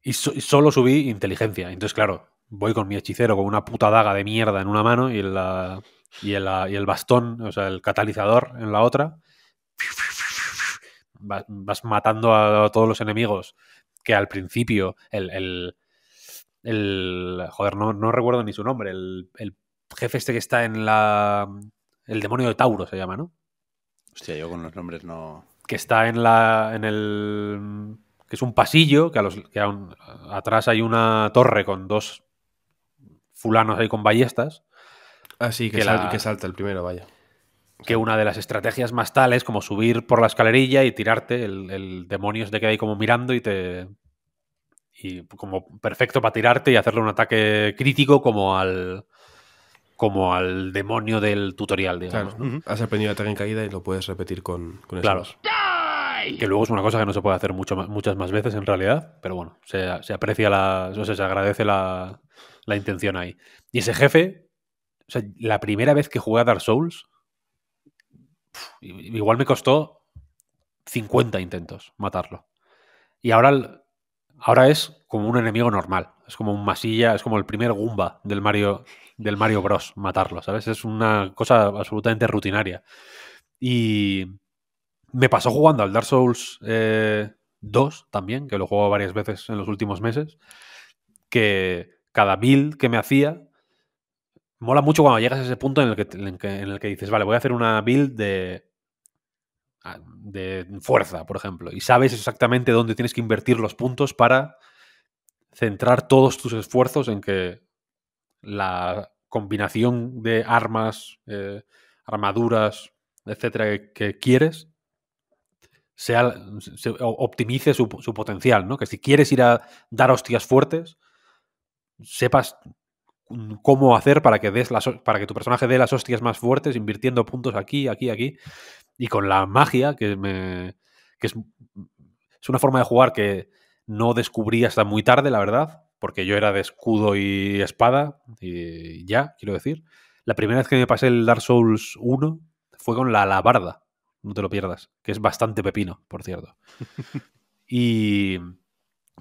y, so- y solo subí inteligencia. Entonces, claro, voy con mi hechicero con una puta daga de mierda en una mano y, la, y, el, y el bastón, o sea, el catalizador en la otra. Vas, vas matando a todos los enemigos que al principio el... el- el- joder, no, no recuerdo ni su nombre. El, el jefe este que está en la... El demonio de Tauro se llama, ¿no? Hostia, yo con los nombres no. que está en la en el que es un pasillo que, a los, que a un- atrás hay una torre con dos fulanos ahí con ballestas Ah, sí, que, Que sal- la- que salta el primero, vaya. que una de las estrategias más tales es como subir por la escalerilla y tirarte el, el demonio se te queda ahí como mirando y te y como perfecto para tirarte y hacerle un ataque crítico como al como al demonio del tutorial digamos Claro, ¿no? has aprendido ataque en caída y lo puedes repetir con, con Claro. esos. Que luego es una cosa que no se puede hacer mucho más- muchas más veces en realidad, pero bueno, se, se aprecia la. O sea, se agradece la, la intención ahí. Y ese jefe, o sea, la primera vez que jugué a Dark Souls, igual me costó 50 intentos matarlo. Y ahora, ahora es como un enemigo normal. Es como un masilla, es como el primer Goomba del Mario, del Mario Bros. matarlo, ¿sabes? Es una cosa absolutamente rutinaria. Y me pasó jugando al Dark Souls eh, 2 también, que lo juego varias veces en los últimos meses, que cada build que me hacía mola mucho cuando llegas a ese punto en el que, en que, en el que dices, vale, voy a hacer una build de, ah, de fuerza, por ejemplo, y sabes exactamente dónde tienes que invertir los puntos para centrar todos tus esfuerzos en que la combinación de armas, eh, armaduras, etcétera, que, quieres sea, se- optimice su, su potencial, ¿no? Que si quieres ir a dar hostias fuertes, sepas cómo hacer para que des para que tu personaje dé las hostias más fuertes, invirtiendo puntos aquí, aquí, aquí. Y con la magia, que me. que es, es una forma de jugar que no descubrí hasta muy tarde, la verdad. Porque yo era de escudo y espada. Y ya, quiero decir. La primera vez que me pasé el Dark Souls 1 fue con la alabarda. No te lo pierdas. Que es bastante pepino, por cierto. y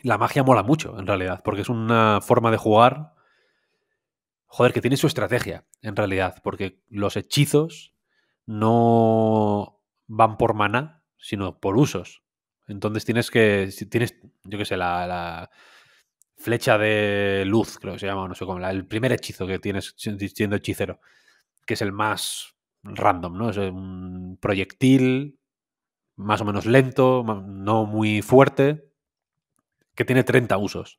la magia mola mucho, en realidad. Porque es una forma de jugar. Joder, que tiene su estrategia, en realidad. Porque los hechizos no van por maná, sino por usos. Entonces tienes que. Tienes, yo qué sé, la, la flecha de luz, creo que se llama, no sé cómo, el primer hechizo que tienes si- siendo hechicero, que es el más random, ¿no? Es un proyectil más o menos lento, no muy fuerte, que tiene 30 usos.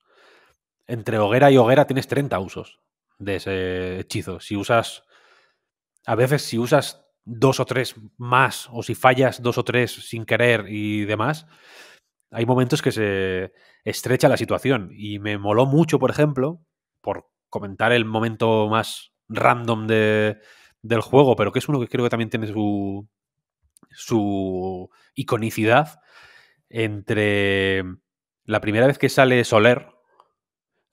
Entre hoguera y hoguera tienes 30 usos de ese hechizo. Si usas. A veces, si usas dos o tres más, o si fallas dos o tres sin querer y demás, hay momentos que se estrecha la situación. Y me moló mucho, por ejemplo, por comentar el momento más random de, del juego, pero que es uno que creo que también tiene su, su iconicidad entre la primera vez que sale Soler,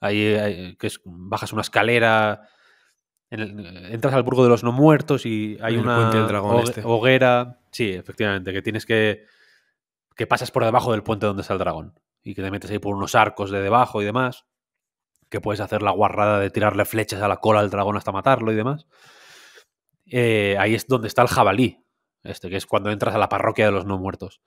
ahí, que bajas una escalera, el- entras al burgo de los no muertos y hay El una puente del dragón este. hoguera. Sí, efectivamente, que tienes que. que pasas por debajo del puente donde está el dragón. Y que te metes ahí por unos arcos de debajo y demás. Que puedes hacer la guarrada de tirarle flechas a la cola al dragón hasta matarlo y demás. Eh, ahí es donde está el jabalí. Este, que es cuando entras a la parroquia de los no muertos.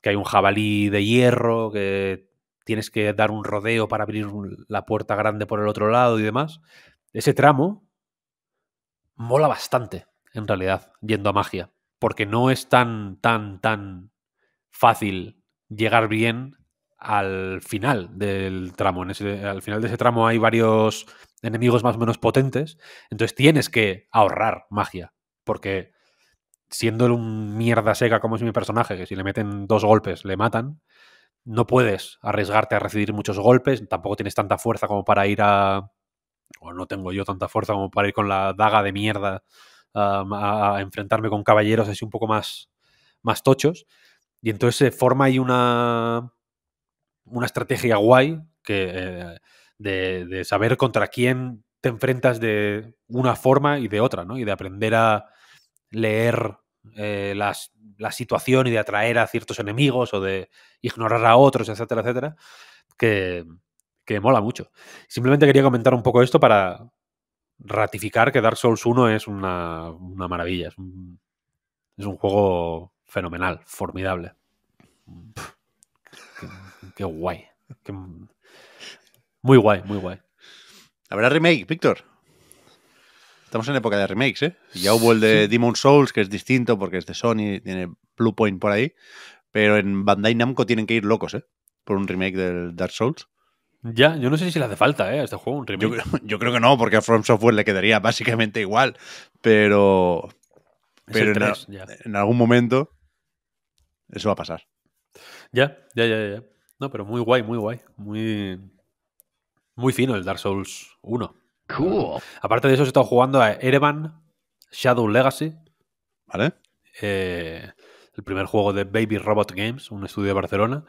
Que hay un jabalí de hierro, que tienes que dar un rodeo para abrir la puerta grande por el otro lado y demás. Ese tramo mola bastante, en realidad, yendo a magia. Porque no es tan, tan, tan fácil llegar bien al final del tramo. Al final de ese tramo hay varios enemigos más o menos potentes. Entonces tienes que ahorrar magia. Porque siendo un mierda seca como es mi personaje, que si le meten dos golpes le matan, no puedes arriesgarte a recibir muchos golpes. Tampoco tienes tanta fuerza como para ir a. O no tengo yo tanta fuerza como para ir con la daga de mierda a, enfrentarme con caballeros así un poco más, más tochos. Y entonces se forma ahí una, una estrategia guay que, eh, de, de saber contra quién te enfrentas de una forma y de otra, ¿no? Y de aprender a leer eh, las, la situación y de atraer a ciertos enemigos o de ignorar a otros, etcétera, etcétera, que, que mola mucho. Simplemente quería comentar un poco esto para ratificar que Dark Souls 1 es una, una maravilla, es un, es un juego fenomenal, formidable. Pff, qué, qué guay. qué- muy guay, muy guay. ¿Habrá remake, Víctor? Estamos en época de remakes, ¿eh? Ya hubo el de Demon Souls, que es distinto porque es de Sony, tiene Blue Point por ahí. Pero en Bandai Namco tienen que ir locos, ¿eh? Por un remake del Dark Souls. Ya, yo no sé si le hace falta ¿eh? a este juego un remake. Yo, creo- yo creo que no, porque a From Software le quedaría básicamente igual. Pero, Es pero el en, a- 3, ya. en algún momento eso va a pasar. Ya, ya, ya, ya. No, pero muy guay, muy guay. Muy, muy fino el Dark Souls 1. Cool. Aparte de eso, he estado jugando a Erevan Shadow Legacy, ¿Vale? eh, el primer juego de Baby Robot Games, un estudio de Barcelona,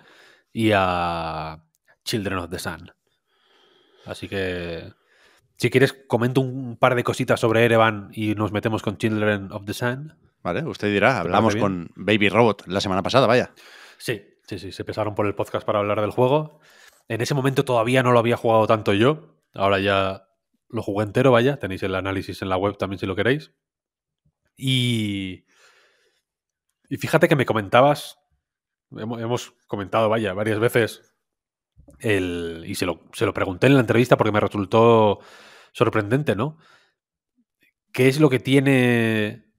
y a Children of the Sun. Así que, si quieres, comento un par de cositas sobre Erevan y nos metemos con Children of the Sun. ¿Vale? Usted dirá, hablamos con Baby Robot la semana pasada, vaya. Sí, sí, sí, se pesaron por el podcast para hablar del juego. En ese momento todavía no lo había jugado tanto yo. Ahora ya lo jugué entero, vaya. Tenéis el análisis en la web también si lo queréis. Y. Y fíjate que me comentabas. Hemos comentado, vaya, varias veces. El, y se lo, se lo pregunté en la entrevista porque me resultó sorprendente, ¿no? ¿Qué es lo que tiene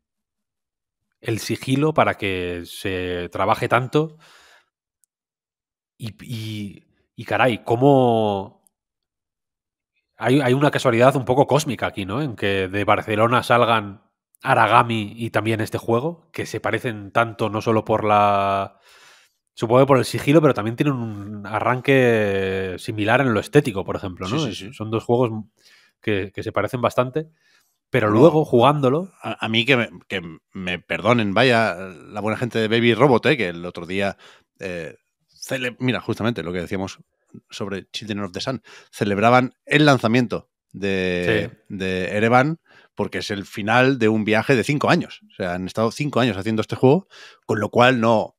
el sigilo para que se trabaje tanto? Y, y, caray, ¿cómo, hay, hay una casualidad un poco cósmica aquí, ¿no? En que de Barcelona salgan Aragami y también este juego, que se parecen tanto no solo por la... Supongo que por el sigilo, pero también tienen un arranque similar en lo estético, por ejemplo, ¿no? Sí, sí. Son dos juegos que, que se parecen bastante, pero No. luego jugándolo, A, a mí que me, que me perdonen, vaya, la buena gente de Baby Robot, eh, que el otro día. eh, cele- mira, justamente lo que decíamos sobre Children of the Sun. Celebraban el lanzamiento de, de Erevan porque es el final de un viaje de cinco años. O sea, han estado cinco años haciendo este juego, con lo cual no,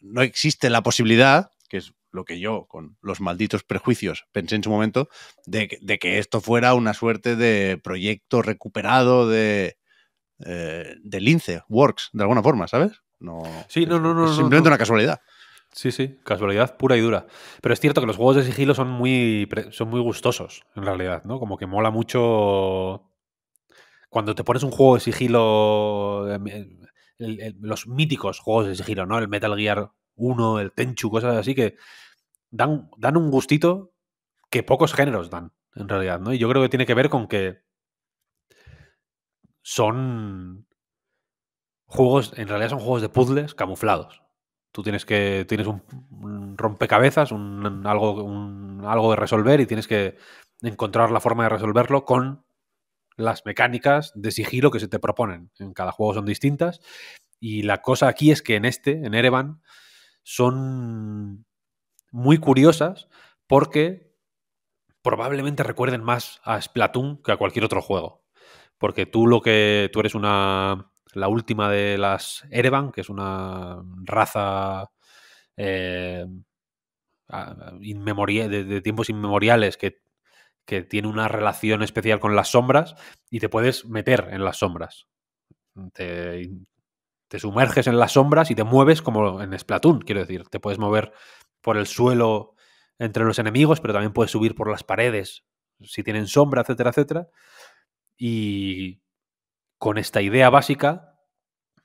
no existe la posibilidad, que es lo que yo, con los malditos prejuicios, pensé en su momento, de, que- de que esto fuera una suerte de proyecto recuperado de, eh, de Lince Works, de alguna forma, ¿sabes? No, Sí, no, no, no, es simplemente no. una casualidad. Sí, sí, casualidad pura y dura. Pero es cierto que los juegos de sigilo son muy, son muy gustosos, en realidad, ¿no? Como que mola mucho cuando te pones un juego de sigilo, em, los míticos juegos de sigilo, ¿no? El Metal Gear 1, el Tenchu, cosas así que dan, dan un gustito que pocos géneros dan, en realidad, ¿no? Y yo creo que tiene que ver con que son juegos, en realidad son juegos de puzzles camuflados. Tú tienes que tienes un, rompecabezas, un, algo, un- algo de resolver y tienes que encontrar la forma de resolverlo con las mecánicas de sigilo que se te proponen. En cada juego son distintas. Y la cosa aquí es que en este, en Erevan, son muy curiosas porque probablemente recuerden más a Splatoon que a cualquier otro juego. Porque tú lo que. Tú eres una. La última de las Erevan, que es una raza. eh, de tiempos inmemoriales que, que tiene una relación especial con las sombras y te puedes meter en las sombras. Te, sumerges en las sombras y te mueves como en Splatoon, quiero decir. Te puedes mover por el suelo entre los enemigos, pero también puedes subir por las paredes si tienen sombra, etcétera, etcétera. Y con esta idea básica,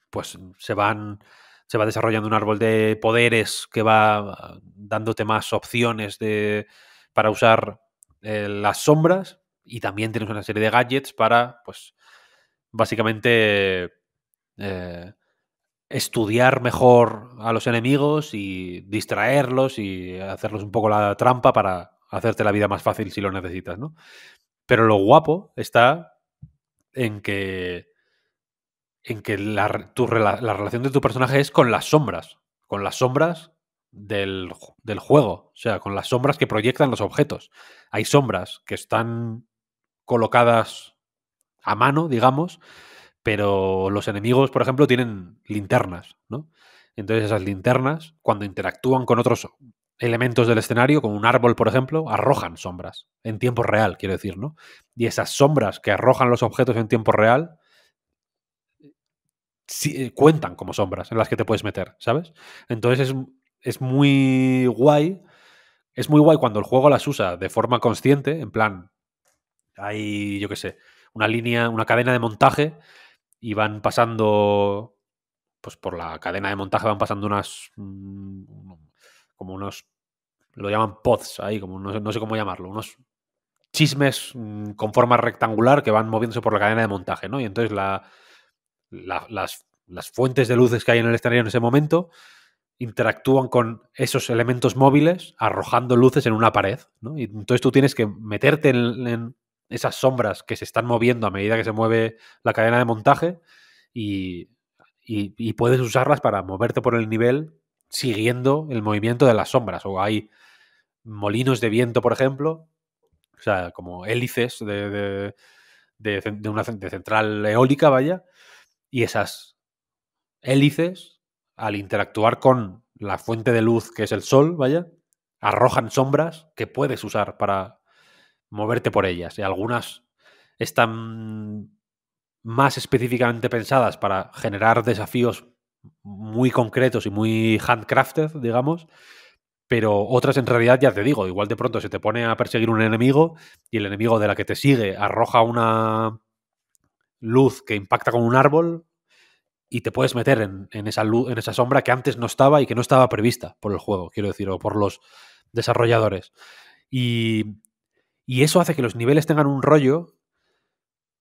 pues se van se va desarrollando un árbol de poderes que va dándote más opciones de, para usar eh, las sombras y también tienes una serie de gadgets para, pues, básicamente eh, estudiar mejor a los enemigos y distraerlos y hacerlos un poco la trampa para hacerte la vida más fácil si lo necesitas, ¿no? Pero lo guapo está en que en que la, tu la relación de tu personaje es con las sombras, con las sombras del, del juego, o sea, con las sombras que proyectan los objetos. Hay sombras que están colocadas a mano, digamos, pero los enemigos, por ejemplo, tienen linternas, ¿no? Entonces esas linternas, cuando interactúan con otros elementos del escenario, como un árbol, por ejemplo, arrojan sombras en tiempo real, quiero decir, ¿no? Y esas sombras que arrojan los objetos en tiempo real sí, eh, cuentan como sombras en las que te puedes meter, ¿sabes? Entonces es, es muy guay. Es muy guay cuando el juego las usa de forma consciente, en plan, hay, yo qué sé, una línea, una cadena de montaje y van pasando, pues por la cadena de montaje van pasando unas, mm, como unos, lo llaman pods ahí, como no, no sé cómo llamarlo, unos chismes mm, con forma rectangular que van moviéndose por la cadena de montaje, ¿no? Y entonces la, la- las, las fuentes de luces que hay en el escenario en ese momento interactúan con esos elementos móviles arrojando luces en una pared, ¿no? Y entonces tú tienes que meterte en, esas sombras que se están moviendo a medida que se mueve la cadena de montaje y, y- puedes usarlas para moverte por el nivel siguiendo el movimiento de las sombras. O hay molinos de viento, por ejemplo, o sea, como hélices de, de- de una central eólica, vaya, y esas hélices, al interactuar con la fuente de luz que es el sol, vaya, arrojan sombras que puedes usar para moverte por ellas. Y algunas están más específicamente pensadas para generar desafíos muy concretos y muy handcrafted, digamos, pero otras en realidad, ya te digo, igual de pronto se te pone a perseguir un enemigo y el enemigo de la que te sigue arroja una luz que impacta con un árbol y te puedes meter en, esa luz, en esa sombra que antes no estaba y que no estaba prevista por el juego, quiero decir, o por los desarrolladores. Y, y eso hace que los niveles tengan un rollo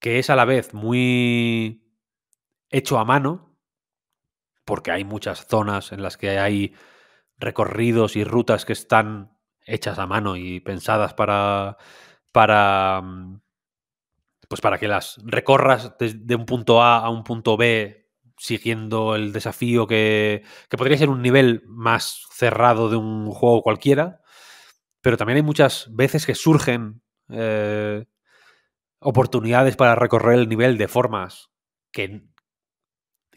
que es a la vez muy hecho a mano, porque hay muchas zonas en las que hay recorridos y rutas que están hechas a mano y pensadas para, para. mm, Pues para que las recorras desde un punto A a un punto B siguiendo el desafío que, que podría ser un nivel más cerrado de un juego cualquiera, pero también hay muchas veces que surgen eh, oportunidades para recorrer el nivel de formas que,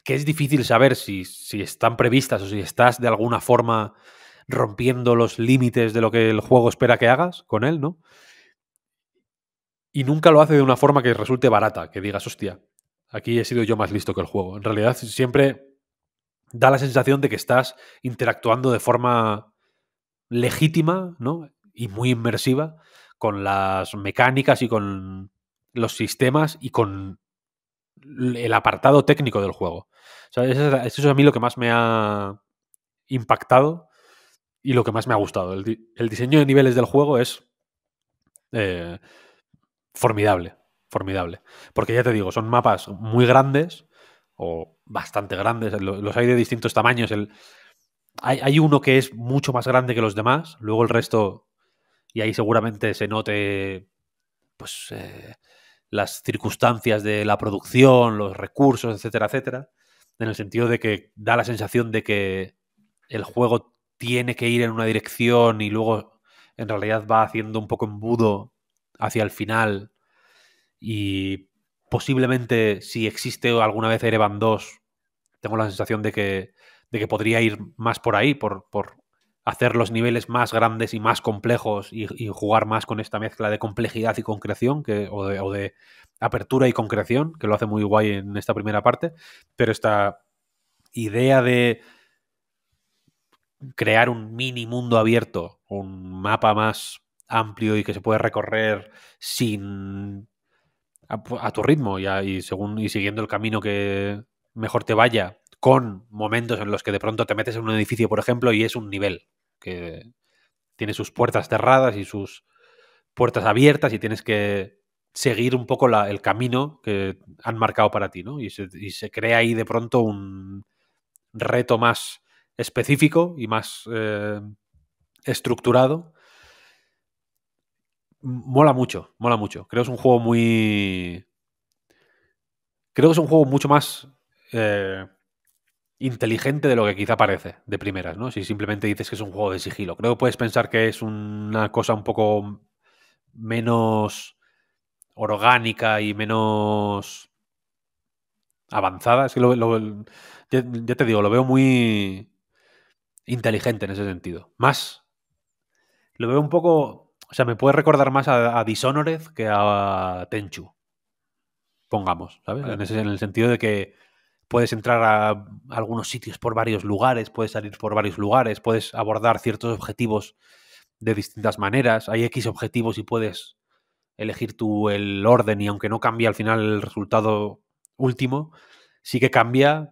que es difícil saber si, si están previstas o si estás de alguna forma rompiendo los límites de lo que el juego espera que hagas con él, ¿no? Y nunca lo hace de una forma que resulte barata, que digas, hostia, aquí he sido yo más listo que el juego. En realidad siempre da la sensación de que estás interactuando de forma legítima, ¿no? Y muy inmersiva con las mecánicas y con los sistemas y con el apartado técnico del juego. O sea, eso, es- a mí lo que más me ha impactado y lo que más me ha gustado. El diseño de niveles del juego es eh, formidable, formidable. Porque ya te digo, son mapas muy grandes o bastante grandes, lo- los hay de distintos tamaños. El, hay, hay uno que es mucho más grande que los demás, luego el resto, y ahí seguramente se note pues eh, las circunstancias de la producción, los recursos, etcétera, etcétera, en el sentido de que da la sensación de que el juego tiene que ir en una dirección y luego en realidad va haciendo un poco embudo hacia el final y posiblemente si existe alguna vez Erevan 2 tengo la sensación de que, de que podría ir más por ahí, por, por hacer los niveles más grandes y más complejos y, jugar más con esta mezcla de complejidad y concreción que, o de apertura y concreción, que lo hace muy guay en esta primera parte, pero esta idea de crear un mini mundo abierto, un mapa más amplio y que se puede recorrer sin a, tu ritmo y, según y siguiendo el camino que mejor te vaya, con momentos en los que de pronto te metes en un edificio, por ejemplo, y es un nivel que tiene sus puertas cerradas y sus puertas abiertas y tienes que seguir un poco el camino que han marcado para ti, ¿no? Y se, y se crea ahí de pronto un reto más específico y más eh, estructurado. Mola mucho, mola mucho. Creo que es un juego muy. Creo que es un juego mucho más eh, inteligente de lo que quizá parece de primeras, ¿no? Si simplemente dices que es un juego de sigilo. Creo que puedes pensar que es una cosa un poco menos orgánica y menos avanzada. Es que lo, ya te digo, lo veo muy inteligente en ese sentido. Más, lo veo un poco, o sea, me puede recordar más a, a Dishonored que a Tenchu. Pongamos, ¿sabes? En, ese- en el sentido de que puedes entrar a algunos sitios por varios lugares, puedes salir por varios lugares, puedes abordar ciertos objetivos de distintas maneras. Hay X objetivos y puedes elegir tú el orden y aunque no cambie al final el resultado último, sí que cambia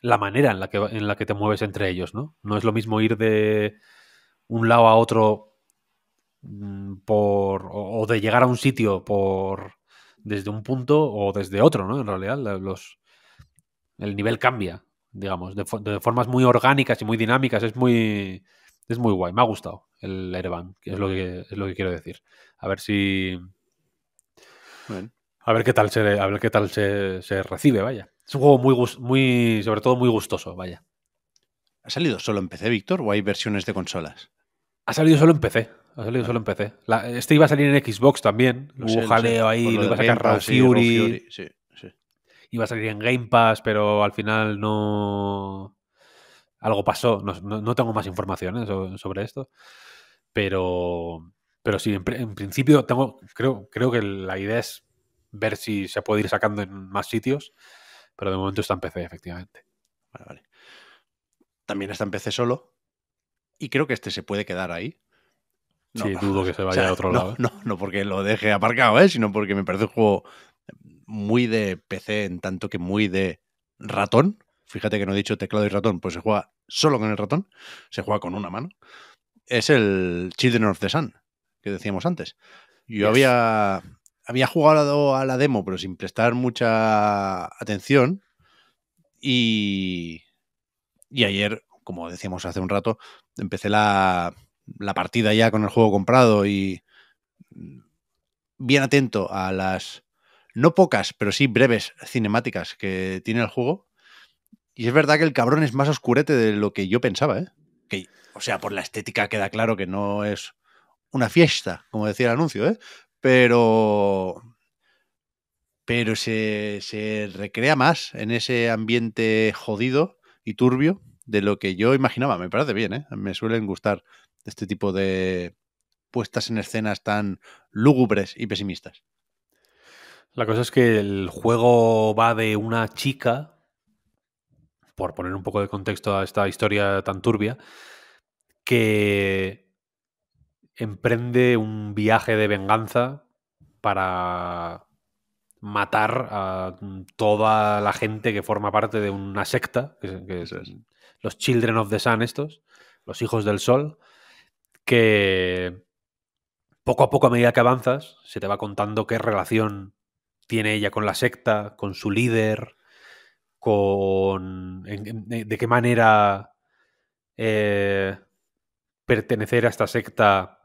la manera en la que, en la que te mueves entre ellos, ¿no? No es lo mismo ir de un lado a otro por o, de llegar a un sitio por desde un punto o desde otro, ¿no? En realidad, los el nivel cambia, digamos, de, fo- de formas muy orgánicas y muy dinámicas. Es muy es muy guay. Me ha gustado el Erevan, que es lo que es lo que quiero decir. A ver si Bueno. a ver qué tal se a ver qué tal se, se recibe, vaya. Es un juego muy muy sobre todo muy gustoso, vaya. ¿Ha salido solo en PC, Víctor, o hay versiones de consolas? Ha salido solo en PC. Ha salido solo en PC. La- este iba a salir en Xbox también. Lo Hubo sé, jaleo ahí, lo iba a sacar Raw Fury. Sí, sí. Iba a salir en Game Pass, pero al final no. Algo pasó. No, no- no tengo más información so- sobre esto. Pero. Pero sí, en, en principio tengo. Creo, creo que la idea es ver si se puede ir sacando en más sitios. Pero de momento está en PC, efectivamente. Vale, vale. También está en PC solo. Y creo que este se puede quedar ahí. Sí, dudo que se o vaya sea, a otro no, lado. ¿eh? No, no porque lo deje aparcado, ¿eh? sino porque me parece un juego muy de PC en tanto que muy de ratón. Fíjate que no he dicho teclado y ratón, pues se juega solo con el ratón, se juega con una mano. Es el Children of the Sun, que decíamos antes. Yo Yes. había, había jugado a la demo, pero sin prestar mucha atención. Y, y ayer, como decíamos hace un rato, empecé la, la partida ya con el juego comprado y, bien atento a las no pocas, pero sí breves cinemáticas que tiene el juego. Y es verdad que el cabrón es más oscurete de lo que yo pensaba, ¿eh? Que, o sea, por la estética queda claro que no es una fiesta, como decía el anuncio, ¿eh? Pero. Pero se, se recrea más en ese ambiente jodido y turbio de lo que yo imaginaba. Me parece bien, ¿eh? Me suelen gustar este tipo de puestas en escenas tan lúgubres y pesimistas. La cosa es que el juego va de una chica, por poner un poco de contexto a esta historia tan turbia, que emprende un viaje de venganza para matar a toda la gente que forma parte de una secta, que, es, los Children of the Sun estos, los hijos del sol, que poco a poco a medida que avanzas se te va contando qué relación tiene ella con la secta, con su líder, con de qué manera eh, pertenecer a esta secta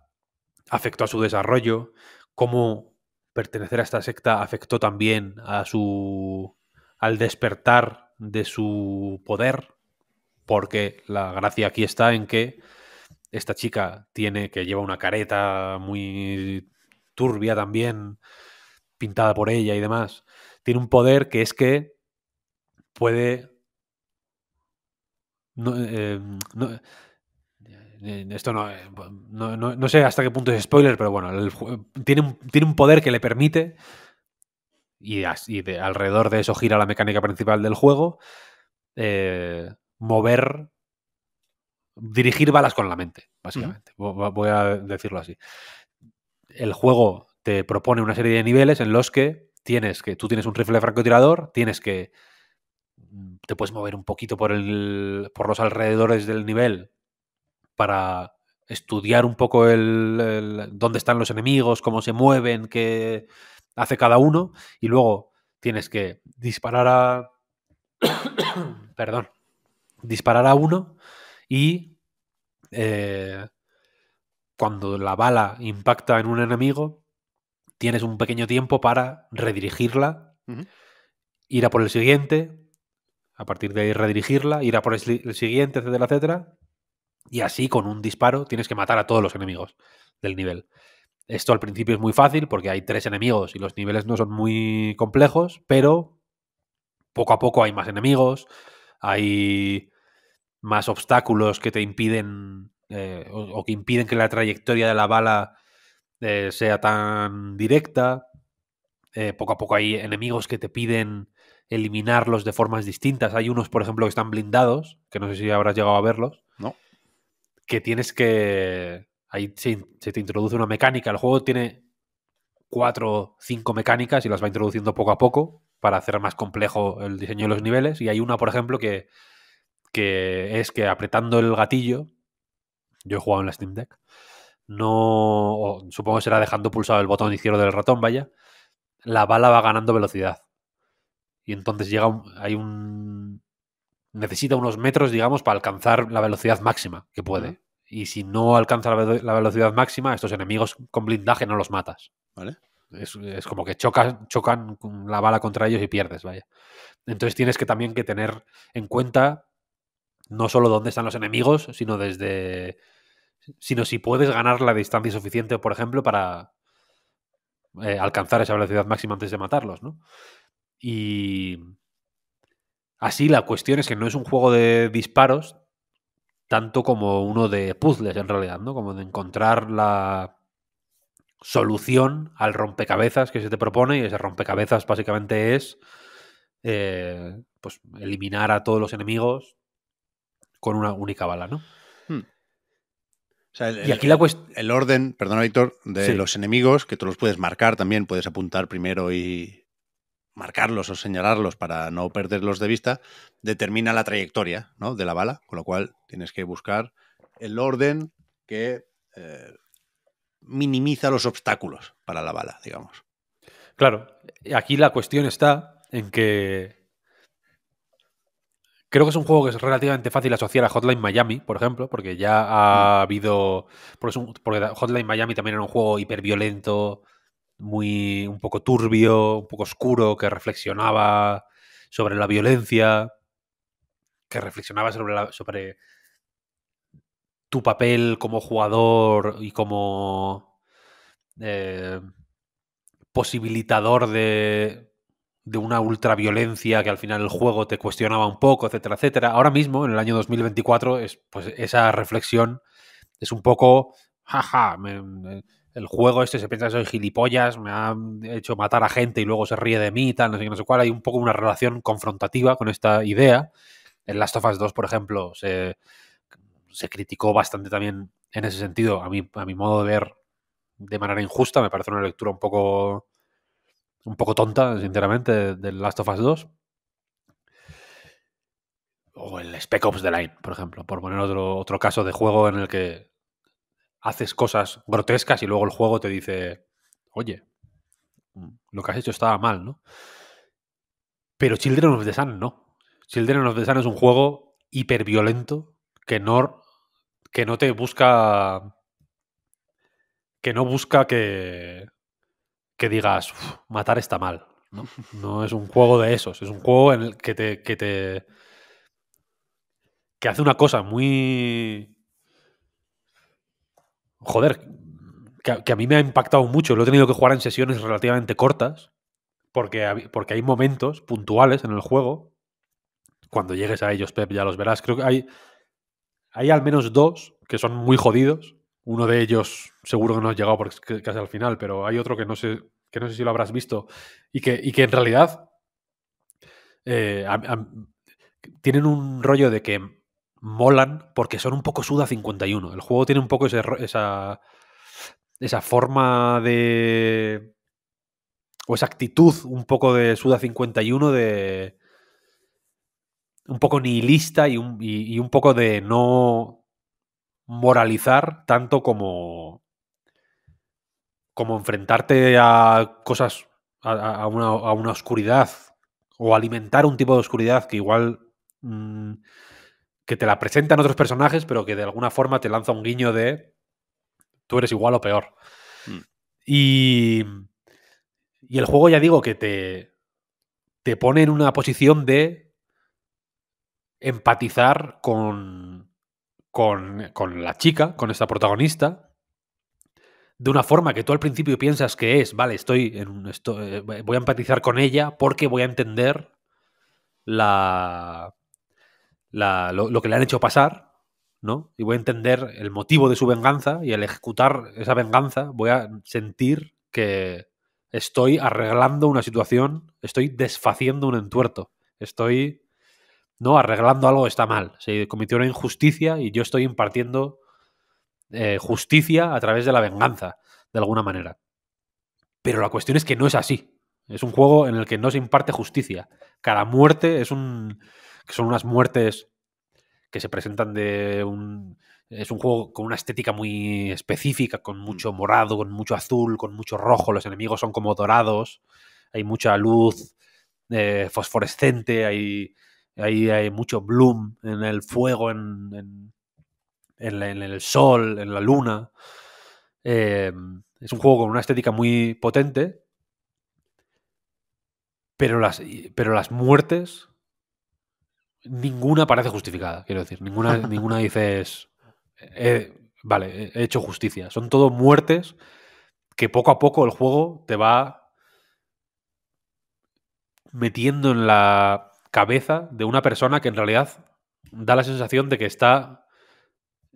afectó a su desarrollo, cómo pertenecer a esta secta afectó también a su al despertar de su poder, porque la gracia aquí está en que esta chica tiene que lleva una careta muy turbia también, pintada por ella y demás. Tiene un poder que es que puede no, eh, eh, esto eh, no, no, sé hasta qué punto es spoiler, pero bueno, tiene, un, tiene un poder que le permite, y, de, alrededor de eso gira la mecánica principal del juego, eh, mover, dirigir balas con la mente, básicamente. Voy a decirlo así. El juego te propone una serie de niveles en los que tienes que, tú tienes un rifle de francotirador, tienes que mm, te puedes mover un poquito por, el, por los alrededores del nivel para estudiar un poco el, dónde están los enemigos, cómo se mueven, qué hace cada uno, y luego tienes que disparar a... Perdón. Disparar a uno y eh, cuando la bala impacta en un enemigo, tienes un pequeño tiempo para redirigirla, ir a por el siguiente, a partir de ahí redirigirla, ir a por el, siguiente, etcétera, etcétera, y así, con un disparo, tienes que matar a todos los enemigos del nivel. Esto al principio es muy fácil porque hay tres enemigos y los niveles no son muy complejos, pero poco a poco hay más enemigos, hay más obstáculos que te impiden eh, o, que impiden que la trayectoria de la bala eh, sea tan directa. Eh, poco a poco hay enemigos que te piden eliminarlos de formas distintas. Hay unos, por ejemplo, que están blindados, que no sé si habrás llegado a verlos. No que tienes que... Ahí se, te introduce una mecánica. El juego tiene cuatro o cinco mecánicas y las va introduciendo poco a poco para hacer más complejo el diseño de los niveles. Y hay una, por ejemplo, que, que es que apretando el gatillo, yo he jugado en la Steam Deck, no, supongo que será dejando pulsado el botón izquierdo del ratón, vaya, la bala va ganando velocidad. Y entonces llega hay un, necesita unos metros, digamos, para alcanzar la velocidad máxima que puede. Y si no alcanza la, velocidad máxima, estos enemigos con blindaje no los matas. ¿Vale? Es, como que chocan, chocan la bala contra ellos y pierdes, vaya. Entonces tienes que también que tener en cuenta no solo dónde están los enemigos, sino desde. sino si puedes ganar la distancia suficiente, por ejemplo, para eh, alcanzar esa velocidad máxima antes de matarlos, ¿no? Y Así, la cuestión es que no es un juego de disparos tanto como uno de puzzles, en realidad, ¿no? Como de encontrar la solución al rompecabezas que se te propone y ese rompecabezas básicamente es eh, pues eliminar a todos los enemigos con una única bala, ¿no? Hmm. y aquí la cuestión... El orden, perdona Víctor, de los enemigos, que tú los puedes marcar también, puedes apuntar primero y, marcarlos o señalarlos para no perderlos de vista, determina la trayectoria ¿no? de la bala, con lo cual tienes que buscar el orden que eh, minimiza los obstáculos para la bala, digamos. Claro, aquí la cuestión está en que Creo que es un juego que es relativamente fácil asociar a Hotline Miami, por ejemplo, porque ya ha habido. Porque, es un- porque Hotline Miami también era un juego hiperviolento, muy. un poco turbio, un poco oscuro, que reflexionaba sobre la violencia, que reflexionaba sobre, la- sobre tu papel como jugador y como eh, posibilitador de, de una ultraviolencia que al final el juego te cuestionaba un poco, etcétera, etcétera. Ahora mismo, en el año 2024, es, pues esa reflexión es un poco, jaja, el juego este se piensa que soy gilipollas, me ha hecho matar a gente y luego se ríe de mí, tal, no sé qué, no sé cuál. Hay un poco una relación confrontativa con esta idea. En Last of Us 2, por ejemplo, se, se criticó bastante también en ese sentido, a mi, a mi modo de ver, de manera injusta. Me parece una lectura un poco un poco tonta, sinceramente, del Last of Us 2. O el Spec Ops The Line, por ejemplo, por poner otro, otro caso de juego en el que haces cosas grotescas y luego el juego te dice, oye, lo que has hecho estaba mal, ¿no? Pero Children of the Sun no. Children of the Sun es un juego hiperviolento que no, que no te busca... que no busca que, que digas, "Uf, matar está mal. ¿no? es un juego de esos, es un juego en el que te, que te. que hace una cosa muy. Joder, que, a- que a mí me ha impactado mucho. Lo he tenido que jugar en sesiones relativamente cortas. Porque, porque hay momentos puntuales en el juego. Cuando llegues a ellos, Pep, ya los verás. Creo que hay. Hay al menos dos que son muy jodidos. Uno de ellos seguro que no has llegado porque casi al final, pero hay otro que no sé, que no sé si lo habrás visto y que, y que en realidad eh, tienen un rollo de que molan porque son un poco Suda 51. El juego tiene un poco esa, esa forma de... o esa actitud un poco de Suda 51 de... un poco nihilista y un, y un poco de no moralizar tanto como como enfrentarte a cosas a, una, a una oscuridad o alimentar un tipo de oscuridad que igual mm, que te la presentan otros personajes pero que de alguna forma te lanza un guiño de tú eres igual o peor Mm. y y el juego ya digo que te te pone en una posición de empatizar con con, con la chica, con esta protagonista, de una forma que tú al principio piensas que es, vale, estoy en un, eh, voy a empatizar con ella porque voy a entender la, la- lo, lo que le han hecho pasar, ¿no? Y voy a entender el motivo de su venganza y al ejecutar esa venganza voy a sentir que estoy arreglando una situación, estoy desfaciendo un entuerto, estoy no arreglando algo está mal. Se cometió una injusticia y yo estoy impartiendo eh, justicia a través de la venganza, de alguna manera. Pero la cuestión es que no es así. Es un juego en el que no se imparte justicia. Cada muerte es un. que son unas muertes que se presentan de un. Es un juego con una estética muy específica, con mucho morado, con mucho azul, con mucho rojo. Los enemigos son como dorados. Hay mucha luz eh, fosforescente, hay, hay, hay mucho bloom en el fuego, en, en- en la- en el sol, en la luna. Eh, es un juego con una estética muy potente, pero las, pero las muertes, ninguna parece justificada, quiero decir. Ninguna, ninguna dices, eh, vale, he hecho justicia. Son todo muertes que poco a poco el juego te va metiendo en la cabeza de una persona que en realidad da la sensación de que está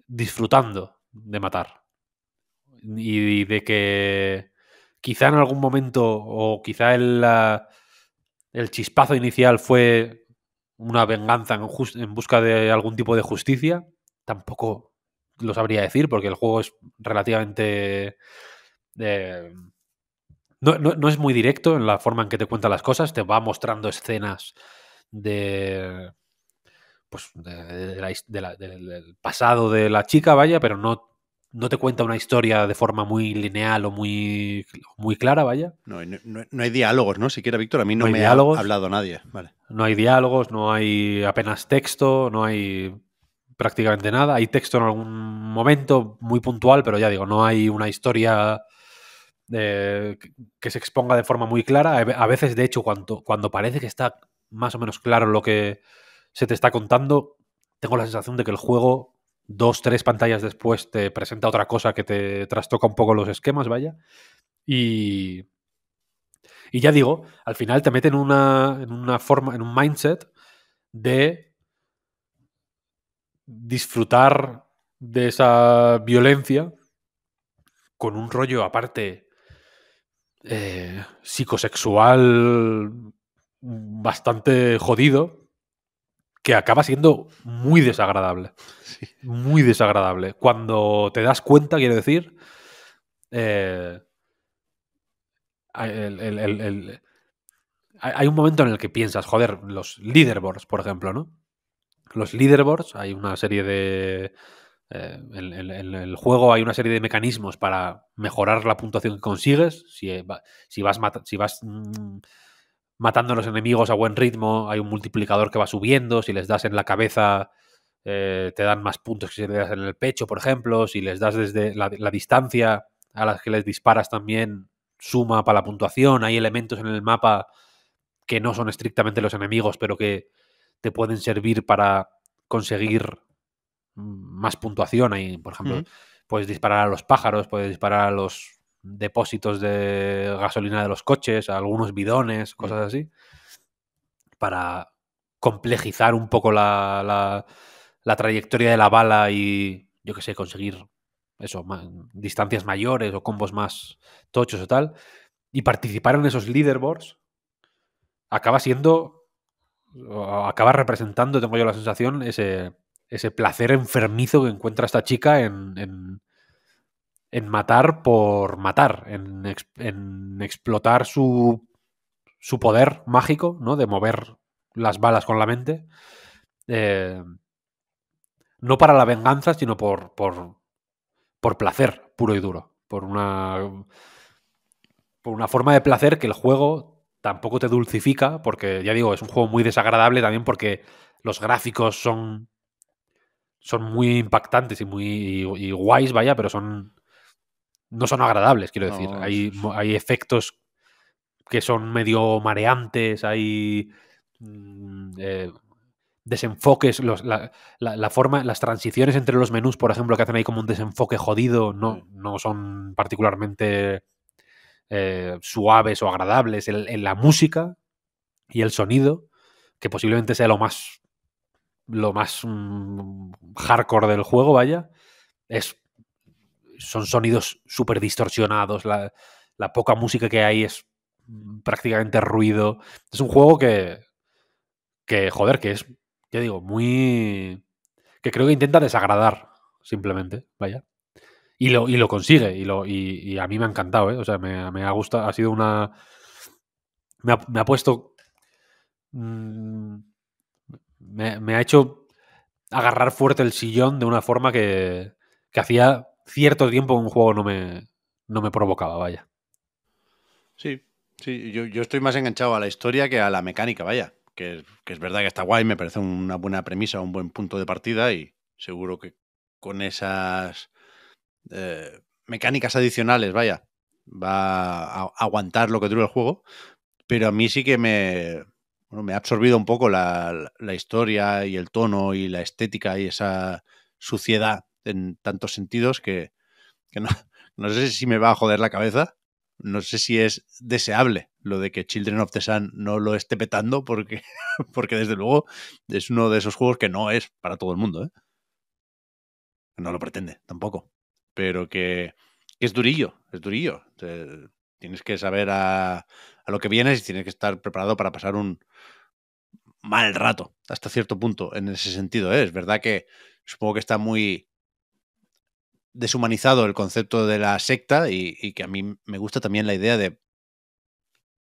disfrutando de matar. Y de que quizá en algún momento, o quizá el, el chispazo inicial fue una venganza en busca de algún tipo de justicia, tampoco lo sabría decir, porque el juego es relativamente... eh, no, no- no es muy directo en la forma en que te cuenta las cosas, te va mostrando escenas de pues de, de la de la- del- pasado de la chica, vaya, pero no no te cuenta una historia de forma muy lineal o muy, muy clara, vaya. No, no, no hay diálogos, ¿no? Siquiera, Víctor, a mí no, No me diálogos. ha hablado nadie. Vale. No hay diálogos, no hay apenas texto, no hay prácticamente nada. Hay texto en algún momento muy puntual, pero ya digo, no hay una historia eh, que- se exponga de forma muy clara. A veces, de hecho, cuando, cuando parece que está más o menos claro lo que se te está contando, tengo la sensación de que el juego, dos, tres pantallas después, te presenta otra cosa que te trastoca un poco los esquemas, vaya. Y, y ya digo, al final te mete en una, en una forma, en un mindset de disfrutar de esa violencia con un rollo aparte eh, psicosexual bastante jodido que acaba siendo muy desagradable. Muy desagradable. Cuando te das cuenta, quiero decir, eh, el- el- el- hay un momento en el que piensas, joder, los leaderboards, por ejemplo, ¿no? Los leaderboards, hay una serie de... eh, en, en- en el juego hay una serie de mecanismos para mejorar la puntuación que consigues. Si, va- si vas, si vas mm, matando a los enemigos a buen ritmo, hay un multiplicador que va subiendo. Si les das en la cabeza, eh, te dan más puntos que si les das en el pecho, por ejemplo. Si les das desde la, la distancia a las que les disparas también, suma para la puntuación. Hay elementos en el mapa que no son estrictamente los enemigos, pero que te pueden servir para conseguir más puntuación. Ahí, por ejemplo, puedes disparar a los pájaros, puedes disparar a los depósitos de gasolina de los coches, algunos bidones, cosas así, para complejizar un poco la, la- la trayectoria de la bala y, yo qué sé, conseguir eso, ma- distancias mayores o combos más tochos o tal. Y participar en esos leaderboards acaba siendo, acaba representando, tengo yo la sensación, ese, ese placer enfermizo que encuentra esta chica en, en, en matar por matar, en, en explotar su, su poder mágico, ¿no? De mover las balas con la mente. Eh, no para la venganza, sino por, por, por placer puro y duro. Por una, por una forma de placer que el juego tampoco te dulcifica, porque ya digo, es un juego muy desagradable también porque los gráficos son, son muy impactantes y muy y, y guays, vaya, pero son no son agradables, quiero decir. No, hay, hay efectos que son medio mareantes, hay mm, eh, desenfoques, los- la, la- la forma, las transiciones entre los menús, por ejemplo, que hacen ahí como un desenfoque jodido, no, no son particularmente eh, suaves o agradables. El- en la música y el sonido, que posiblemente sea lo más lo más mm, hardcore del juego, vaya, es son sonidos súper distorsionados. La, la poca música que hay es mm, prácticamente ruido. Es un juego que, que, joder, que es, ya digo, muy... que creo que intenta desagradar, simplemente, vaya. Y lo, y lo consigue, y, lo, y, a mí me ha encantado, ¿eh? O sea, me, me ha gustado, ha sido una... Me ha, me ha puesto... mm, me ha hecho agarrar fuerte el sillón de una forma que, que hacía cierto tiempo un juego no me, no me provocaba, vaya. Sí, sí, yo, yo estoy más enganchado a la historia que a la mecánica, vaya. Que, que es verdad que está guay, me parece una buena premisa, un buen punto de partida y seguro que con esas eh, mecánicas adicionales, vaya, va a aguantar lo que dura el juego. Pero a mí sí que me, bueno, me ha absorbido un poco la, la historia y el tono y la estética y esa suciedad en tantos sentidos que, que no, no sé si me va a joder la cabeza. No sé si es deseable lo de que Children of the Sun no lo esté petando, porque, porque desde luego es uno de esos juegos que no es para todo el mundo. ¿eh? No lo pretende tampoco. Pero que, es durillo, es durillo. Tienes que saber a, a lo que vienes y tienes que estar preparado para pasar un mal rato hasta cierto punto en ese sentido. ¿eh? Es verdad que supongo que está muy deshumanizado el concepto de la secta y, y que a mí me gusta también la idea de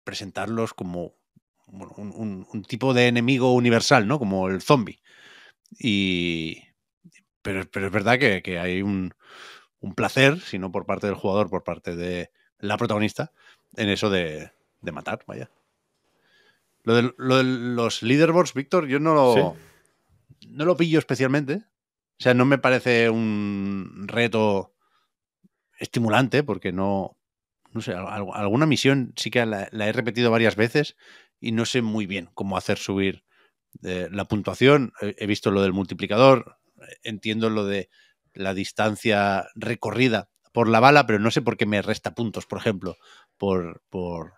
presentarlos como bueno, un, un- un tipo de enemigo universal, ¿no? Como el zombie. Y, pero, pero es verdad que, que hay un, un placer, sino por parte del jugador, por parte de la protagonista, en eso de, de matar, vaya. Lo de, lo de los leaderboards, Víctor, yo no lo, no lo pillo especialmente. O sea, no me parece un reto estimulante porque no, no sé, al- alguna misión sí que la, he repetido varias veces y no sé muy bien cómo hacer subir eh, la puntuación. He, visto lo del multiplicador, entiendo lo de la distancia recorrida por la bala, pero no sé por qué me resta puntos, por ejemplo, por, por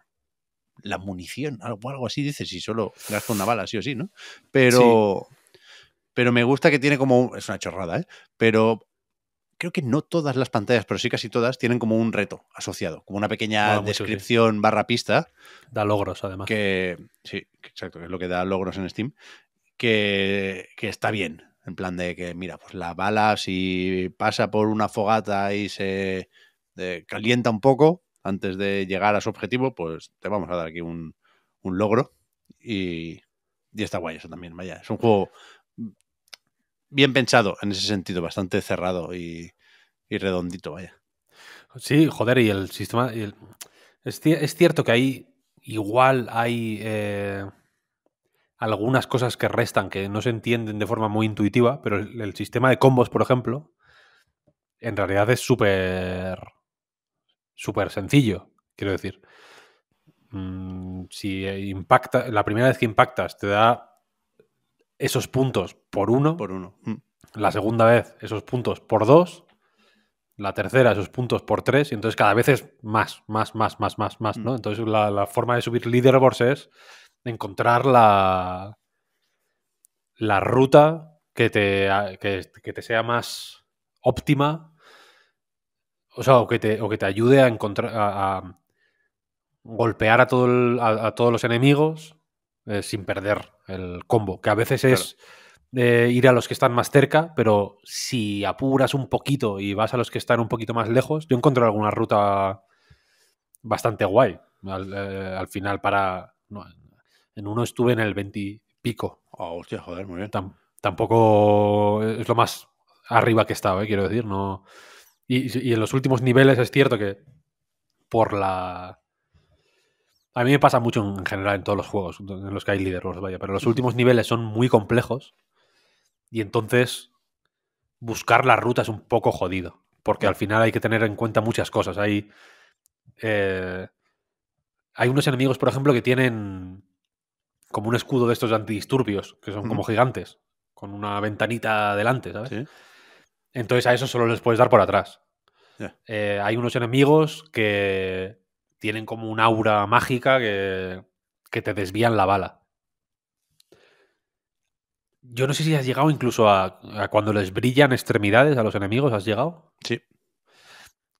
la munición, algo, algo así dice, si solo gasto una bala, sí o sí, ¿no? Pero, pero me gusta que tiene como, un- es una chorrada, ¿eh? Pero creo que no todas las pantallas, pero sí casi todas, tienen como un reto asociado, como una pequeña sí. descripción barra pista Da logros, además. que sí, exacto, que es lo que da logros en Steam, que, que está bien. En plan de que, mira, pues la bala, si pasa por una fogata y se eh, calienta un poco antes de llegar a su objetivo, pues te vamos a dar aquí un, un logro. Y, y está guay eso también, vaya. Es un juego bien pensado en ese sentido, bastante cerrado y, redondito, vaya. Sí, joder, y el sistema. Es, ci- es cierto que ahí igual hay eh, algunas cosas que restan que no se entienden de forma muy intuitiva, pero el, el sistema de combos, por ejemplo, en realidad es súper. súper sencillo, quiero decir. Mm, si impacta, la primera vez que impactas te da esos puntos por uno, Por uno. Mm. la segunda vez esos puntos por dos, la tercera esos puntos por tres, y entonces cada vez es más, más, más, más, más, más, ¿no? Mm. Entonces la, la forma de subir leaderboards es encontrar la, la ruta que te, que, que te sea más óptima, o sea, o que te, o que te ayude a encontrar, a, a golpear a, todo el- a, a todos los enemigos eh, sin perder el combo, que a veces es eh, ir a los que están más cerca, pero si apuras un poquito y vas a los que están un poquito más lejos, yo encontré alguna ruta bastante guay. Al, eh, al final para... no, en uno estuve en el 20 y pico. Oh, hostia, joder, muy bien. Tam- tampoco es lo más arriba que estaba, quiero decir. No... Y, y en los últimos niveles es cierto que por la... A mí me pasa mucho en general en todos los juegos en los que hay leaderboards, vaya, pero los últimos niveles son muy complejos y entonces buscar la ruta es un poco jodido, porque al final hay que tener en cuenta muchas cosas. Hay, eh, hay unos enemigos, por ejemplo, que tienen como un escudo de estos antidisturbios, que son como gigantes, con una ventanita delante, ¿sabes? Sí. Entonces a eso solo les puedes dar por atrás. Eh, hay unos enemigos que tienen como un aura mágica que, que te desvían la bala. Yo no sé si has llegado incluso a, a cuando les brillan extremidades a los enemigos, ¿has llegado? Sí.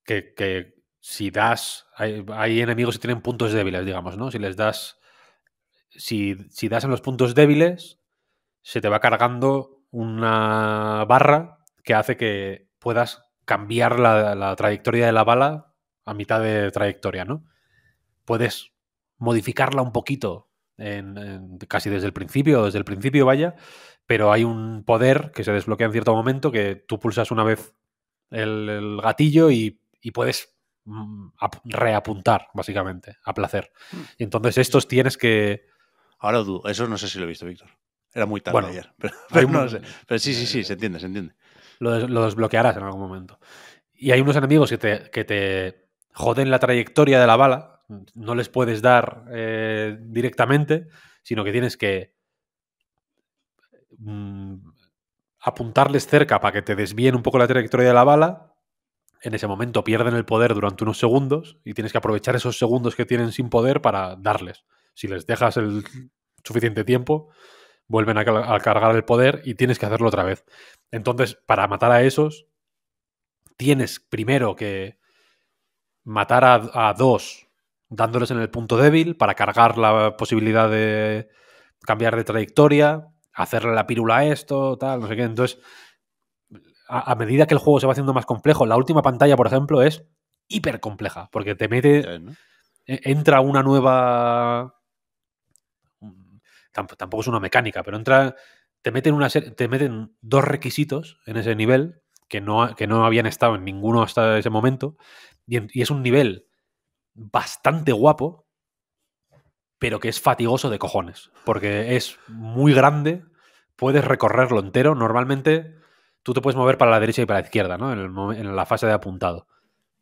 Que, que si das... Hay, hay enemigos que tienen puntos débiles, digamos, ¿no? Si les das... Si, si das en los puntos débiles, se te va cargando una barra que hace que puedas cambiar la, la trayectoria de la bala a mitad de trayectoria, ¿no? Puedes modificarla un poquito, en- en- casi desde el principio, desde el principio vaya, pero hay un poder que se desbloquea en cierto momento que tú pulsas una vez el, el gatillo y, y puedes mm, ap- reapuntar, básicamente, a placer. Y entonces estos tienes que... Ahora dudo. Eso no sé si lo he visto, Víctor. Era muy tarde Bueno, ayer. Pero, hay pero un- no lo sé. Pero sí, sí, sí, se entiende, se entiende. lo, des- lo desbloquearás en algún momento. Y hay unos enemigos que te, que te joden la trayectoria de la bala, no les puedes dar eh, directamente, sino que tienes que mm, apuntarles cerca para que te desvíen un poco la trayectoria de la bala. En ese momento pierden el poder durante unos segundos y tienes que aprovechar esos segundos que tienen sin poder para darles. Si les dejas el suficiente tiempo, vuelven a, cargar el poder y tienes que hacerlo otra vez. Entonces, para matar a esos, tienes primero que matar a, a dos dándoles en el punto débil para cargar la posibilidad de cambiar de trayectoria, hacerle la pírula a esto, tal, no sé qué. Entonces, a, a medida que el juego se va haciendo más complejo, la última pantalla, por ejemplo, es hiper compleja, porque te mete e- entra una nueva. tamp- Tampoco es una mecánica, pero entra. Te meten, una te meten dos requisitos en ese nivel que no, que no habían estado en ninguno hasta ese momento. Y, es un nivel bastante guapo, pero que es fatigoso de cojones. Porque es muy grande, puedes recorrerlo entero. Normalmente tú te puedes mover para la derecha y para la izquierda, ¿no? En, la fase de apuntado.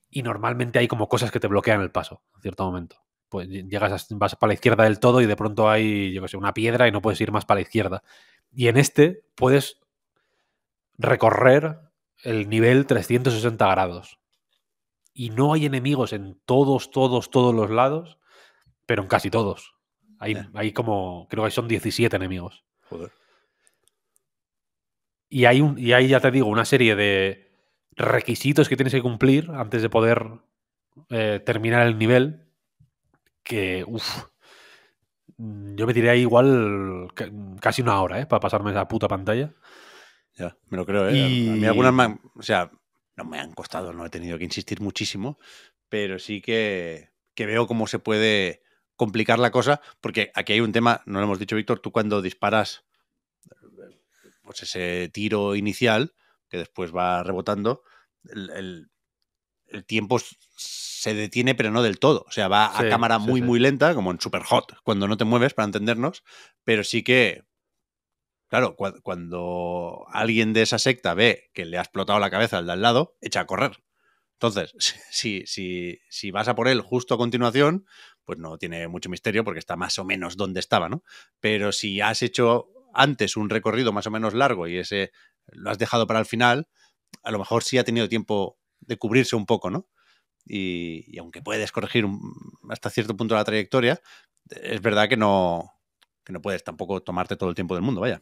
Y normalmente hay como cosas que te bloquean el paso en cierto momento. Pues ll- llegas, a- vas para la izquierda del todo y de pronto hay, yo qué sé, una piedra y no puedes ir más para la izquierda. Y en este puedes recorrer el nivel 360 grados. Y no hay enemigos en todos, todos, todos los lados, pero en casi todos. Hay, hay como, creo que son 17 enemigos. Joder. Y hay, un, y hay, ya te digo, una serie de requisitos que tienes que cumplir antes de poder eh, terminar el nivel. Que, uff, yo me tiré ahí igual ca- casi una hora, ¿eh? Para pasarme esa puta pantalla. Ya, me lo creo, ¿eh? Y- A mí algunas o sea, no me han costado, no he tenido que insistir muchísimo, pero sí que, que veo cómo se puede complicar la cosa, porque aquí hay un tema, no lo hemos dicho, Víctor, tú cuando disparas pues ese tiro inicial, que después va rebotando, el, el- el tiempo se detiene, pero no del todo. O sea, va a cámara sí, muy, sí. muy lenta, como en Super Hot, cuando no te mueves, para entendernos, pero sí que Claro, cua- cuando alguien de esa secta ve que le ha explotado la cabeza al de al lado, echa a correr. Entonces, si, si, si vas a por él justo a continuación, pues no tiene mucho misterio porque está más o menos donde estaba, ¿no? Pero si has hecho antes un recorrido más o menos largo y ese lo has dejado para el final, a lo mejor sí ha tenido tiempo de cubrirse un poco, ¿no? Y, y aunque puedes corregir hasta cierto punto la trayectoria, es verdad que no, que no puedes tampoco tomarte todo el tiempo del mundo, vaya.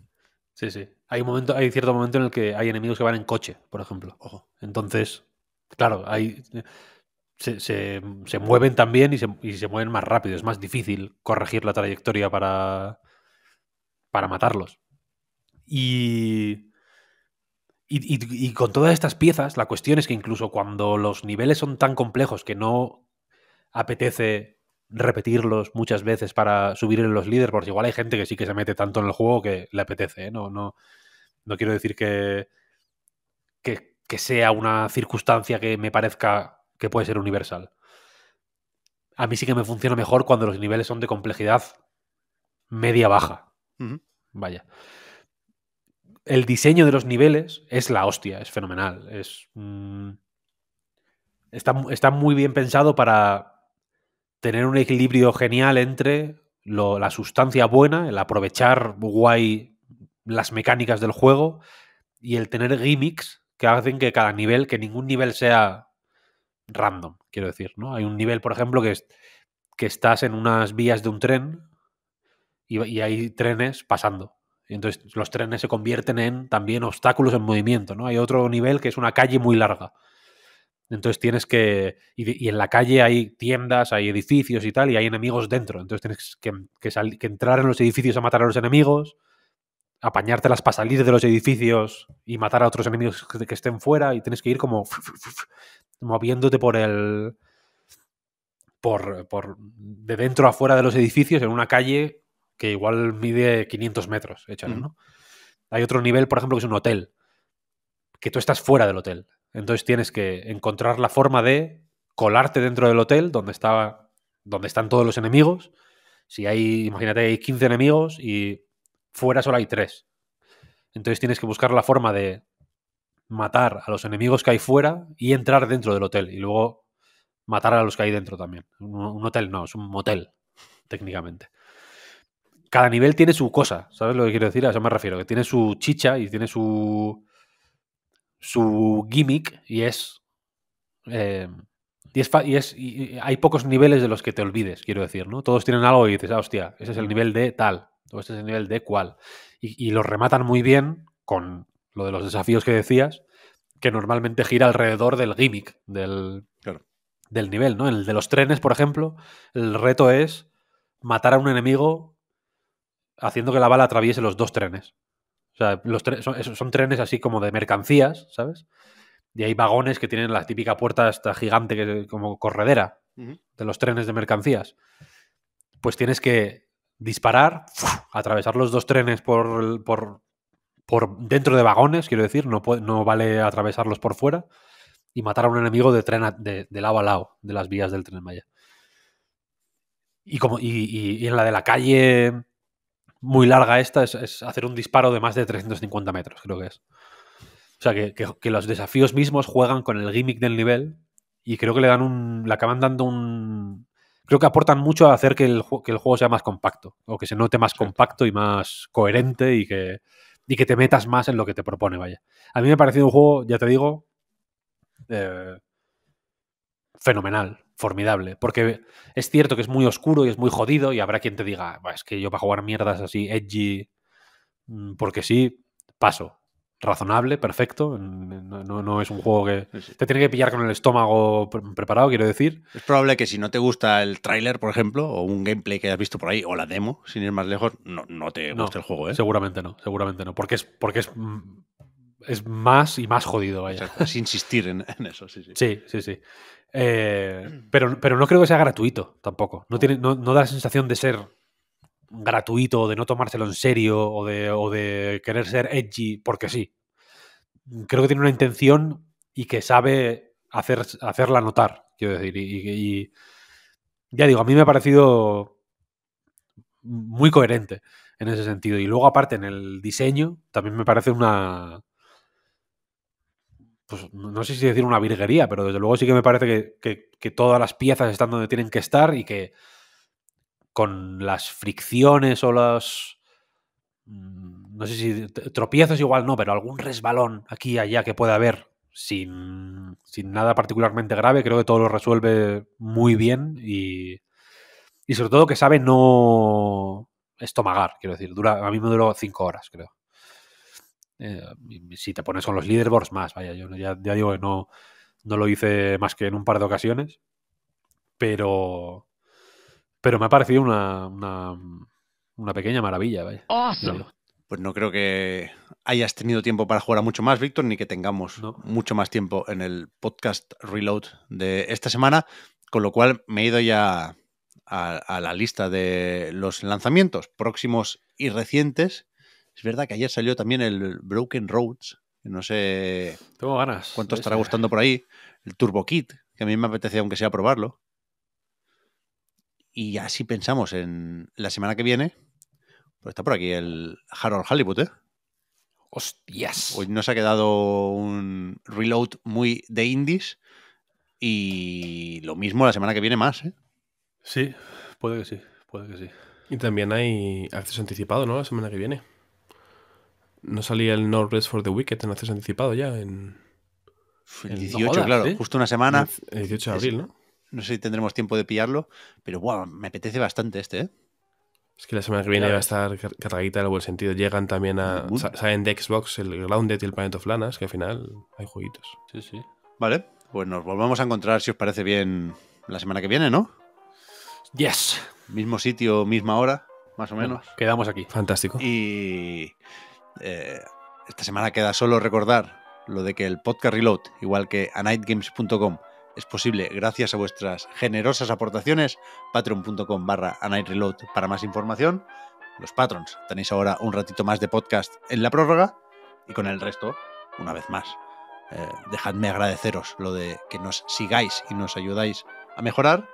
Sí, sí. Hay, un momento, hay cierto momento en el que hay enemigos que van en coche, por ejemplo. Ojo. Entonces, claro, hay, se, se- se mueven también y se, y se mueven más rápido. Es más difícil corregir la trayectoria para, para matarlos. Y, y, y- y con todas estas piezas, la cuestión es que incluso cuando los niveles son tan complejos que no apetece repetirlos muchas veces para subir en los líderes, porque igual hay gente que sí que se mete tanto en el juego que le apetece, ¿eh? No, no, no quiero decir que, que, que sea una circunstancia que me parezca que puede ser universal. A mí sí que me funciona mejor cuando los niveles son de complejidad media-baja. Vaya. El diseño de los niveles es la hostia, es fenomenal. Es, mm, está, está muy bien pensado para tener un equilibrio genial entre lo- la sustancia buena, el aprovechar guay las mecánicas del juego y el tener gimmicks que hacen que cada nivel, que ningún nivel sea random, quiero decir, ¿no? Hay un nivel, por ejemplo, que, es- que estás en unas vías de un tren y, hay trenes pasando. Y entonces los trenes se convierten en también obstáculos en movimiento, ¿no? Hay otro nivel que es una calle muy larga. Entonces tienes que. Y, en la calle hay tiendas, hay edificios y tal, y hay enemigos dentro. Entonces tienes que, que sal- que entrar en los edificios a matar a los enemigos, apañártelas para salir de los edificios y matar a otros enemigos que, que estén fuera, y tienes que ir como moviéndote por el. Por, por de dentro a fuera de los edificios en una calle que igual mide 500 metros, échale. ¿no? Hay otro nivel, por ejemplo, que es un hotel, que tú estás fuera del hotel. Entonces tienes que encontrar la forma de colarte dentro del hotel donde, estaba, donde están todos los enemigos. Si hay, imagínate, hay 15 enemigos y fuera solo hay 3. Entonces tienes que buscar la forma de matar a los enemigos que hay fuera y entrar dentro del hotel. Y luego matar a los que hay dentro también. Un, hotel no, es un motel, técnicamente. Cada nivel tiene su cosa, ¿sabes lo que quiero decir? A eso me refiero, que tiene su chicha y tiene su su gimmick y es eh, y es, y es y- hay pocos niveles de los que te olvides, quiero decir, ¿no? Todos tienen algo y dices, ah, hostia, ese es el nivel de tal, o este es el nivel de cual. Y, y los rematan muy bien con lo de los desafíos que decías, que normalmente gira alrededor del gimmick del, Claro. del nivel, ¿no? El de los trenes, por ejemplo, el reto es matar a un enemigo haciendo que la bala atraviese los dos trenes. O sea, los tre- son, son trenes así como de mercancías, ¿sabes? Y hay vagones que tienen la típica puerta esta gigante que como corredera de los trenes de mercancías. Pues tienes que disparar, atravesar los dos trenes por, por por dentro de vagones, quiero decir, no, puede- no vale atravesarlos por fuera y matar a un enemigo de tren a- de, de lado a lado de las vías del tren Maya. Y, como, y, y- y en la de la calle muy larga esta es, es hacer un disparo de más de 350 metros, creo que es. O sea, que, que- que los desafíos mismos juegan con el gimmick del nivel y creo que le dan un. le acaban dando un. Creo que aportan mucho a hacer que el, que el juego sea más compacto. O que se note más compacto y más coherente y que, y que te metas más en lo que te propone, vaya. A mí me ha parecido un juego, ya te digo, eh, fenomenal, formidable. Porque es cierto que es muy oscuro y es muy jodido y habrá quien te diga, "Buah, es que yo para jugar mierdas así, edgy, mm, porque sí, paso. Razonable, perfecto. No, no- no es un juego que te tiene que pillar con el estómago pre- preparado, quiero decir. Es probable que si no te gusta el tráiler, por ejemplo, o un gameplay que hayas visto por ahí, o la demo, sin ir más lejos, no, no te No, gusta el juego, ¿eh? Seguramente no, seguramente no. Porque es, porque es, mm, es más y más jodido, vaya. Exacto, Es insistir en, en eso, sí, sí. Sí, sí, sí. Eh, pero, pero no creo que sea gratuito tampoco. No, tiene, no, no da la sensación de ser gratuito, o de no tomárselo en serio, o de, o de querer ser edgy, porque sí. Creo que tiene una intención y que sabe hacer, hacerla notar, quiero decir. Y, y- y ya digo, a mí me ha parecido muy coherente en ese sentido. Y luego, aparte, en el diseño, también me parece una, pues no sé si decir una virguería, pero desde luego sí que me parece que, que- todas las piezas están donde tienen que estar y que con las fricciones o los... mm, No sé si tropiezos igual no, pero algún resbalón aquí y allá que pueda haber sin, sin nada particularmente grave, creo que todo lo resuelve muy bien y, y sobre todo que sabe no estomagar, quiero decir, dura, a mí me duró cinco horas, creo. Eh, si te pones con los leaderboards más, vaya, yo ya, ya digo que no, no lo hice más que en un par de ocasiones, pero, pero me ha parecido una, una, una pequeña maravilla, vaya. ya digo. Pues no creo que hayas tenido tiempo para jugar a mucho más, Víctor, ni que tengamos No. mucho más tiempo en el podcast Reload de esta semana, con lo cual me he ido ya a, a la lista de los lanzamientos próximos y recientes. Es verdad que ayer salió también el Broken Roads, que no sé Tengo ganas. cuánto estará ese. gustando por ahí, el Turbo Kit, que a mí me apetece aunque sea probarlo. Y así pensamos en la semana que viene, pues está por aquí el Harold Hollywood, ¿eh? ¡Hostias! Hoy nos ha quedado un reload muy de indies y lo mismo la semana que viene más, ¿eh? Sí, puede que sí, puede que sí. Y también hay acceso anticipado, ¿no? La semana que viene. No salía el No Rest for the Wicked en acceso anticipado ya en El No 18, jodas, claro, ¿sí? justo una semana. el 18 de abril, ¿no? No sé si tendremos tiempo de pillarlo, pero wow, me apetece bastante este, ¿eh? Es que la semana que viene va a estar car- cargadita en el buen sentido. Llegan también a. Salen de Xbox el Grounded y el Planet of Lanas, que al final hay jueguitos. Sí, sí. Vale, pues nos volvemos a encontrar si os parece bien la semana que viene, ¿no? ¡Yes! Mismo sitio, misma hora, más o menos. Quedamos aquí. Fantástico. Y eh, esta semana queda solo recordar lo de que el podcast Reload, igual que a nightgames.com, es posible gracias a vuestras generosas aportaciones. Patreon.com barra a Night Reload para más información. Los patrons tenéis ahora un ratito más de podcast en la prórroga y con el resto, una vez más. eh, dejadme agradeceros lo de que nos sigáis y nos ayudáis a mejorar.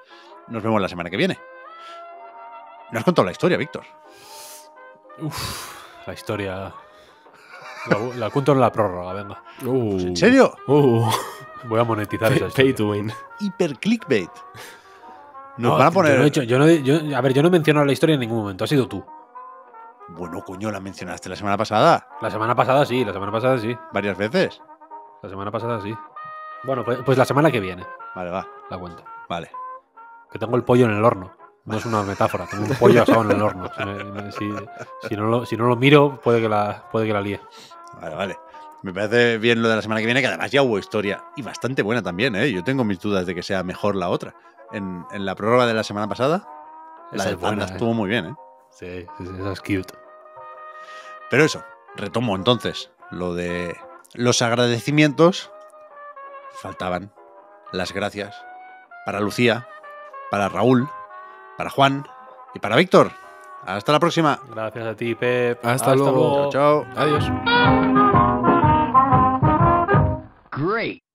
Nos vemos la semana que viene. No has contado la historia, Víctor. Uf, la historia. La, la cuento en la prórroga, venga. Uh, Pues, ¿En serio? Uh, Voy a monetizar esa pay historia. to win. hiper clickbait. Nos No, van a yo poner. no he hecho- yo no he- yo- a ver, yo no he mencionado la historia en ningún momento, ha sido tú. Bueno, coño, la mencionaste la semana pasada. La semana pasada sí, la semana pasada sí. Varias veces. La semana pasada sí. Bueno, pues, pues la semana que viene Vale, va. la cuento. Vale. Que tengo el pollo en el horno. No es una metáfora, tengo un pollo asado en el horno. Si, no, lo, si no lo miro, puede que la, puede que la líe. Vale, vale. Me parece bien lo de la semana que viene, que además ya hubo historia. Y bastante buena también, ¿eh? Yo tengo mis dudas de que sea mejor la otra. En, en la prórroga de la semana pasada, la Esa de es buena, Panda ¿eh? estuvo muy bien, ¿eh? Sí, sí, sí, esa es cute. Pero eso, retomo entonces lo de los agradecimientos. Faltaban las gracias para Lucía, para Raúl, para Juan y para Víctor. Hasta la próxima. Gracias a ti, Pep. Hasta, luego. Chao, chao. Adiós. Great.